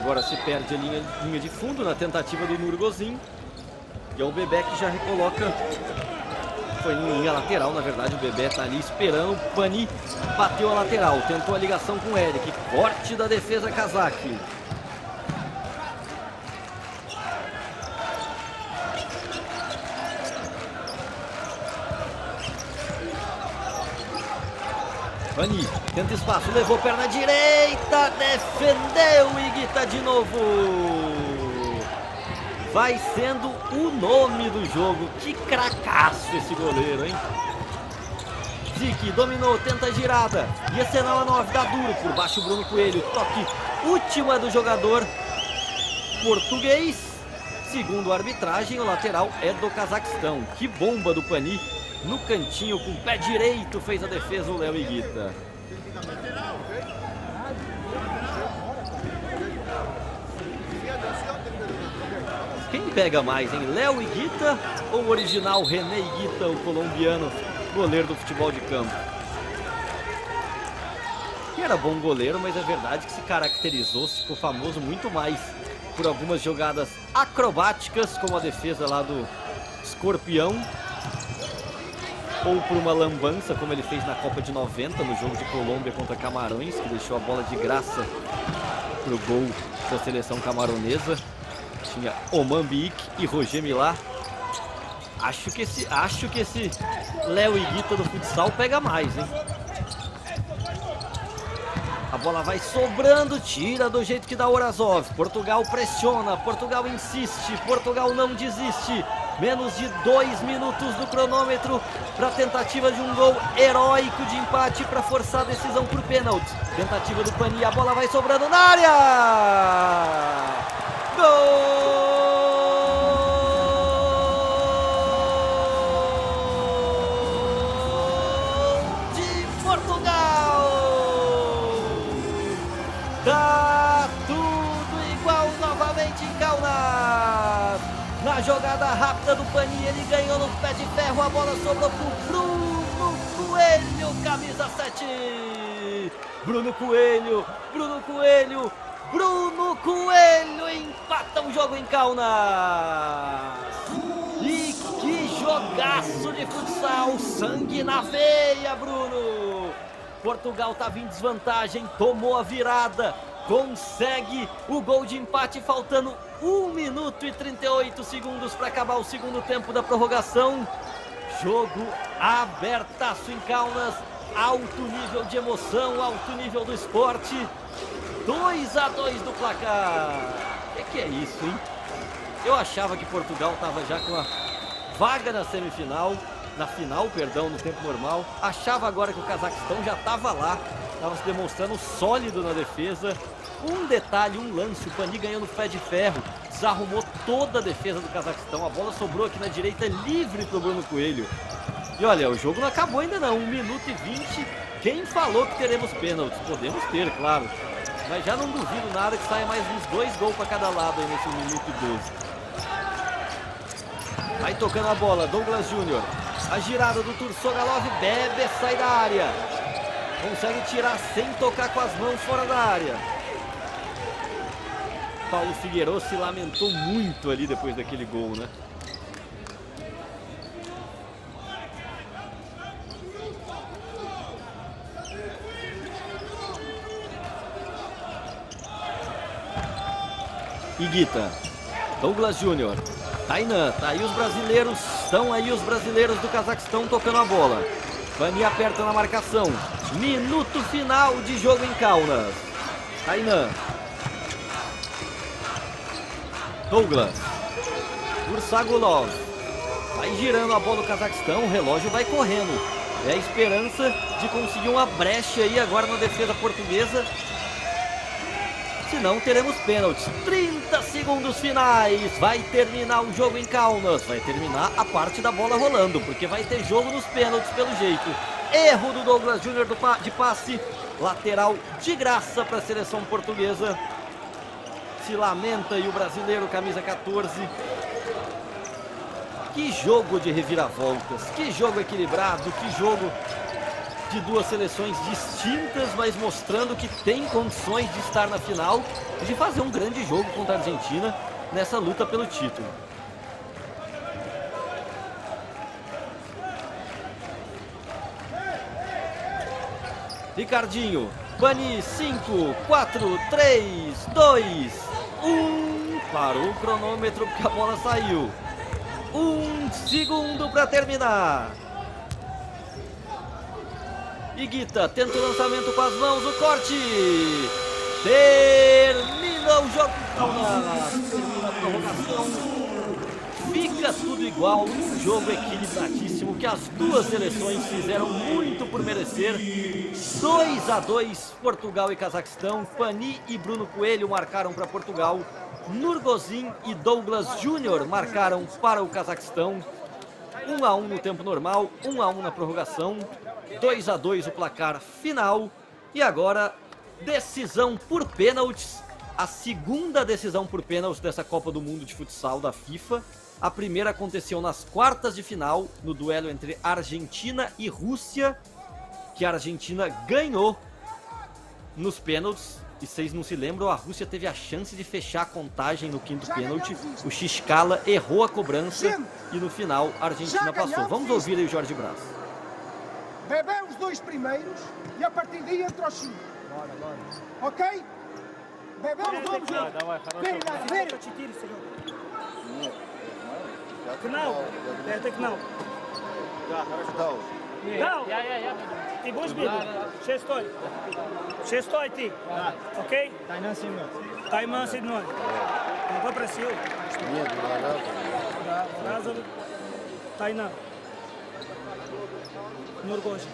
Agora se perde a linha, linha de fundo na tentativa do Nurgozin. E é o Bebé que já recoloca. Foi em linha lateral, na verdade. O Bebé tá ali esperando. O Pani bateu a lateral. Tentou a ligação com o Eric. Corte da defesa Kazaki. Pani tenta espaço, levou perna direita, defendeu o Iguita de novo. Vai sendo o nome do jogo. Que cracaço esse goleiro, hein? Zique dominou, tenta a girada. Ia ser na 9, dá duro por baixo Bruno Coelho. Toque último é do jogador português. Segundo a arbitragem, o lateral é do Cazaquistão. Que bomba do Pani no cantinho com o pé direito fez a defesa o Léo Iguita. Quem pega mais, hein? Léo Iguita ou o original René Iguita, o colombiano, goleiro do futebol de campo? Que era bom goleiro, mas é verdade que se caracterizou, ficou famoso muito mais por algumas jogadas acrobáticas, como a defesa lá do Escorpião, ou por uma lambança, como ele fez na Copa de 90, no jogo de Colômbia contra Camarões, que deixou a bola de graça pro gol da seleção camaronesa. Tinha Oman Biik e Roger Milá. Acho que esse, acho que esse Léo do futsal pega mais, hein? A bola vai sobrando, tira do jeito que dá Orazov. Portugal pressiona, Portugal insiste, Portugal não desiste. Menos de dois minutos do cronômetro para a tentativa de um gol heróico de empate para forçar a decisão por pênalti. Tentativa do Pani, a bola vai sobrando na área! Gol jogada rápida do Pani, ele ganhou no pé de ferro, a bola sobrou pro Bruno Coelho, camisa 7. Bruno Coelho, Bruno Coelho, Bruno Coelho empata o jogo em Kaunas. E que jogaço de futsal, sangue na veia, Bruno. Portugal estava em desvantagem, tomou a virada, consegue o gol de empate, faltando 1 minuto e 38 segundos para acabar o segundo tempo da prorrogação. Jogo abertaço em Kaunas, alto nível de emoção, alto nível do esporte. 2 a 2 do placar. O que, que é isso, hein? Eu achava que Portugal estava já com a vaga na semifinal, na final, perdão, no tempo normal. Achava agora que o Cazaquistão já estava lá, estava se demonstrando sólido na defesa. Um detalhe, um lance, o Pani ganhou no pé de ferro, desarrumou toda a defesa do Cazaquistão. A bola sobrou aqui na direita livre para o Bruno Coelho. E olha, o jogo não acabou ainda não, 1 minuto e 20. Quem falou que teremos pênaltis? Podemos ter, claro. Mas já não duvido nada que saia mais uns dois gols para cada lado aí nesse minuto e 12. Vai tocando a bola, Douglas Júnior. A girada do Tursogalov, Bebe sai da área. Consegue tirar sem tocar com as mãos fora da área. Paulo Figueiredo se lamentou muito ali depois daquele gol, né? Iguita, Douglas Júnior, Tainan, tá aí os brasileiros, estão aí os brasileiros do Cazaquistão tocando a bola. Vani aperta na marcação. Minuto final de jogo em Kaunas. Tainan. Douglas. Ursagulov. Vai girando a bola do Cazaquistão, o relógio vai correndo. É a esperança de conseguir uma brecha aí agora na defesa portuguesa Senão teremos pênaltis. 30 segundos finais. Vai terminar o jogo em Kaunas. Vai terminar a parte da bola rolando, porque vai ter jogo nos pênaltis pelo jeito. Erro do Douglas Júnior de passe. Lateral de graça para a seleção portuguesa. Se lamenta e o brasileiro, camisa 14. Que jogo de reviravoltas. Que jogo equilibrado. Que jogo de duas seleções distintas, mas mostrando que tem condições de estar na final e de fazer um grande jogo contra a Argentina nessa luta pelo título. Ricardinho, Bani 5, 4, 3, 2, 1. Parou o cronômetro porque a bola saiu. Um segundo para terminar. Iguita tenta o lançamento com as mãos, o corte. Termina o jogo. Termina a prorrogação. Fica tudo igual, um jogo equilibradíssimo que as duas seleções fizeram muito por merecer. 2 a 2 Portugal e Cazaquistão. Pani e Bruno Coelho marcaram para Portugal. Nurgozin e Douglas Júnior marcaram para o Cazaquistão. 1 a 1 no tempo normal, 1 a 1 na prorrogação. 2 a 2 o placar final. E agora decisão por pênaltis. A segunda decisão por pênaltis dessa Copa do Mundo de Futsal da FIFA. A primeira aconteceu nas quartas de final, no duelo entre Argentina e Rússia, que a Argentina ganhou nos pênaltis. E vocês não se lembram, a Rússia teve a chance de fechar a contagem no quinto pênalti. O Xcala errou a cobrança e no final a Argentina passou. Vamos ouvir aí o Jorge Braz. Bebê os dois primeiros e a partir daí entra o Chico. Ok? Bebê os dois primeiros. Это 4 Кнал. Это кнал. Дал. Ты будешь бить? Шестой. Шестой ты. Окей? Тайман седьмой. Он попросил. Нет, Да, сразу. Тайна. Нургоши.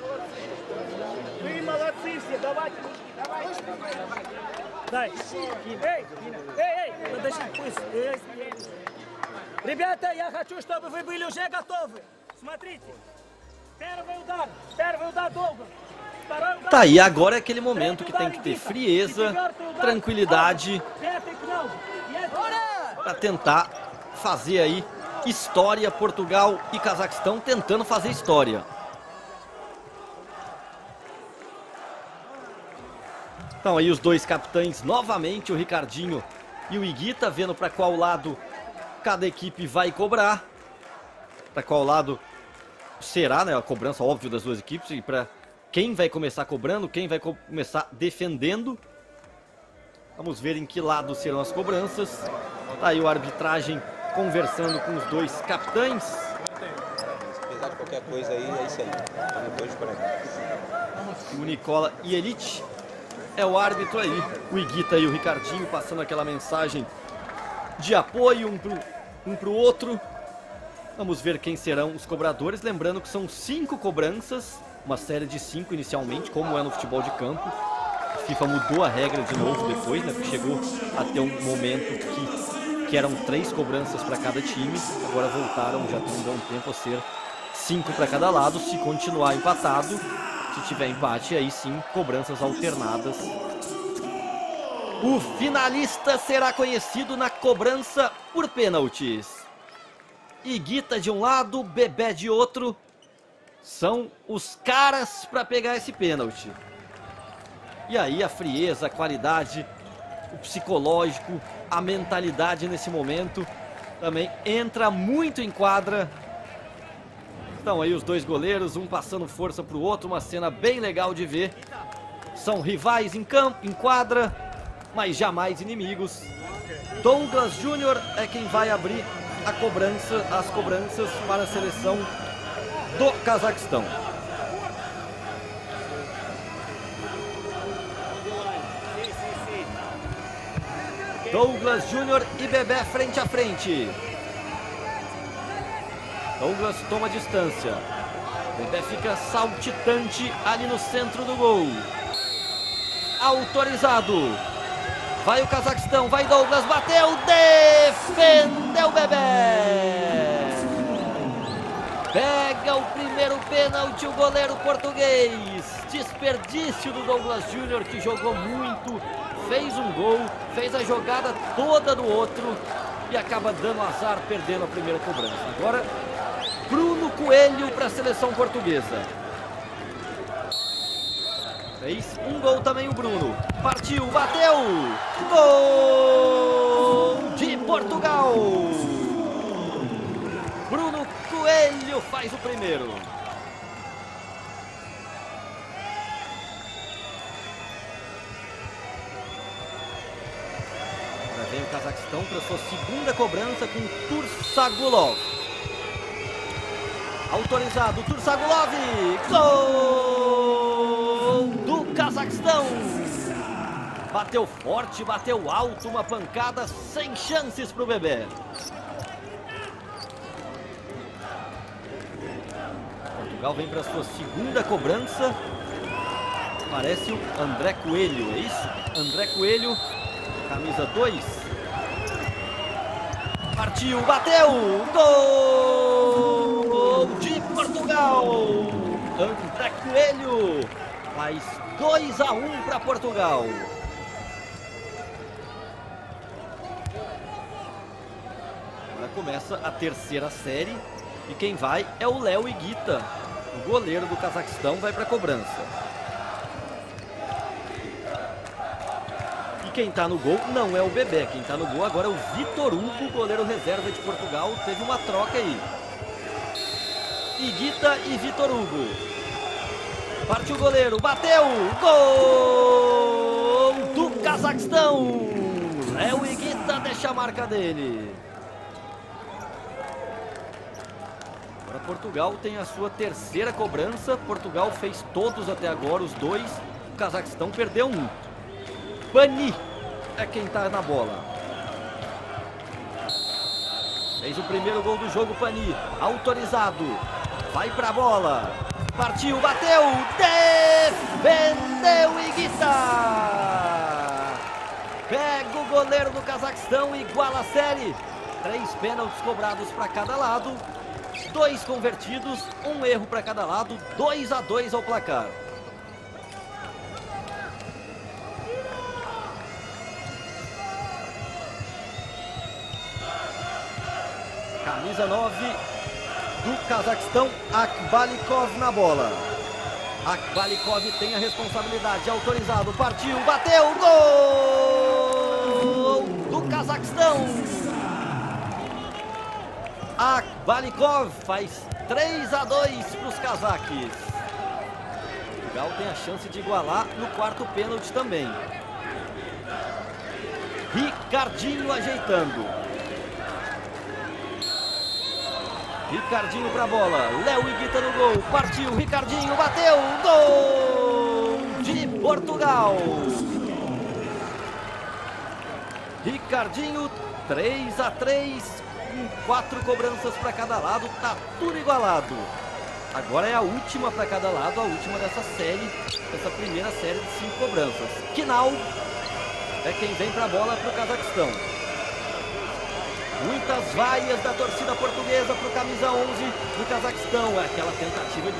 Вы молодцы все, давайте. Дай. Эй, эй, эй, подожди, пусть. Эй, Ребята, я хочу, чтобы вы были уже готовы. Смотрите. Первый удар. Первый удар долго. Второй удар. Tá aí, agora é aquele momento que tem que ter frieza, tranquilidade Пятый кнал. Есть? para tentar fazer aí história. Portugal e Cazaquistão tentando fazer história. Então aí os dois capitães novamente, o Ricardinho e o Iguita, vendo para qual lado cada equipe vai cobrar. Para qual lado será né, a cobrança, óbvio, das duas equipes. E para quem vai começar cobrando, quem vai co- começar defendendo. Vamos ver em que lado serão as cobranças. Tá aí o arbitragem conversando com os dois capitães. Apesar de qualquer coisa aí, é isso aí. Aqui. O Nicola e Elite é o árbitro aí. O Iguita e o Ricardinho passando aquela mensagem de apoio um pro, um pro outro. Vamos ver quem serão os cobradores. Lembrando que são cinco cobranças, uma série de cinco inicialmente, como é no futebol de campo. A FIFA mudou a regra de novo depois, né? Porque chegou a ter um momento que, que eram três cobranças para cada time. Agora voltaram, já tem um tempo, a ser cinco para cada lado. Se continuar empatado, se tiver empate, aí sim, cobranças alternadas. O finalista será conhecido na cobrança por pênaltis. Iguita de um lado, Bebé de outro. São os caras para pegar esse pênalti. E aí a frieza, a qualidade, o psicológico, a mentalidade nesse momento também entra muito em quadra. Estão aí os dois goleiros, um passando força para o outro, uma cena bem legal de ver. São rivais em campo, em quadra, mas jamais inimigos. Douglas Júnior é quem vai abrir a cobrança, as cobranças para a seleção do Cazaquistão. Douglas Júnior e Bebé frente a frente. Douglas toma distância. Bebé fica saltitante ali no centro do gol. Autorizado. Vai o Cazaquistão, vai Douglas, bateu, defendeu Bebé. Pega o primeiro pênalti o goleiro português. Desperdício do Douglas Júnior que jogou muito, fez um gol, fez a jogada toda do outro e acaba dando azar perdendo a primeira cobrança. Agora Bruno Coelho para a seleção portuguesa. Fez um gol também o Bruno. Partiu, bateu. Gol de Portugal. Bruno Coelho faz o primeiro. Agora vem o Cazaquistão para sua segunda cobrança com Tursagulov. Autorizado, Tursagulov. Gol do Cazaquistão. Bateu forte, bateu alto, uma pancada sem chances para o bebê. Portugal vem para sua segunda cobrança. Parece o André Coelho, é isso? André Coelho, camisa 2. Partiu, bateu! Gol! De Portugal! André Coelho faz 2 a 1 para Portugal. Agora começa a terceira série e quem vai é o Léo Iguita. O goleiro do Cazaquistão vai para a cobrança. E quem está no gol não é o Bebê. Quem está no gol agora é o Vitor Hugo, goleiro reserva de Portugal. Teve uma troca aí. Iguita e Vitor Hugo. Parte o goleiro, bateu! Gol do Cazaquistão! Léo Iguita deixa a marca dele. Agora Portugal tem a sua terceira cobrança. Portugal fez todos até agora, os dois. O Cazaquistão perdeu um. Bani é quem tá na bola. Fez o primeiro gol do jogo, Pani. Autorizado. Vai pra bola. Partiu, bateu. Defendeu Iguita. Pega o goleiro do Cazaquistão, iguala a série. Três pênaltis cobrados para cada lado. Dois convertidos, um erro para cada lado, 2 a 2 ao placar. Camisa 9 do Cazaquistão, Akbalikov na bola. Akbalikov tem a responsabilidade, autorizado, partiu, bateu, gol do Cazaquistão. Akbalikov faz 3 a 2 para os cazaques. Portugal tem a chance de igualar no quarto pênalti também. Ricardinho ajeitando. Ricardinho para a bola. Léo Iguita no gol. Partiu. Ricardinho bateu. Gol de Portugal. Ricardinho 3 a 3 com quatro cobranças para cada lado, tá tudo igualado. Agora é a última para cada lado, a última dessa série, dessa primeira série de cinco cobranças. Kinal é quem vem para a bola para o Cazaquistão. Muitas vaias da torcida portuguesa para o camisa 11 do Cazaquistão. É aquela tentativa de,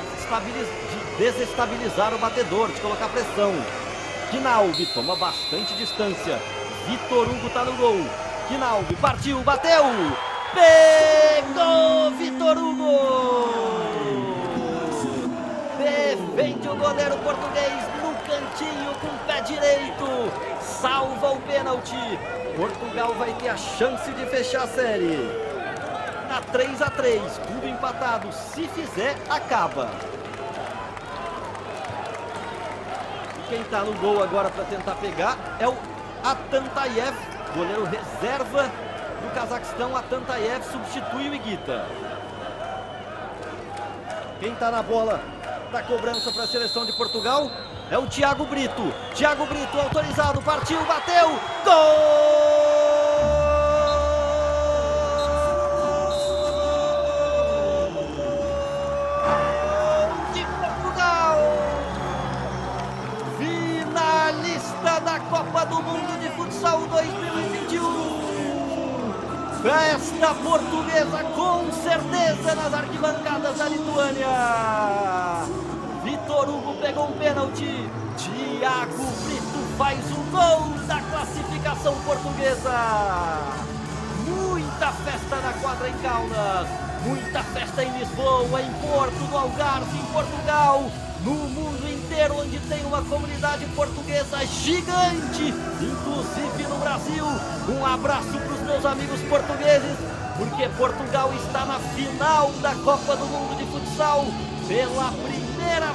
de desestabilizar o batedor, de colocar pressão. Kinalbi toma bastante distância. Vitor Hugo tá no gol. Kinalbi partiu, bateu! Pegou Vitor Hugo! Defende o goleiro português no cantinho com o pé direito. Salva o pênalti. Portugal vai ter a chance de fechar a série. Tá 3 a 3 tudo empatado. Se fizer, acaba. E quem tá no gol agora para tentar pegar é o Atantayev, goleiro reserva do Cazaquistão, Atantayev substitui o Iguita. Quem está na bola da cobrança para a seleção de Portugal é o Thiago Brito. Thiago Brito autorizado, partiu, bateu, gol! De Portugal! Finalista da Copa do Mundo de Futsal 2021! Festa portuguesa com certeza nas arquibancadas da Lituânia. Vitor Hugo pegou um pênalti. Thiago Brito faz o gol da classificação portuguesa. Muita festa na quadra em Kaunas. Muita festa em Lisboa, em Porto, no Algarve, em Portugal. no mundo inteiro, onde tem uma comunidade portuguesa gigante, inclusive no Brasil. Um abraço para os meus amigos portugueses, porque Portugal está na final da Copa do Mundo de Futsal pela primeira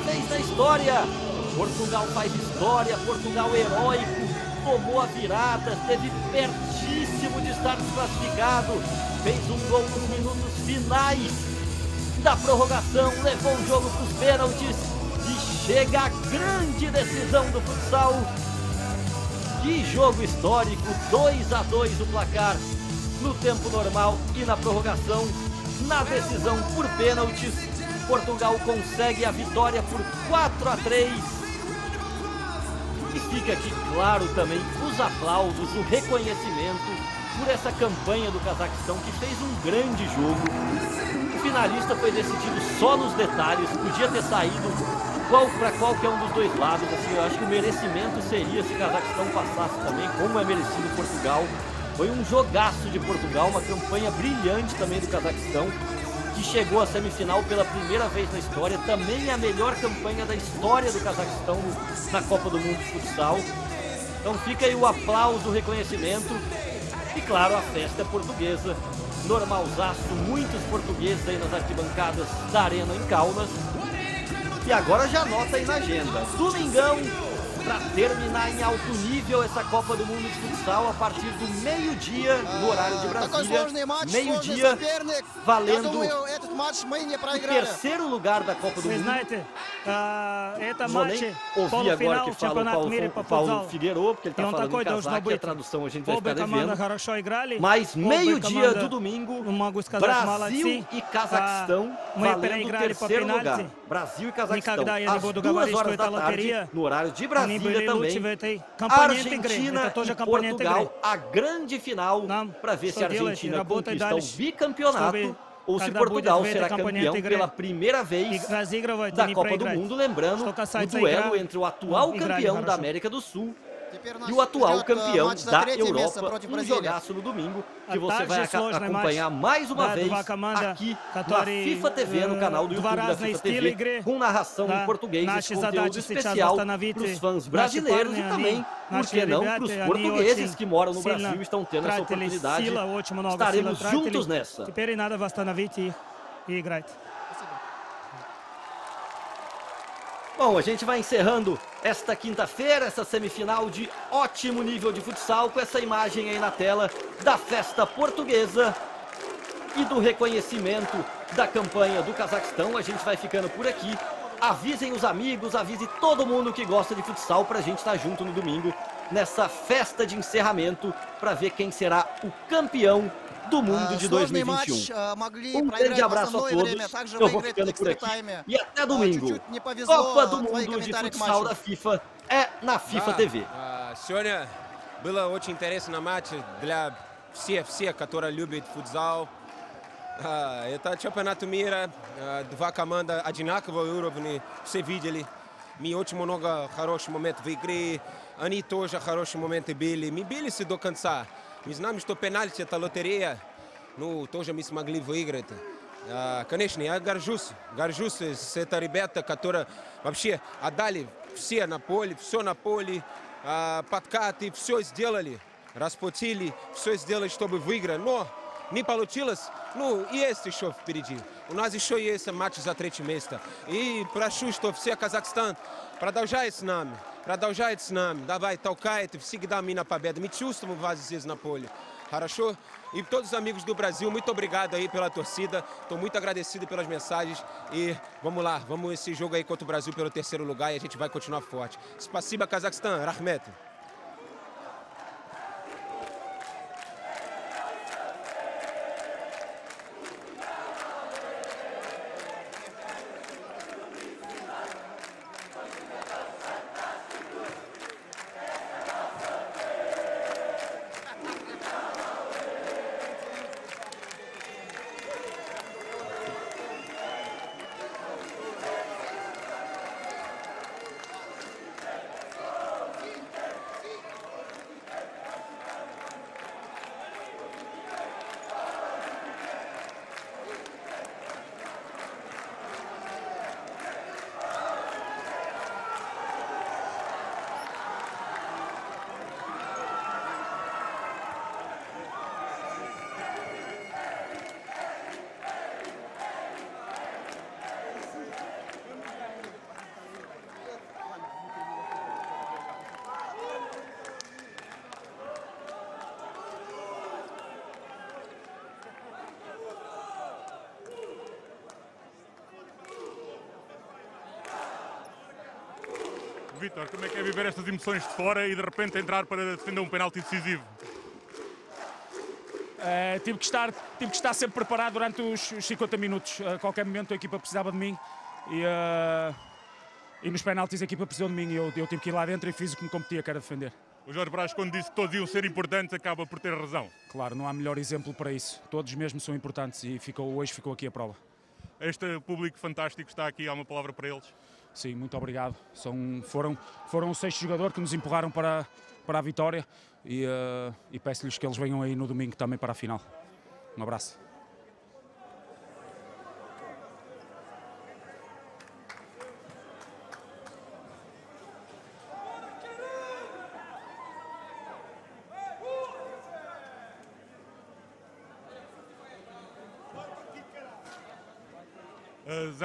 vez na história. Portugal faz história, Portugal heróico, tomou a virada, esteve pertíssimo de estar desclassificado, fez um gol nos minutos finais da prorrogação, levou o jogo para os pênaltis e chega a grande decisão do futsal. Que jogo histórico, 2 a 2 o placar no tempo normal e na prorrogação. Na decisão por pênaltis, Portugal consegue a vitória por 4 a 3. E fica aqui claro também os aplausos, o reconhecimento por essa campanha do Cazaquistão que fez um grande jogo. O finalista foi decidido só nos detalhes, podia ter saído qual para qualquer um dos dois lados. Assim, eu acho que o merecimento seria se o Cazaquistão passasse também, como é merecido Portugal. Foi um jogaço de Portugal, uma campanha brilhante também do Cazaquistão, que chegou à semifinal pela primeira vez na história. Também é a melhor campanha da história do Cazaquistão na Copa do Mundo de Futsal. Então fica aí o aplauso, o reconhecimento e claro, a festa portuguesa. Normalzaço, muitos portugueses aí nas arquibancadas da Arena em Kaunas. E agora já anota aí na agenda. Domingão, para terminar em alto nível essa Copa do Mundo de Futsal a partir do meio-dia no horário de Brasília. Meio-dia valendo o terceiro lugar da Copa do Mundo. Vou nem agora que fala o Paulo, Paulo Figueiredo, porque ele está falando em casaco a tradução a gente vai ficar devendo. Mas meio-dia do domingo, Brasil e Cazaquistão valendo o terceiro lugar. Brasil e Cazaquistão, às duas horas da tarde, no horário de Brasília. Brasília também. Argentina e Portugal, a grande final para ver se a Argentina conquista o bicampeonato ou se Portugal será campeão pela primeira vez da Copa do Mundo, lembrando o duelo entre o atual campeão da América do Sul e нас o atual ждет, э, campeão матч за da третье место Europa. против Um Бразилии. jogaço no domingo que А você vai также aca- сложный acompanhar матч. mais uma Да, vez два команда, aqui na которые, FIFA TV, no э, canal do два YouTube da разные FIFA стиля TV, игры. com narração Да, em português, esse наши conteúdo задачи сейчас especial восстановить para os fãs наши brasileiros парни, e também, они, por наши que não, ребята, para os они portugueses очень que moram no сильно Brasil e estão tendo essa тратили oportunidade. сила, очень много Estaremos силы тратили. juntos nessa. Теперь надо восстановить их и играть. Bom, a gente vai encerrando esta quinta-feira, essa semifinal de ótimo nível de futsal, com essa imagem aí na tela da festa portuguesa e do reconhecimento da campanha do Cazaquistão. A gente vai ficando por aqui. Avisem os amigos, avise todo mundo que gosta de futsal para a gente estar junto no domingo nessa festa de encerramento para ver quem será o campeão do mundo de Сложный матч 2021. э, могли Um проиграть grande в abraço a основное todos. время, также Eu vou выиграть в ficando por aqui. экстра-тайме. E até А, domingo. Чуть-чуть не повезло, Copa do а, твои Mundo de комментарии к Futsal матчу. da FIFA é na FIFA Да, TV. а, Сегодня было очень интересно матч для всех, всех, которые любят футзал. А, Это чемпионат мира, а, два команда одинакового уровня, все видели. Мы очень много хороших моментов в игре, они тоже хорошие моменты были. Мы бились до конца. Мы знаем, что пенальти это лотерея, ну, тоже мы смогли выиграть. А, Конечно, я горжусь, горжусь с это ребята, которые вообще отдали все на поле, все на поле, а, подкаты, все сделали, распутили, все сделали, чтобы выиграть. Но не получилось, ну, есть еще впереди. У нас еще есть матч за третье место. И прошу, что все Казахстан продолжает с нами, продолжает с нами. Давай, толкает, всегда мы на победу. Мы чувствуем вас здесь на поле. Хорошо? E todos os amigos do Brasil, muito obrigado aí pela torcida. Estou muito agradecido pelas mensagens. E vamos lá, vamos esse jogo aí contra o Brasil pelo terceiro lugar e a gente vai continuar forte. Spasiba, Cazaquistão. Rahmet. Estas emoções de fora e de repente entrar para defender um penalti decisivo? Eh, tive, que estar, tive que estar sempre preparado durante os, os 50 minutos. A qualquer momento a equipa precisava de mim e, eh, e nos penaltis a equipa precisou de mim e eu, eu tive que ir lá dentro e fiz o que me competia, que era defender. O Jorge Brás, quando disse que todos iam ser importantes, acaba por ter razão. Claro, não há melhor exemplo para isso. Todos mesmo são importantes e ficou, hoje ficou aqui a prova. Este público fantástico está aqui, há uma palavra para eles. Sim, muito obrigado. São, foram, foram seis jogadores que nos empurraram para, para a vitória e, eh, e peço-lhes que eles venham aí no domingo também para a final. Um abraço.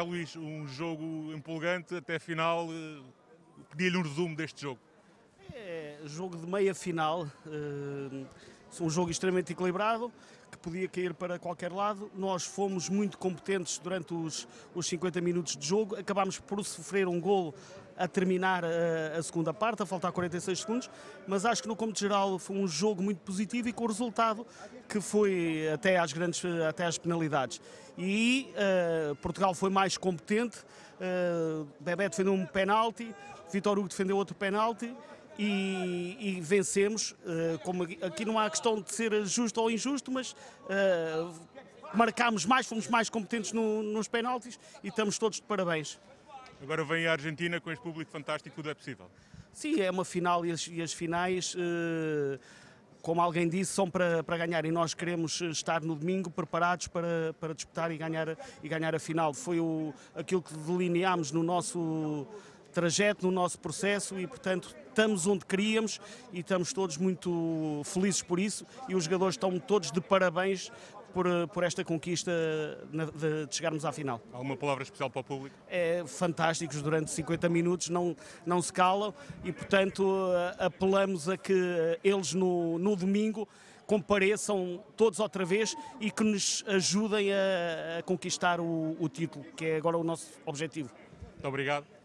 Luís, um jogo empolgante até a final. Uh, Pedia-lhe um resumo deste jogo. É jogo de meia final, eh, um jogo extremamente equilibrado, que podia cair para qualquer lado. Nós fomos muito competentes durante os, os 50 minutos de jogo, acabámos por sofrer um golo a terminar a, a segunda parte, a faltar 46 segundos, mas acho que no cômputo geral foi um jogo muito positivo e com o resultado que foi até às grandes até às penalidades. E uh, Portugal foi mais competente, uh, Bebé defendeu um penalti, Vitor Hugo defendeu outro penalti e, e vencemos. Uh, como aqui não há questão de ser justo ou injusto, mas uh, marcámos mais, fomos mais competentes no, nos penaltis e estamos todos de parabéns. Agora vem a Argentina com este público fantástico, tudo é possível. Sim, é uma final e as, e as finais, uh, como alguém disse, são para, para ganhar e nós queremos estar no domingo preparados para, para disputar e ganhar, e ganhar a final. Foi o, aquilo que delineámos no nosso trajeto, no nosso processo e, portanto, estamos onde queríamos e estamos todos muito felizes por isso e os jogadores estão todos de parabéns por, por esta conquista de, de chegarmos à final. Alguma palavra especial para o público? É fantásticos durante 50 minutos, não, não se calam e, portanto, apelamos a que eles no, no domingo compareçam todos outra vez e que nos ajudem a, a conquistar o, o título, que é agora o nosso objetivo. Muito obrigado.